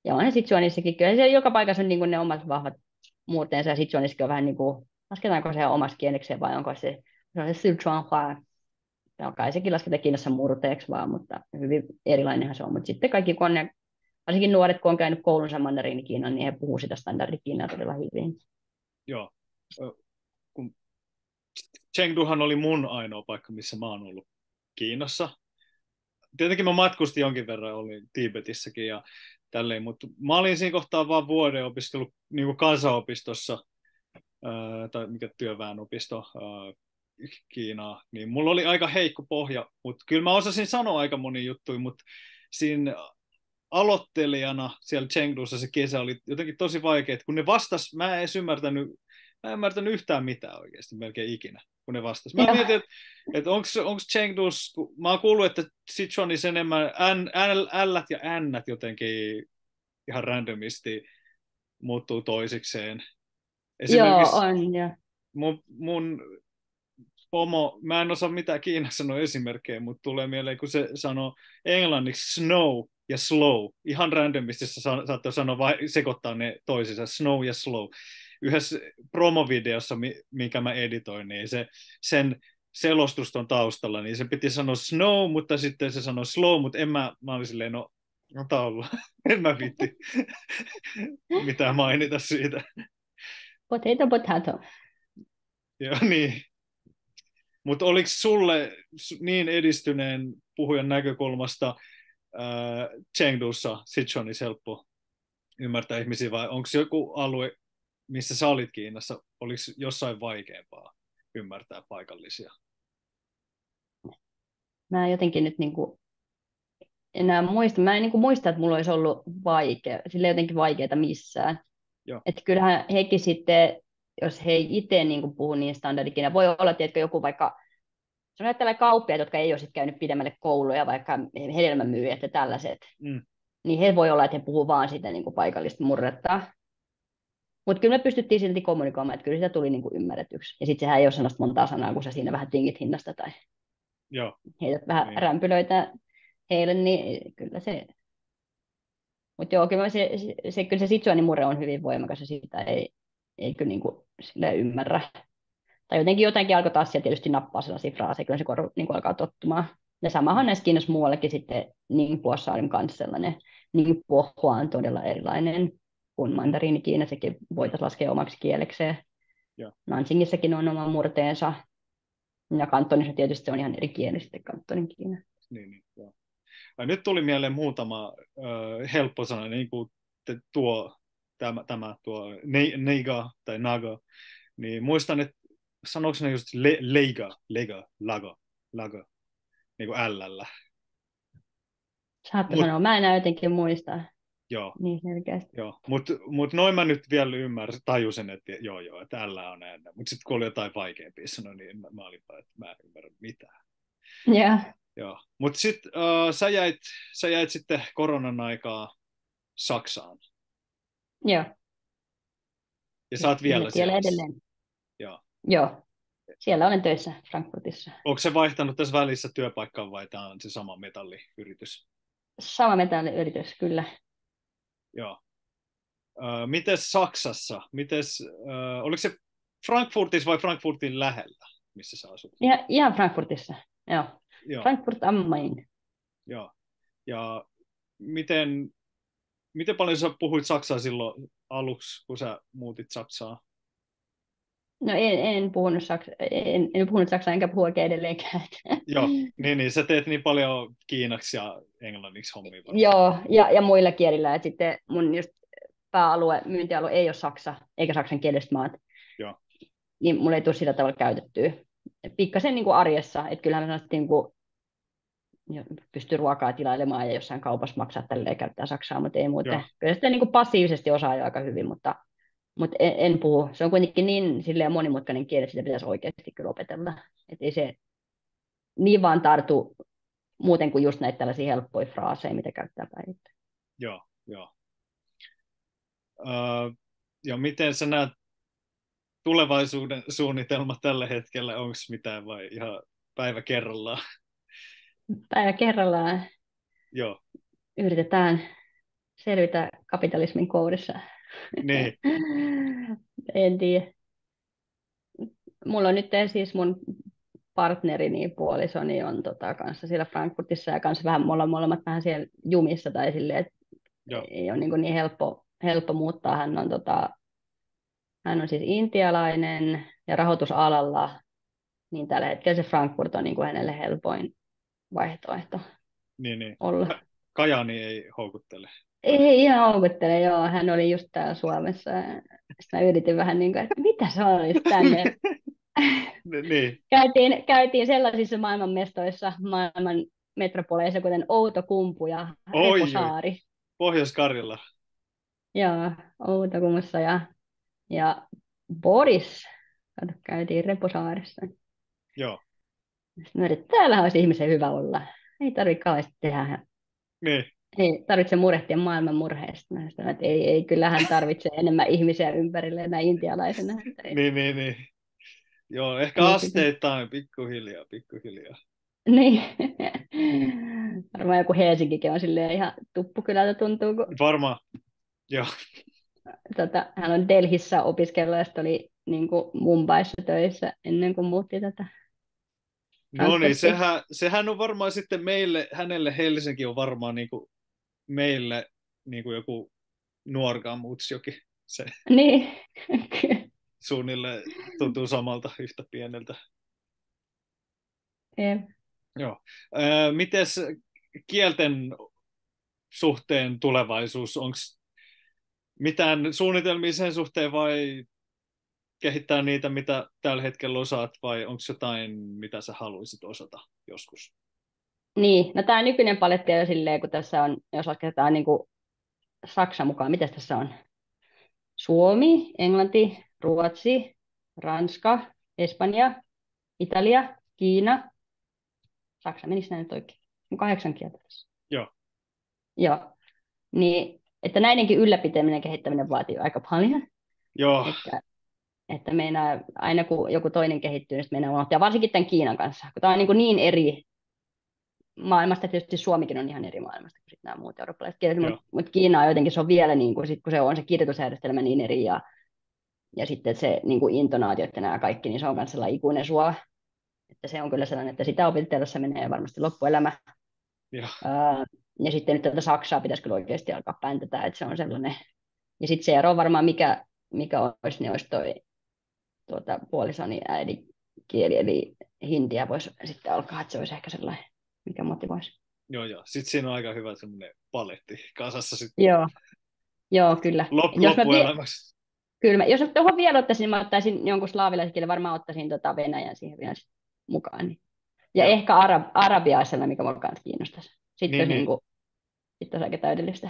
Ja onhan Sichuanissakin, kyllä se joka paikassa on niin ne omat vahvat muuteensa, ja Sichuanissakin on vähän niin kuin, lasketaanko se omassa kielekseen vai onko se, se on se Sichuanhua, no, kai sekin lasketaan Kiinassa murteeksi vaan, mutta hyvin erilainenhan se on. Mutta sitten kaikki, kun ne, varsinkin nuoret, kun on käynyt koulunsa mandariini-Kiinan, niin he puhuu sitä standardikiinaa todella hyvin. Joo. Kun Chengduhan oli mun ainoa paikka, missä mä oon ollut Kiinassa. Tietenkin mä matkustin jonkin verran, olin Tiibetissäkin ja tälleen, mutta mä olin siinä kohtaa vaan vuoden opiskellut niin kuin kansanopistossa, ää, tai mikä työväenopisto, Kiinaa, niin mulla oli aika heikko pohja, mutta kyllä mä osasin sanoa aika moni juttuja, mutta siinä aloittelijana siellä Chengdussa se kesä oli jotenkin tosi vaikea, kun ne vastas, mä en edes ymmärtänyt, mä en ymmärtänyt yhtään mitään oikeasti melkein ikinä, kun ne vastas. Mä mietin, että, että onko Chengdus, mä oon kuullut, että Sichuanissa enemmän N, L, L ja N jotenkin ihan randomisti muuttuu toisikseen. Joo, on, ja. Mun, mun pomo, mä en osaa mitään Kiinassa sanoa esimerkkejä, mutta tulee mieleen, kun se sanoo englanniksi snow ja slow. Ihan randomisti se saattaa sanoa, vai sekoittaa ne toisiinsa, snow ja slow. Yhdessä promovideossa, minkä mä editoin, niin se, sen selostuston taustalla, niin se piti sanoa snow, mutta sitten se sanoi slow, mutta en mä, mä olin silleen, no, no taulu, en mä vitti mitään mainita siitä. Potato, potato. Joo, niin. Mutta oliko sulle niin edistyneen puhujan näkökulmasta äh, Chengdussa, Sichuanissa helppo ymmärtää ihmisiä vai onko joku alue, missä sä olit Kiinassa, oliko jossain vaikeampaa ymmärtää paikallisia? Mä jotenkin nyt niin kuin enää muista, mä en niin kuin muista, että mulla olisi ollut vaikea, sille jotenkin vaikeaa missään. Joo. Että kyllähän hekin sitten jos he ei itse niin puhu niin standardikinä. Voi olla, että joku vaikka, se on tällä kauppiaat, jotka ei ole käynyt pidemmälle kouluja, vaikka hedelmämyyjät ja tällaiset, mm. niin he voi olla, että he puhuu vaan sitä niin kuin paikallista murretta. Mutta kyllä me pystyttiin silti kommunikoimaan, että kyllä sitä tuli niin kuin ymmärretyksi. Ja sitten sehän ei ole sellaista montaa sanaa, kun sä siinä vähän tingit hinnasta tai Joo. heität vähän niin. rämpylöitä heille, niin kyllä se... Mutta joo, kyllä se, se, se, kyllä se Sichuanin murre on hyvin voimakas ja sitä ei, ei kyllä niin kuin, ymmärrä. Tai jotenkin jotenkin alkoi taas tietysti nappaa sellaisia fraaseja, kyllä se korva niin kuin alkaa tottumaan. Ja samahan näissä Kiinassa muuallekin sitten niin Puossaarin kanssa sellainen, niin Pohua on todella erilainen kuin mandariini Kiina, sekin voitaisiin laskea omaksi kielekseen. Ja. Nansingissakin on oma murteensa, ja kantonissa tietysti on ihan eri kieli sitten kantonin Kiina. Niin, niin, joo. Nyt tuli mieleen muutama äh, helppo sana, niin kuin tuo, tämä, tämä tuo ne, neiga tai naga, niin muistan, että sanoiko ne just le, leiga, lega, laga, laga, niin kuin L-llä. Saattaa Mut, sanoa, mä en jotenkin muista. Joo. Niin selkeästi. Joo, mutta mut noin mä nyt vielä ymmärsin, tajusin, että joo joo, että tällä on ennen. Mutta sitten kun oli jotain vaikeampia sanoa, niin mä, mä olin että mä en ymmärrä mitään. Yeah. Joo, mutta sitten uh, sä, jäit, sä jäit sitten koronan aikaa Saksaan. Joo. Ja sä oot vielä siellä. edelleen. Joo. Joo. Siellä olen töissä Frankfurtissa. Onko se vaihtanut tässä välissä työpaikkaa vai tämä on se sama metalliyritys? Sama metalliyritys, kyllä. Joo. Uh, miten Saksassa? Mites, uh, oliko se Frankfurtissa vai Frankfurtin lähellä, missä sä asut? Ja, ihan Frankfurtissa, joo. joo. Frankfurt am Main. Joo. Ja miten, miten paljon sä puhuit Saksaa silloin aluksi, kun sä muutit Saksaan? No en, en, puhunut saksa, en, en puhunut saksaa enkä puhu oikein edelleenkään. Joo, niin, niin sä teet niin paljon kiinaksi ja englanniksi hommia. Joo, ja, ja muilla kielillä. Et sitten mun just pääalue, myyntialue ei ole saksa, eikä saksan kielestä maat. Joo. Niin mulla ei tule sillä tavalla käytettyä. Pikkasen niin kuin arjessa, että kyllähän mä niin kuin, pystyy ruokaa tilailemaan ja jossain kaupassa maksaa tälleen käyttää saksaa, mutta ei muuten. Joo. Kyllä sitä niin kuin passiivisesti osaa jo aika hyvin, mutta mutta en, en puhu. Se on kuitenkin niin silleen monimutkainen kieli, että sitä pitäisi oikeasti kyllä opetella. Että ei se niin vaan tartu muuten kuin just näitä tällaisia helppoja fraaseja, mitä käyttää päivittäin. Joo, joo. Uh, ja miten sä näet tulevaisuuden suunnitelma tällä hetkellä? Onko mitään vai ihan päivä kerrallaan? Päivä kerrallaan. Joo. Yritetään selvitä kapitalismin kourissa. Niin. en tiedä. Mulla on nyt siis mun partnerini niin puolisoni on tota, kanssa siellä Frankfurtissa ja kanssa vähän molemmat, molemmat vähän siellä jumissa tai silleen, että ei ole niin, niin helppo, helppo muuttaa. Hän on, tota, hän on siis intialainen ja rahoitusalalla, niin tällä hetkellä se Frankfurt on niin kuin hänelle helpoin vaihtoehto niin, niin. olla. Kajani ei houkuttele. Ei ihan houkuttele, joo. Hän oli just täällä Suomessa. Sitten mä yritin vähän niin kuin, että mitä se olisi tänne. niin. käytiin, käytiin sellaisissa maailmanmestoissa, maailman metropoleissa, kuten Outokumpu ja Oi, Reposaari. Pohjois-Karjala. Joo, Outokummussa ja, ja Boris. Käytiin Reposaarissa. Joo. Sitten että täällä olisi ihmisen hyvä olla. Ei tarvitse kauheasti tehdä. Niin ei tarvitse murehtia maailman murheista. Näistä, että ei, ei, kyllä hän tarvitsee enemmän ihmisiä ympärille näin intialaisena. niin, niin, niin. Joo, ehkä niin, asteittain, pikkuhiljaa, pikkuhiljaa. Niin. Varmaan joku Helsinkikin on silleen ihan tuppukylältä tuntuu. Kun... Varmaan, joo. Tota, hän on Delhissä opiskellut ja oli niin kuin Mumbaissa töissä ennen kuin muutti tätä. No niin, sehän, sehän on varmaan sitten meille, hänelle Helsinki on varmaan niin kuin meille niin kuin joku nuorgamutsjoki. Se niin. suunnilleen tuntuu samalta yhtä pieneltä. Jep. Joo. mites kielten suhteen tulevaisuus? Onko mitään suunnitelmia sen suhteen vai kehittää niitä, mitä tällä hetkellä osaat, vai onko jotain, mitä sä haluaisit osata joskus? Niin, no tämä nykyinen paletti on jo silleen, kun tässä on, jos lasketaan niin kuin Saksa mukaan, mitä tässä on? Suomi, Englanti, Ruotsi, Ranska, Espanja, Italia, Kiina, Saksa, menikö näin nyt oikein? On kahdeksan kieltä tässä. Joo. Joo. Niin, että näidenkin ylläpitäminen ja kehittäminen vaatii aika paljon. Joo. Että, että meinaa, aina kun joku toinen kehittyy, niin meinaa unohtaa. Varsinkin tämän Kiinan kanssa, kun tämä on niin, niin eri maailmasta. Tietysti Suomikin on ihan eri maailmasta kuin nämä muut eurooppalaiset kielet, mutta mut Kiina on jotenkin se on vielä, niin kuin, sit, kun se on se kirjoitusjärjestelmä niin eri ja, ja sitten se niin kuin intonaatiot ja nämä kaikki, niin se on myös sellainen ikuinen suo. Että se on kyllä sellainen, että sitä opetellessa menee varmasti loppuelämä. Ja, Ää, ja sitten nyt tätä Saksaa pitäisi kyllä oikeasti alkaa päntätä, että se on sellainen. Ja sitten se ero varmaan, mikä, mikä olisi, niin olisi toi tuota, puolisoni äidinkieli, eli hindiä voisi sitten alkaa, että se olisi ehkä sellainen, mikä motivoisi. joo, joo. Sitten siinä on aika hyvä semmoinen paletti kasassa sitten Joo, joo kyllä. lop, Jos mä. Kyllä, mä, jos mä tuohon vielä ottaisin, niin mä ottaisin jonkun slaavilaisen kielen, varmaan ottaisin tota Venäjän siihen vielä sit mukaan. Niin. Ja Joo. ehkä arab, arabiaisella, mikä mua kanssa kiinnostaisi. Sitten Niin, niin, niin. niin. Kuin, sitten olisi aika täydellistä.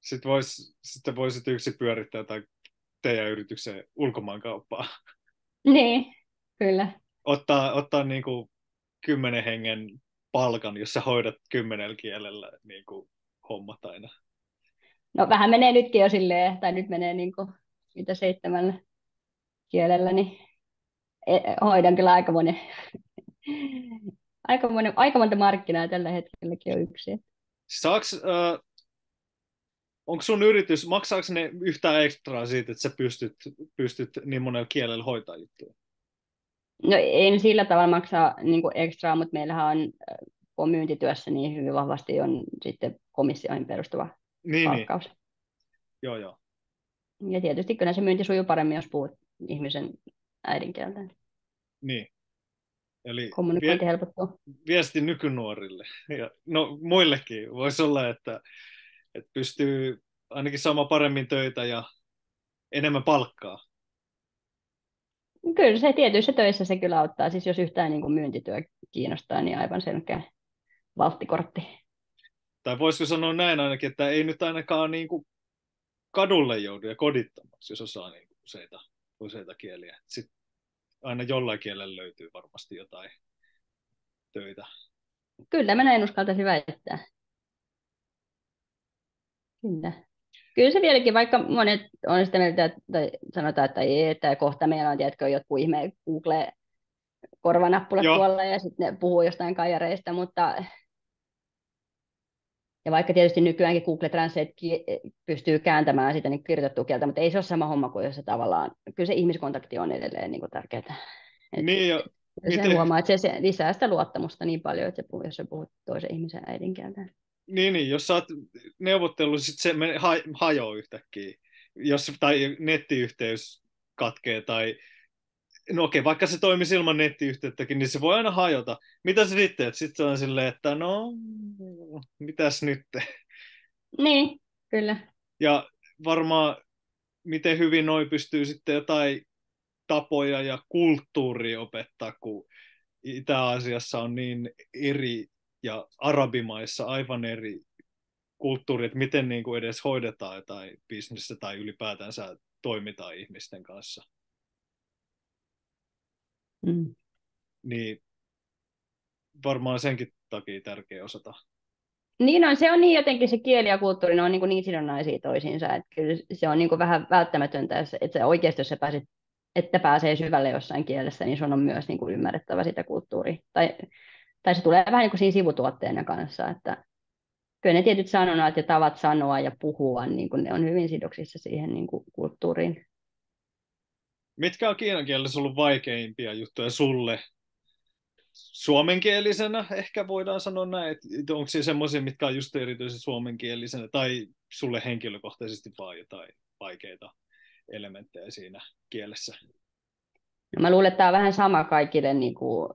Sitten, vois, sitten voisit yksi pyörittää tai teidän yrityksen ulkomaankauppaa. Niin, kyllä. Ottaa, ottaa niin kuin kymmenen hengen palkan, jos sä hoidat kymmenellä kielellä niin kuin hommat aina. No vähän menee nytkin jo silleen, tai nyt menee niin kuin, mitä seitsemällä kielellä, niin e- hoidan kyllä aika monen, aika, monen, aika monta markkinaa tällä hetkelläkin on yksi. Saaks, äh, onko sun yritys, maksaako ne yhtään ekstraa siitä, että sä pystyt, pystyt niin monella kielellä hoitaa juttuja? No en sillä tavalla maksaa niin ekstraa, mutta meillähän on, äh, on myyntityössä, niin hyvin vahvasti on sitten komissioihin perustuva Niin, niin. palkkaus. Joo, joo. Ja tietysti kyllä se myynti sujuu paremmin, jos puhut ihmisen äidinkieltä. Niin. Eli Kommunikointi vie, helpottuu. viesti nykynuorille. Ja, no muillekin voisi olla, että, että pystyy ainakin saamaan paremmin töitä ja enemmän palkkaa. Kyllä se tietyissä töissä se kyllä auttaa. Siis jos yhtään niin kuin myyntityö kiinnostaa, niin aivan selkeä valttikortti. Tai voisiko sanoa näin ainakin, että ei nyt ainakaan niin kuin kadulle joudu ja kodittomaksi, jos osaa niin kuin useita, useita kieliä. Sitten aina jollain kielellä löytyy varmasti jotain töitä. Kyllä mä näin uskaltaisin väittää. Kyllä. Kyllä se vieläkin, vaikka monet on sitä mieltä, että tai sanotaan, että ei, että kohta meillä on tiedätkö, jotkut ihme Google korvanappulat Joo. tuolla ja sitten ne puhuu jostain kajareista, mutta ja vaikka tietysti nykyäänkin Google Translate pystyy kääntämään sitä niin kirjoitettua kieltä, mutta ei se ole sama homma kuin jos se tavallaan, kyllä se ihmiskontakti on edelleen niin kuin tärkeää. Et Niin, kyllä se miten- huomaa, että se, se lisää sitä luottamusta niin paljon, että se, puhuu- jos sä puhut toisen ihmisen äidinkieltä. Niin, niin, jos sä oot neuvottelu, sit se ha, hajoaa yhtäkkiä. Jos, tai nettiyhteys katkee tai no okei, vaikka se toimisi ilman nettiyhteyttäkin, niin se voi aina hajota. Mitä sä sitten teet? Sitten se on silleen, että no, mitäs nyt? Niin, kyllä. Ja varmaan, miten hyvin noi pystyy sitten jotain tapoja ja kulttuuria opettaa, kun Itä-Aasiassa on niin eri ja arabimaissa aivan eri kulttuuri, että miten niin kuin edes hoidetaan jotain bisnestä tai ylipäätänsä toimitaan ihmisten kanssa. Mm. Niin varmaan senkin takia tärkeä osata. Niin on, se on niin jotenkin se kieli ja kulttuuri, ne on niin, kuin niin sidonnaisia toisiinsa, että kyllä se on niin kuin vähän välttämätöntä, että se oikeasti jos sä pääset, että pääsee syvälle jossain kielessä, niin sun on myös niin kuin ymmärrettävä sitä kulttuuria. Tai, tai se tulee vähän niin kuin siinä sivutuotteena kanssa, että kyllä ne tietyt sanonnat ja tavat sanoa ja puhua, niin kuin ne on hyvin sidoksissa siihen niin kuin kulttuuriin. Mitkä on kiinan kielessä ollut vaikeimpia juttuja sulle? Suomenkielisenä ehkä voidaan sanoa näin, että onko siinä semmoisia, mitkä on just erityisesti suomenkielisenä, tai sulle henkilökohtaisesti vaan jotain vaikeita elementtejä siinä kielessä? Mä luulen, että tämä on vähän sama kaikille niin kuin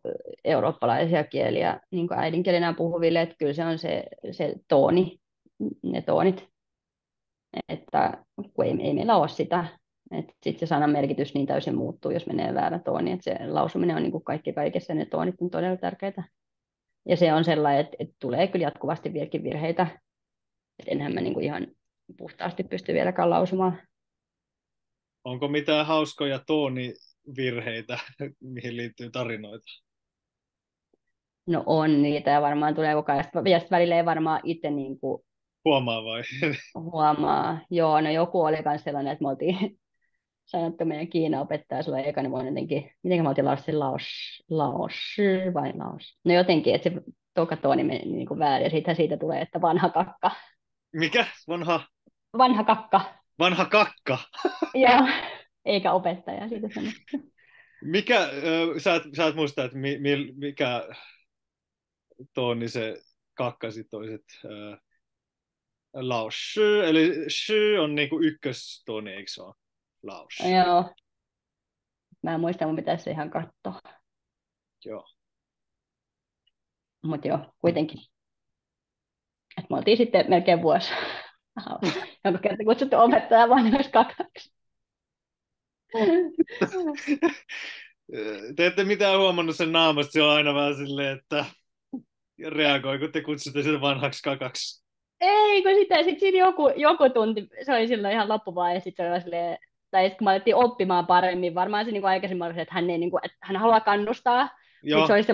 eurooppalaisia kieliä niin kuin äidinkielenä puhuville, että kyllä se on se, se tooni, ne toonit, että kun ei, ei meillä ole sitä, että sitten se sanan merkitys niin täysin muuttuu, jos menee väärä tooni, että se lausuminen on niin kuin kaikki kaikessa, ne toonit on todella tärkeitä. Ja se on sellainen, että, että tulee kyllä jatkuvasti vieläkin virheitä, että enhän mä niin kuin ihan puhtaasti pysty vieläkään lausumaan. Onko mitään hauskoja toonivirheitä, mihin liittyy tarinoita? No on niitä ja varmaan tulee koko ajan. Ja välillä ei varmaan itse niin kuin Huomaa vai? huomaa. Joo, no joku oli myös sellainen, että me oltiin sanottu meidän Kiina opettaja sulle ekana vuonna jotenkin, miten mä otin laussin laos, laos, vai laos. No jotenkin, että se toka tooni meni niin kuin väärin, ja siitä, siitä tulee, että vanha kakka. Mikä? Vanha? Vanha kakka. Vanha kakka? Joo, eikä opettaja siitä sanottu. Mikä, äh, sä, et, sä et muista, että mi, mi, mikä tooni se kakka sitten olisi, että äh, lao shi, eli shi on niinku ykköstooni, eikö se ole? Lao shi. Joo. Mä en muista, mun pitäisi ihan katsoa. Joo. Mutta joo, kuitenkin. Et me oltiin sitten melkein vuosi, jonka kerta kutsuttu opettaja vanhoiksi kakaksi. Te ette mitään huomannut sen naamasta, se on aina vähän silleen, että reagoi, kun te kutsutte sitä vanhaksi kakaksi. Ei, kun sitä, sit siinä joku, joku tunti, se oli silloin ihan loppuvaihe, sitten se oli silleen, tai sitten kun me alettiin oppimaan paremmin, varmaan se niin kuin aikaisemmin oli, että hän, ei, niin kuin, että hän haluaa kannustaa, Joo. se oli se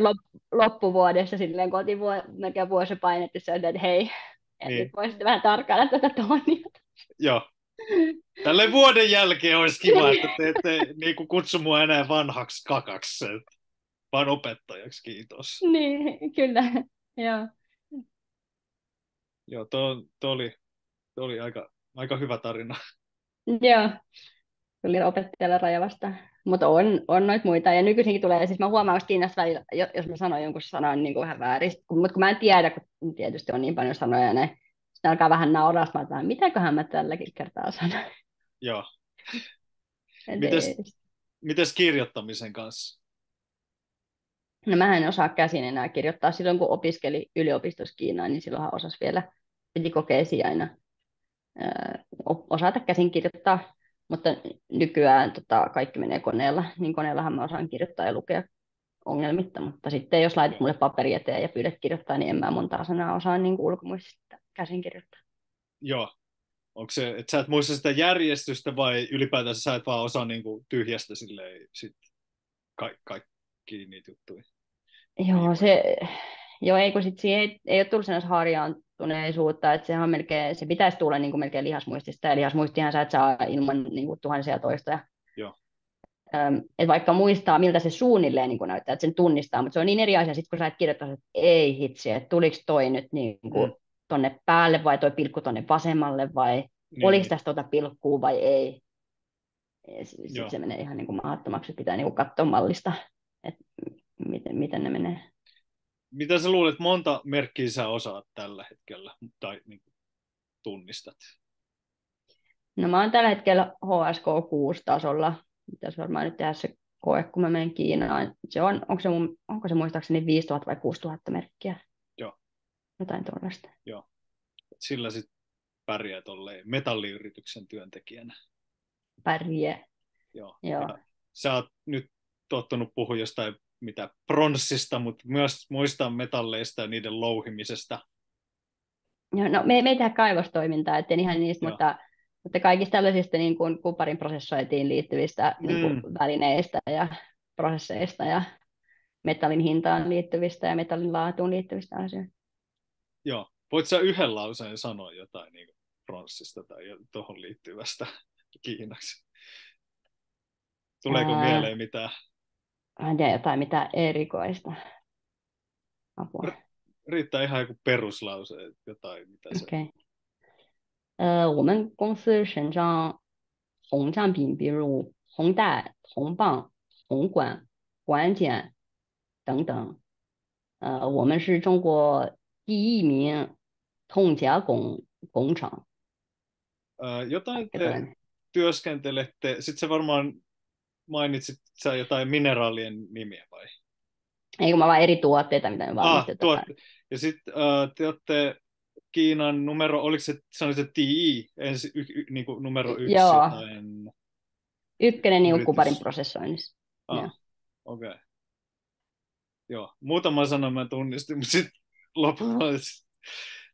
loppuvuodessa silleen, kun oltiin vuo, melkein vuosi painettu, se että hei, niin. nyt voisitte vähän tarkkailla tätä tonia. Joo. Tälle vuoden jälkeen olisi kiva, että te ette niin kuin kutsu mua enää vanhaksi kakaksi, vaan opettajaksi, kiitos. Niin, kyllä, joo. Joo, tuo, tuo, oli, tuo oli aika, aika hyvä tarina. Joo, tuli opettajalle raja vastaan. Mutta on, on noita muita. Ja nykyisinkin tulee, siis mä huomaan että Kiinassa välillä, jos mä sanon jonkun sanan niin kuin vähän väärin, mutta kun mä en tiedä, kun tietysti on niin paljon sanoja, ja ne, sitten alkaa vähän nauraa, että mitäköhän mä tälläkin kertaa sanon. Joo. mites, mites kirjoittamisen kanssa? No mä en osaa käsin enää kirjoittaa. Silloin kun opiskeli yliopistossa Kiinaan, niin silloinhan osasi vielä, piti kokeisiin aina osata käsin kirjoittaa, mutta nykyään tota, kaikki menee koneella, niin koneellahan mä osaan kirjoittaa ja lukea ongelmitta, mutta sitten jos laitat mulle paperi eteen ja pyydät kirjoittaa, niin en mä montaa sanaa osaa niin ulkomuistista käsin kirjoittaa. Joo. Onko se, että sä et muista sitä järjestystä vai ylipäätään sä et vaan osaa niin kuin tyhjästä silleen, sit ka- kaikki niitä juttuja? Joo, se, joo, ei kun sit siihen ei, ei ole tullut sellaista harjaantuneisuutta, että sehän melkein, se pitäisi tulla niin kuin melkein lihasmuistista, ja lihasmuistihan sä et saa ilman niin kuin tuhansia toistoja. Joo. Et vaikka muistaa, miltä se suunnilleen niin näyttää, että sen tunnistaa, mutta se on niin eri asia, sit kun sä et kirjoittaa, että ei hitsi, että tuliko toi nyt niin kuin mm. Tonne päälle vai toi pilkku tonne vasemmalle vai niin. oliko tästä tuota pilkkuu vai ei. Sitten se menee ihan niin kuin mahdottomaksi, pitää niin kuin katsoa mallista, että miten, miten ne menee. Mitä sä luulet, monta merkkiä sä osaat tällä hetkellä tai niin kuin, tunnistat? No mä oon tällä hetkellä HSK 6-tasolla. Pitäisi varmaan nyt tehdä se koe, kun mä menen Kiinaan. Se on, onko, se mun, onko se muistaakseni 5000 vai 6000 merkkiä? Joo. Jotain tuollaista. Joo. Sillä sitten pärjää tolleen metalliyrityksen työntekijänä. Pärjää. Joo. Joo. Ja sä oot nyt tottunut puhua jostain mitä pronssista, mutta myös muista metalleista ja niiden louhimisesta. Joo, no, me, me ei tehdä kaivostoimintaa, etten ihan niistä, mutta, mutta kaikista tällaisista niin kuin kuparin prosessoitiin liittyvistä mm. niin kuin välineistä ja prosesseista ja metallin hintaan liittyvistä ja metallin laatuun liittyvistä asioista. Joo. Voit sä yhden lauseen sanoa jotain niin pronssista tai tuohon liittyvästä Kiinaksi? Tuleeko Ää... mieleen mitään? en tiedä, jotain mitä erikoista. Apua. Riittää ihan joku peruslause, jotain, mitä se... Okay. 呃，我们公司审章红酱饼，比如红带、红棒、红管、管剪等等。呃，我们是中国 第一名铜加工工厂。呃, jotain te työskentelette, sitten se varmaan mainitsit sä jotain mineraalien nimiä vai? Ei kun mä vaan eri tuotteita, mitä me valmistetaan. Ah, tuotte. Ja sitten uh, te olette Kiinan numero, oliko se, sanoit TI, ensi, y, y, niin kuin numero yksi? Joo. Tai en... Ykkönen niin kuparin prosessoinnissa. Ah, okei. Okay. Joo, muutama sana mä tunnistin, mutta sitten lopulla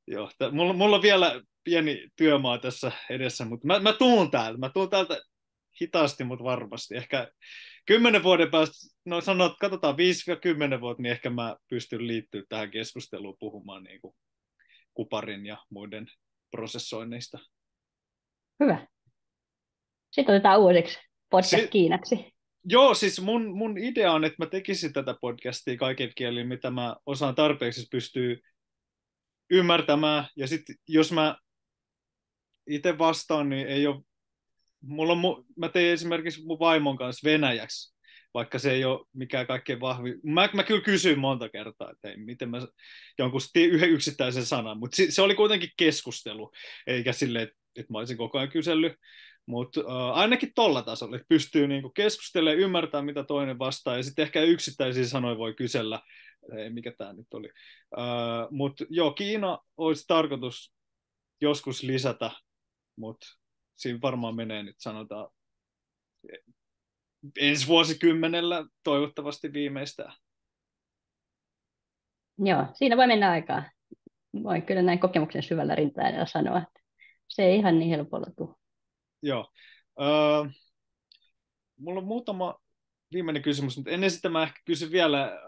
Joo, t- mulla, mulla on vielä pieni työmaa tässä edessä, mutta mä, mä tuun täältä. Mä tuun täältä hitaasti, mutta varmasti. Ehkä kymmenen vuoden päästä, no sanot, katsotaan 5-10 vuotta, niin ehkä mä pystyn liittyä tähän keskusteluun puhumaan niin kuin kuparin ja muiden prosessoinneista. Hyvä. Sitten otetaan uusiksi. podcast si- kiinaksi. Joo, siis mun, mun idea on, että mä tekisin tätä podcastia kaiken kielin, mitä mä osaan tarpeeksi pystyy ymmärtämään. Ja sitten jos mä itse vastaan, niin ei ole... Mulla on, mä tein esimerkiksi mun vaimon kanssa venäjäksi, vaikka se ei ole mikään kaikkein vahvi. Mä, mä kyllä kysyin monta kertaa, että hei, miten mä jonkun yhden yksittäisen sanan, mutta se, se oli kuitenkin keskustelu, eikä sille, että, että mä olisin koko ajan kysellyt. Mutta ainakin tuolla tasolla, että pystyy niinku keskustelemaan, ymmärtämään, mitä toinen vastaa, ja sitten ehkä yksittäisiä sanoja voi kysellä, ei, mikä tämä nyt oli. Uh, mutta joo, Kiina olisi tarkoitus joskus lisätä, mutta siinä varmaan menee nyt sanotaan ensi vuosikymmenellä toivottavasti viimeistään. Joo, siinä voi mennä aikaa. Voin kyllä näin kokemuksen syvällä rintaäänellä sanoa, että se ei ihan niin helpolla tule. Joo. Uh, mulla on muutama viimeinen kysymys, mutta ennen sitä mä ehkä kysyn vielä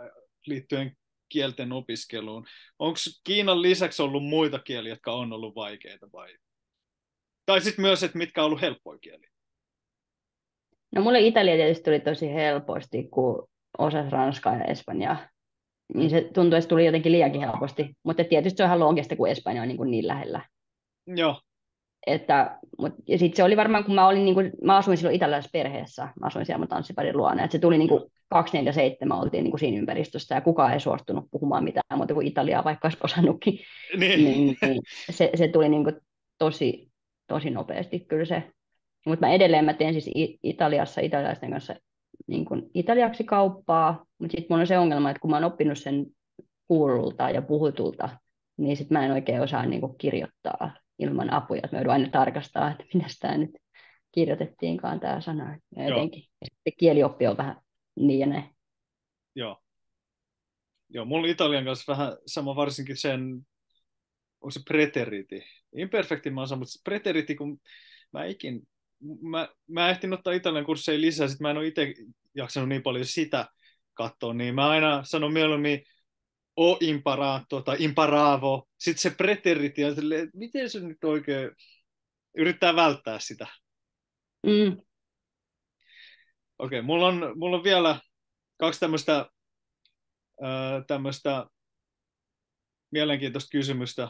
liittyen kielten opiskeluun. Onko Kiinan lisäksi ollut muita kieliä, jotka on ollut vaikeita vai? Tai sitten myös, että mitkä on ollut helppoja kieliä? No mulle Italia tietysti tuli tosi helposti, kun osas Ranskaa ja Espanjaa. Niin se tuntui, että se tuli jotenkin liiankin helposti. Mutta tietysti se on ihan loogista, kun Espanja on niin, kuin niin lähellä. Joo. Että, mut, ja sitten se oli varmaan, kun mä, olin, niin kuin, mä asuin silloin italialaisessa perheessä, mä asuin siellä mun tanssiparin luona, että se tuli niin kuin 247 oltiin niin kuin siinä ympäristössä ja kukaan ei suostunut puhumaan mitään muuta kuin italiaa, vaikka olisi osannutkin. Niin. niin, niin se, se tuli niin kuin tosi, tosi nopeasti kyllä se. Mutta mä edelleen mä teen siis Italiassa italialaisten kanssa niin kuin italiaksi kauppaa, mutta sitten mulla on se ongelma, että kun mä oon oppinut sen kuululta ja puhutulta, niin sitten mä en oikein osaa niin kuin kirjoittaa ilman apuja. Mä joudun aina tarkastaa, että minä tämä nyt kirjoitettiinkaan tämä sana. Ja jotenkin. Ja sitten kielioppi on vähän niin ja näin. Joo. Joo, mulla Italian kanssa vähän sama varsinkin sen, onko se preteriti. Imperfecti mä osaan, mutta preteriti, kun mä ikin, mä, mä ehtin ottaa Italian kursseja lisää, sit mä en ole itse jaksanut niin paljon sitä katsoa, niin mä aina sanon mieluummin o imparato tai imparavo, sitten se preteriti ja silleen, että miten se nyt oikein yrittää välttää sitä. Mm. Okei, okay, mulla, on, mulla on vielä kaksi tämmöistä äh, tämmöistä mielenkiintoista kysymystä.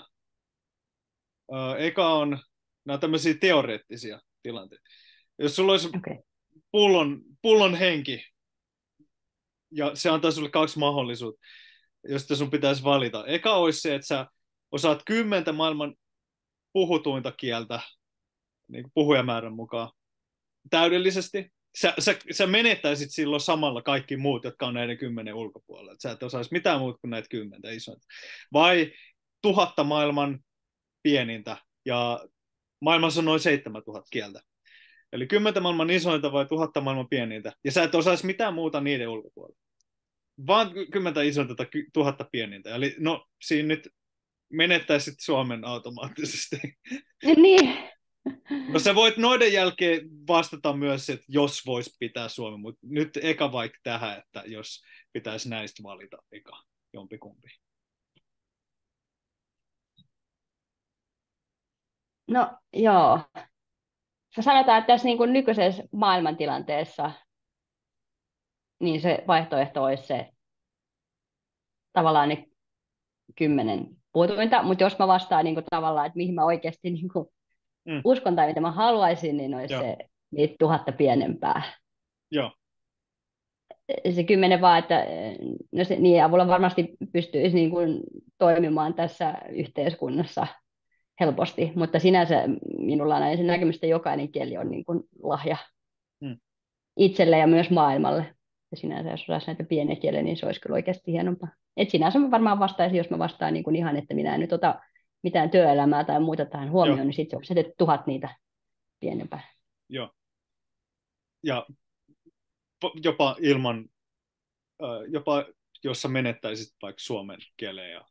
Äh, eka on, nämä on tämmöisiä teoreettisia tilanteita. Jos sulla olisi okay. pullon, pullon henki, ja se antaa sulle kaksi mahdollisuutta josta sun pitäisi valita. Eka olisi se, että sä osaat kymmentä maailman puhutuinta kieltä niin kuin puhujamäärän mukaan täydellisesti. Sä, sä, sä menettäisit silloin samalla kaikki muut, jotka on näiden kymmenen ulkopuolella. Sä et osaisi mitään muuta kuin näitä kymmentä isointa. Vai tuhatta maailman pienintä, ja maailmassa on noin 7000 kieltä. Eli kymmentä maailman isointa vai tuhatta maailman pienintä. Ja sä et osaisi mitään muuta niiden ulkopuolella vaan kymmentä isointa tai tuhatta pienintä. Eli no, siinä nyt menettäisit Suomen automaattisesti. Niin. No sä voit noiden jälkeen vastata myös, että jos vois pitää Suomen, mutta nyt eka vaikka tähän, että jos pitäisi näistä valita eka jompikumpi. No joo. Sanotaan, että tässä niin kuin nykyisessä maailmantilanteessa niin se vaihtoehto olisi se tavallaan ne kymmenen puutuinta, mutta jos mä vastaan niin kuin, tavallaan, että mihin mä oikeasti niin kuin, mm. uskon tai mitä mä haluaisin, niin olisi Joo. se niitä tuhatta pienempää. Joo. Se kymmenen vaan, että no se, niin avulla varmasti pystyisi niin kuin, toimimaan tässä yhteiskunnassa helposti, mutta sinänsä minulla on se näkemys, että jokainen kieli on niin kuin, lahja mm. itselle ja myös maailmalle ja sinänsä jos osaisi näitä pieniä kieliä, niin se olisi kyllä oikeasti hienompaa. Et sinänsä mä varmaan vastaisin, jos mä vastaan niin kuin ihan, että minä en nyt ota mitään työelämää tai muuta tähän huomioon, Joo. niin sitten se olisi tuhat niitä pienempää. Joo. Ja jopa ilman, jopa jos sä menettäisit vaikka suomen kieleen ja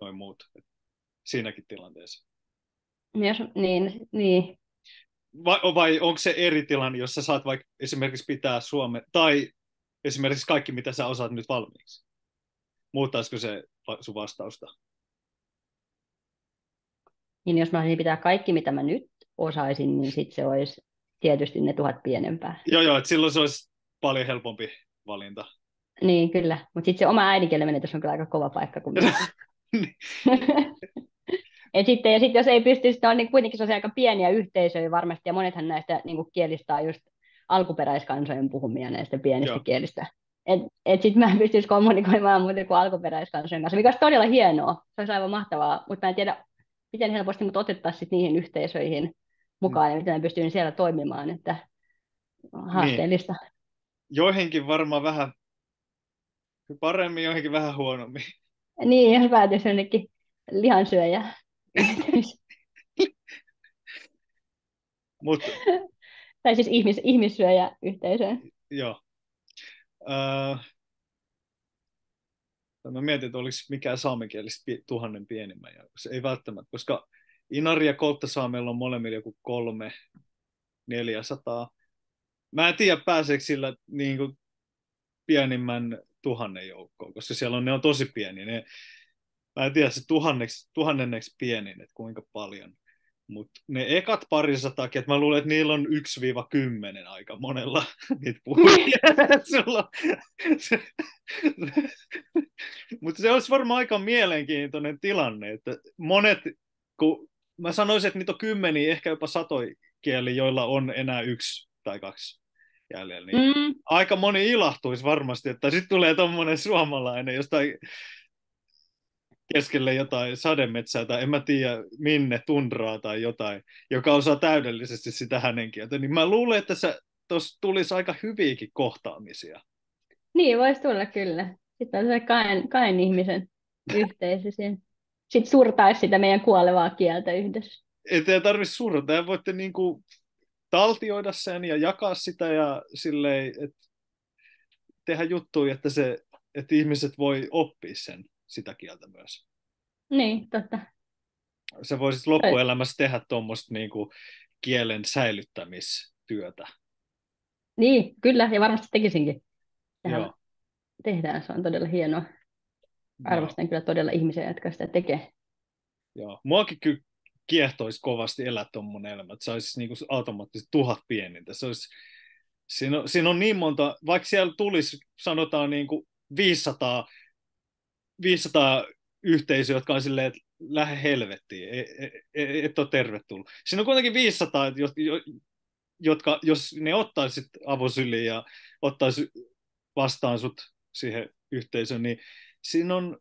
noin muut, siinäkin tilanteessa. Jos, niin, niin, vai, vai onko se eri tilanne, jos sä saat vaikka esimerkiksi pitää Suomen, tai esimerkiksi kaikki, mitä sä osaat nyt valmiiksi? Muuttaisiko se sun vastausta? Niin jos mä pitää kaikki, mitä mä nyt osaisin, niin sitten se olisi tietysti ne tuhat pienempää. Joo, joo, että silloin se olisi paljon helpompi valinta. Niin, kyllä. Mutta sitten se oma äidinkielen menetys on kyllä aika kova paikka. Kun ja sitten, ja sitten jos ei pysty, sitten on niin kuitenkin se aika pieniä yhteisöjä varmasti, ja monethan näistä niin kuin kielistä on just alkuperäiskansojen puhumia näistä pienistä Joo. kielistä. Et, et sitten mä en pystyisi kommunikoimaan muuten kuin alkuperäiskansojen kanssa, mikä olisi todella hienoa. Se olisi aivan mahtavaa, mutta mä en tiedä, miten helposti mut otettaisiin niihin yhteisöihin mukaan, mm. ja miten mä pystyn siellä toimimaan, että haasteellista. Niin. Joihinkin varmaan vähän paremmin, joihinkin vähän huonommin. Niin, jos päätyisi jonnekin lihansyöjä. Mut, tai siis ihmis, ihmissyöjä yhteisöön. Joo. Uh, mä mietin, että oliko mikään saamenkielistä tuhannen pienimmän. Ja se ei välttämättä, koska Inari ja Kolttasaamella on molemmilla joku kolme, neljäsataa. Mä en tiedä, pääseekö sillä niin kuin pienimmän tuhannen joukkoon, koska siellä on, ne on tosi pieniä. Ne, mä en tiedä se tuhanneksi, tuhannenneksi pienin, että kuinka paljon. Mutta ne ekat parisataa, että mä luulen, että niillä on 1-10 aika monella niitä puhujia. Mutta se olisi varmaan aika mielenkiintoinen tilanne, että monet, kun mä sanoisin, että niitä on kymmeniä, ehkä jopa satoi kieli, joilla on enää yksi tai kaksi jäljellä, niin mm. aika moni ilahtuisi varmasti, että sitten tulee tuommoinen suomalainen jostain keskelle jotain sademetsää tai en mä tiedä minne, tundraa tai jotain, joka osaa täydellisesti sitä hänen kieltä, niin mä luulen, että se tuossa tulisi aika hyviäkin kohtaamisia. Niin, voisi tulla kyllä. Sitten on se kahden, kahden ihmisen yhteisö siinä. Sitten surtaisi sitä meidän kuolevaa kieltä yhdessä. Ei teidän tarvitse surta, voitte niinku taltioida sen ja jakaa sitä ja silleen, että tehdä juttuja, että, se, että ihmiset voi oppia sen sitä kieltä myös. Niin, totta. Se voisit loppuelämässä tehdä tuommoista niin kuin kielen säilyttämistyötä. Niin, kyllä, ja varmasti tekisinkin. Sehän Joo. tehdään, se on todella hienoa. Arvostan Joo. kyllä todella ihmisiä, jotka sitä tekee. Joo, muakin kyllä kiehtoisi kovasti elää tuommoinen elämä, että se olisi niin kuin automaattisesti tuhat pienintä. Se olisi, siinä, on, siinä on niin monta, vaikka siellä tulisi sanotaan niin kuin 500 500 yhteisöä, jotka on silleen, että lähde helvettiin, et, et, e, et ole tervetullut. Siinä on kuitenkin 500, jotka, jos ne ottaisit avosyliin ja ottaisi vastaan sut siihen yhteisöön, niin siinä on,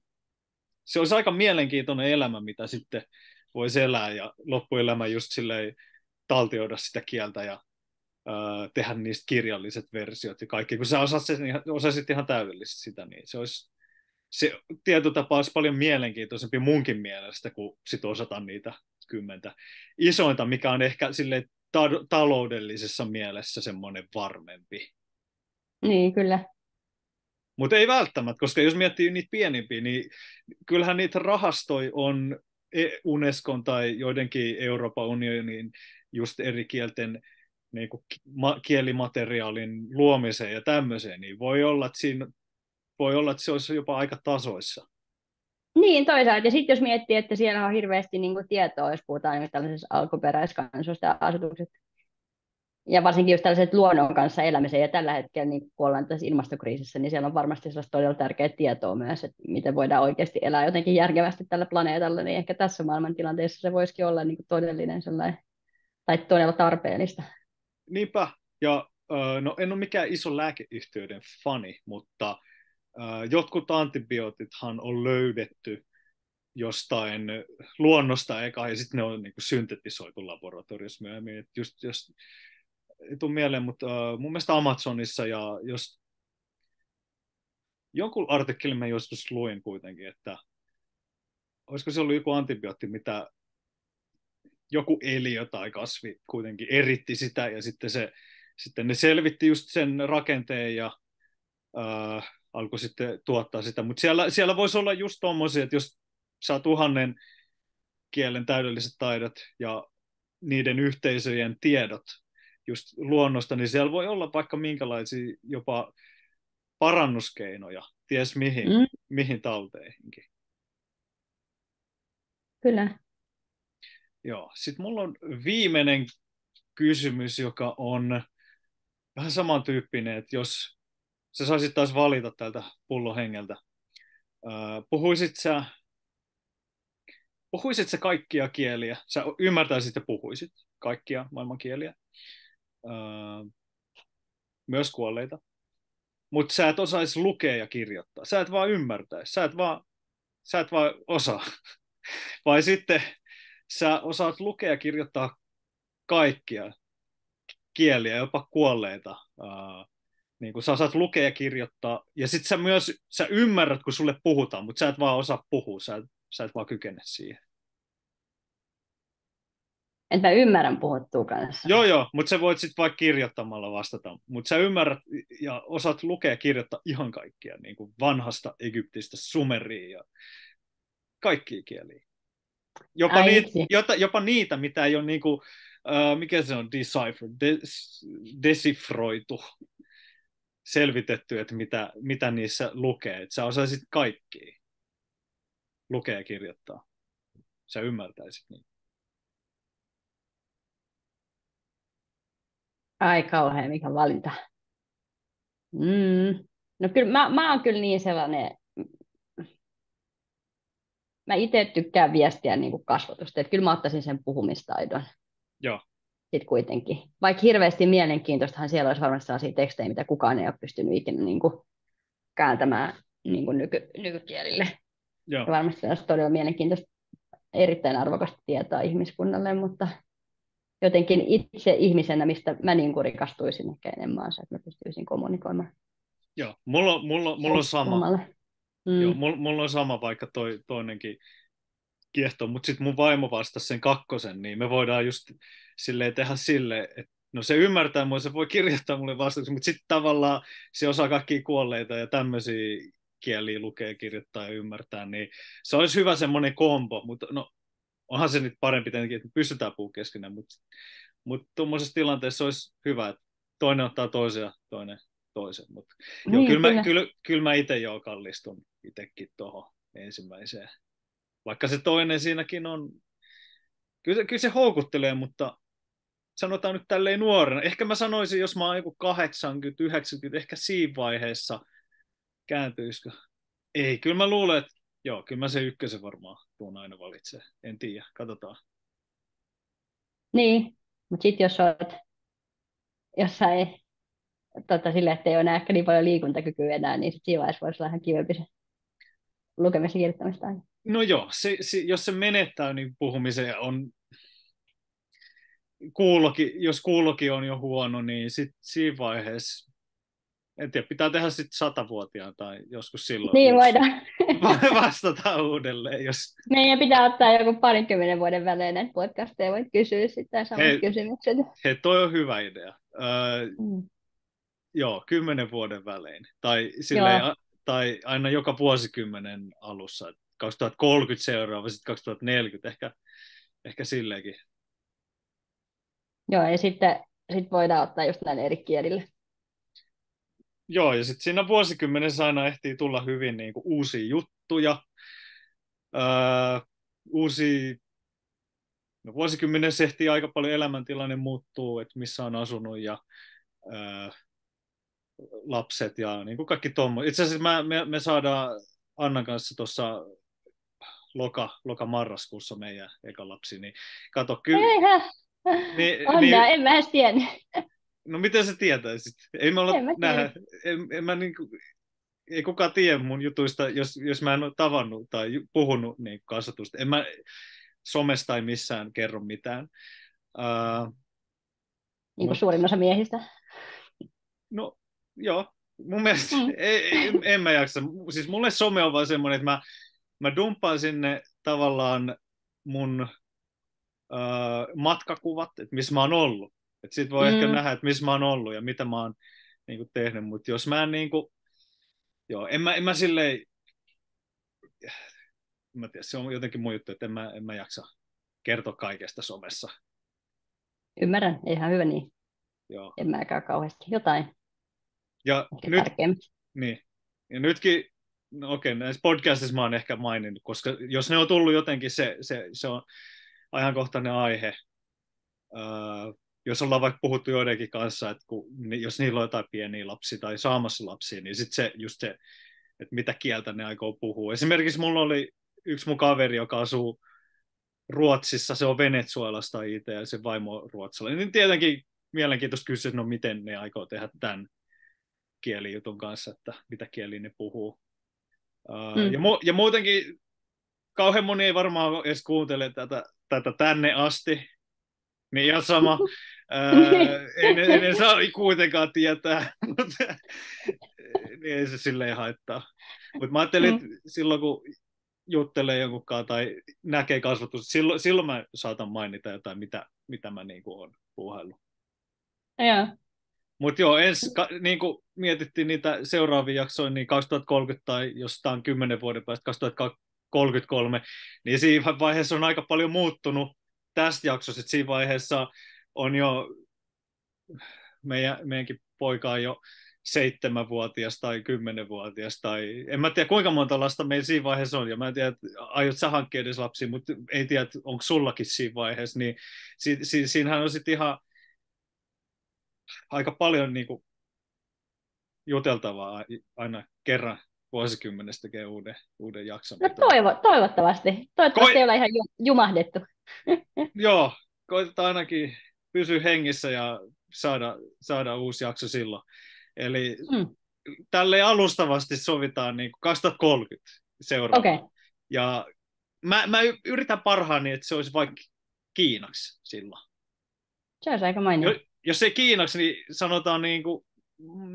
se olisi aika mielenkiintoinen elämä, mitä sitten voisi elää ja loppuelämä just silleen taltioida sitä kieltä ja tehdä niistä kirjalliset versiot ja kaikki. Kun sä osasit, osasit ihan täydellisesti sitä, niin se olisi se tietotapa olisi paljon mielenkiintoisempi munkin mielestä, kun sit osata niitä kymmentä isointa, mikä on ehkä sille ta- taloudellisessa mielessä semmoinen varmempi. Niin, kyllä. Mutta ei välttämättä, koska jos miettii niitä pienimpiä, niin kyllähän niitä rahastoi on e- Unescon tai joidenkin Euroopan unionin just eri kielten niin kuin kielimateriaalin luomiseen ja tämmöiseen, niin voi olla, että siinä voi olla, että se olisi jopa aika tasoissa. Niin, toisaalta. Ja sitten jos miettii, että siellä on hirveästi niin kuin tietoa, jos puhutaan niin tällaisesta alkuperäiskansoista ja asetukset, ja varsinkin just tällaiset luonnon kanssa elämisen, ja tällä hetkellä, niin kun ollaan tässä ilmastokriisissä, niin siellä on varmasti sellaista todella tärkeää tietoa myös, että miten voidaan oikeasti elää jotenkin järkevästi tällä planeetalla, niin ehkä tässä maailmantilanteessa se voisikin olla niin kuin todellinen sellainen, tai todella tarpeellista. Niinpä, ja no en ole mikään iso lääkeyhtiöiden fani, mutta jotkut antibiootithan on löydetty jostain luonnosta eka, ja sitten ne on niin kuin syntetisoitu laboratoriossa myöhemmin. Et just, jos, ei tule mieleen, mutta uh, mun mielestä Amazonissa ja jos jonkun artikkelin mä joskus luin kuitenkin, että olisiko se ollut joku antibiootti, mitä joku eliö tai kasvi kuitenkin eritti sitä, ja sitten, se, sitten ne selvitti just sen rakenteen ja uh, alkoi sitten tuottaa sitä. Mutta siellä, siellä voisi olla just tuommoisia, että jos saa tuhannen kielen täydelliset taidot ja niiden yhteisöjen tiedot just luonnosta, niin siellä voi olla vaikka minkälaisia jopa parannuskeinoja, ties mihin, mm. mihin tauteihinkin. Kyllä. Joo, sitten mulla on viimeinen kysymys, joka on vähän samantyyppinen, että jos sä saisit taas valita tältä pullohengeltä, puhuisit sä, puhuisit sä kaikkia kieliä, sä ymmärtäisit ja puhuisit kaikkia maailman kieliä, myös kuolleita, mutta sä et osaisi lukea ja kirjoittaa, sä et vaan ymmärtäisi, sä et vaan, sä et vaan osaa. Vai sitten sä osaat lukea ja kirjoittaa kaikkia kieliä, jopa kuolleita. Uh, niin kun sä osaat lukea ja kirjoittaa, ja sitten sä myös sä ymmärrät, kun sulle puhutaan, mutta sä et vaan osaa puhua, sä et, sä et vaan kykene siihen. Että mä ymmärrän puhuttua kanssa. Joo, joo, mutta sä voit sitten vaikka kirjoittamalla vastata. Mutta sä ymmärrät ja osaat lukea ja kirjoittaa ihan kaikkia, niin kuin vanhasta Egyptistä Sumeriin ja kaikkia kieliä. Jopa, Ai niitä, vitsi. jota, jopa niitä, mitä ei ole niin kuin, uh, mikä se on, decipher, des, desifroitu, selvitetty, että mitä, mitä niissä lukee. Että sä osaisit kaikkia lukea ja kirjoittaa. Sä ymmärtäisit niin. Ai kauhean, mikä valinta. Mm. No kyllä mä, mä oon kyllä niin sellainen, mä itse tykkään viestiä niin kuin kasvatusta, että kyllä mä ottaisin sen puhumistaidon. Joo. Sitten kuitenkin. Vaikka hirveästi mielenkiintoistahan siellä olisi varmasti sellaisia tekstejä, mitä kukaan ei ole pystynyt ikinä niin kuin kääntämään niin kuin nyky, nykykielille. Joo. Ja varmasti se olisi todella mielenkiintoista, erittäin arvokasta tietoa ihmiskunnalle, mutta jotenkin itse ihmisenä, mistä mä niin kuin rikastuisin ehkä enemmän, se, että mä pystyisin kommunikoimaan. Joo. Mulla, on- mulla, mulla on sama. Omalle. Mm. Joo, mulla, mulla on sama, vaikka toi toinenkin kiehtoo, mutta sitten mun vaimo vastasi sen kakkosen, niin me voidaan just silleen tehdä silleen, että no se ymmärtää mua, se voi kirjoittaa mulle vastauksen, mutta sitten tavallaan se osaa kaikkia kuolleita ja tämmöisiä kieliä lukea, kirjoittaa ja ymmärtää, niin se olisi hyvä semmoinen kombo, mutta no onhan se nyt parempi tietenkin, että pystytään puhumaan keskenään, mutta, mutta tuommoisessa tilanteessa olisi hyvä, että toinen ottaa toisen ja toinen toisen, mutta Joo, Niin, kyllä, mä, kyllä. kyllä, kyllä mä itse jo kallistun itsekin tuohon ensimmäiseen. Vaikka se toinen siinäkin on, kyllä, se- kyllä se houkuttelee, mutta sanotaan nyt tälleen nuorena. Ehkä mä sanoisin, jos mä oon joku 80, 90, ehkä siinä vaiheessa kääntyisikö. Ei, kyllä mä luulen, että joo, kyllä mä se ykkösen varmaan tuun aina valitsee. En tiedä, katsotaan. Niin, mutta sitten jos olet jossain tota, sille, että ei ole enää ehkä niin paljon liikuntakykyä enää, niin sitten siinä vaiheessa voisi olla ihan kivempi se lukemisen kirjoittamista aina. No joo, se, se, jos se menettää, niin puhumiseen on kuuloki, jos kuuloki on jo huono, niin sit siinä vaiheessa, en tiedä, pitää tehdä sitten satavuotiaan tai joskus silloin. Niin voidaan. Vastata uudelleen, jos... Meidän pitää ottaa joku parinkymmenen vuoden välein näitä podcasteja, voit kysyä sitten samat Hei. kysymykset. Hei, toi on hyvä idea. Öö, Mm. joo, kymmenen vuoden välein. Tai, silleen, a, tai aina joka vuosikymmenen alussa. Et 2030 seuraava, sitten 2040, ehkä, ehkä silleenkin. Joo, ja sitten sit voidaan ottaa just näin eri kielille. Joo, ja sitten siinä vuosikymmenessä aina ehtii tulla hyvin niin kuin, uusia juttuja, öö, uusia, no, vuosikymmenessä ehtii aika paljon elämäntilanne muuttuu, että missä on asunut ja öö, lapset ja niin kuin kaikki tuommoiset. Itse asiassa mä, me, me saadaan Annan kanssa tuossa loka, loka-marraskuussa meidän eka lapsi, niin kato, kyllä. Niin- Onnea, niin- en mä edes tiennyt. no miten sä tietäisit? Ei me olla En mä tiedä. nähdä, en, en mä niin kuin, ei kukaan tiedä mun jutuista, jos, jos mä en ole tavannut tai puhunut niin kasvatusta. En mä somesta tai missään kerro mitään. Uh, Niin kuin Mut- suurin osa miehistä. no, joo. Mun mielestä Mm. ei, en, en mä jaksa. Siis mulle some on vaan semmoinen, että mä, mä dumppaan sinne tavallaan mun matkakuvat, että missä mä oon ollut. Että sit voi mm. ehkä nähdä, että missä mä oon ollut ja mitä mä oon niin kuin, tehnyt. Mutta jos mä en niin kuin, joo, en mä, en mä silleen, en mä tiedä, se on jotenkin mun juttu, että en mä, en mä jaksa kertoa kaikesta somessa. Ymmärrän, ihan hyvä niin. Joo. En mäkään kauheasti. Jotain Ja ehkä nyt, niin, ja nytkin, no okei, näissä podcastissa mä oon ehkä maininnut, koska jos ne on tullut jotenkin, se, se, se on ajankohtainen aihe. Öö, jos ollaan vaikka puhuttu joidenkin kanssa, että kun, jos niillä on jotain pieniä lapsia tai saamassa lapsia, niin sitten se, just se, että mitä kieltä ne aikoo puhua. Esimerkiksi mulla oli yksi mun kaveri, joka asuu Ruotsissa, se on Venezuelasta itse ja se vaimo on ruotsalainen. Niin tietenkin mielenkiintoista kysyä, no miten ne aikoo tehdä tämän kielijutun kanssa, että mitä kieli ne puhuu. Uh, mm. ja, mu- ja muutenkin kauhean moni ei varmaan edes kuuntele tätä, tätä tänne asti, niin ihan sama. Ää, ei ne saa kuitenkaan tietää, mutta niin ei se silleen haittaa. Mutta mä ajattelin, mm. että silloin kun juttelee jonkunkaan tai näkee kasvatus, silloin, silloin mä saatan mainita jotain, mitä, mitä mä niin olen puuhaillut. Joo. Mutta joo, ens, ka, niin kuin mietittiin niitä seuraavia jaksoja, niin 2030 tai jos tämä on 10 vuoden päästä, 2033, niin siinä vaiheessa on aika paljon muuttunut tästä jaksosta, että siinä vaiheessa on jo, meidän, meidänkin poika on jo seitsemänvuotias tai kymmenenvuotias tai en mä tiedä kuinka monta lasta meillä siinä vaiheessa on. Ja mä en tiedä, että aiot sä hankkia edes lapsia, mutta ei tiedä, onko sullakin siinä vaiheessa, niin si, si, siinähän on sitten ihan aika paljon niin kuin, juteltavaa aina kerran vuosikymmenestä tekee uuden, uuden jakson. No toivo, toivottavasti. Toivottavasti Ko- ei ole ihan jumahdettu. Joo, koitetaan ainakin pysyä hengissä ja saada, saada uusi jakso silloin. Eli mm. tälle alustavasti sovitaan niin 2030 seuraava. Okay. Ja mä, mä yritän parhaani, että se olisi vaikka Kiinaksi silloin. Se olisi aika mainio. Jo, jos ei Kiinaksi, niin sanotaan niin kuin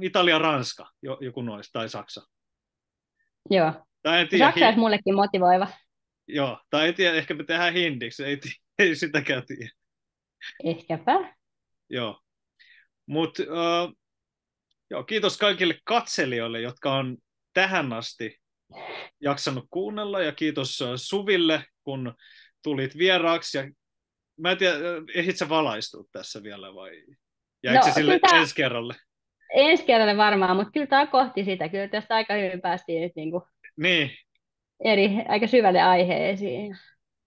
Italia, Ranska, joku noista, tai Saksa. Joo. Tai en tiedä, Saksa olisi mullekin motivoiva. Joo, tai en tiedä, ehkä me tehdään hindiksi, ei, ei sitäkään tiedä. Ehkäpä. Joo. Mutta uh, joo, kiitos kaikille katselijoille, jotka on tähän asti jaksanut kuunnella, ja kiitos Suville, kun tulit vieraaksi, ja mä en tiedä, ehdit sä valaistua tässä vielä vai jäikö no, se sille sitä... ensi kerralle? Ensi kerralle varmaan, mutta kyllä tämä kohti sitä. Kyllä tästä aika hyvin päästiin nyt niin kuin niin. eri, aika syvälle aiheisiin.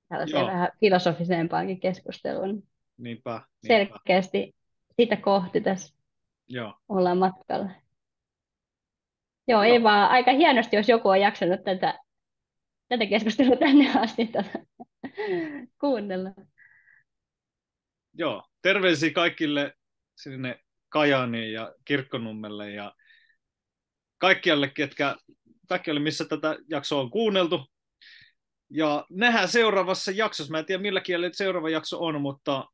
Tällaiseen Joo. vähän filosofisempaankin keskusteluun. Niinpä, niinpä. Selkeästi sitä kohti tässä Joo. ollaan matkalla. Joo, Joo, ei vaan aika hienosti, jos joku on jaksanut tätä, tätä keskustelua tänne asti tätä kuunnella. Joo, terveisiä kaikille sinne Kajaaniin ja Kirkkonummelle ja kaikkialle, ketkä, kaikkialle, missä tätä jaksoa on kuunneltu. Ja nähdään seuraavassa jaksossa. Mä en tiedä millä kielellä seuraava jakso on, mutta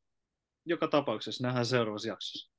joka tapauksessa nähdään seuraavassa jaksossa.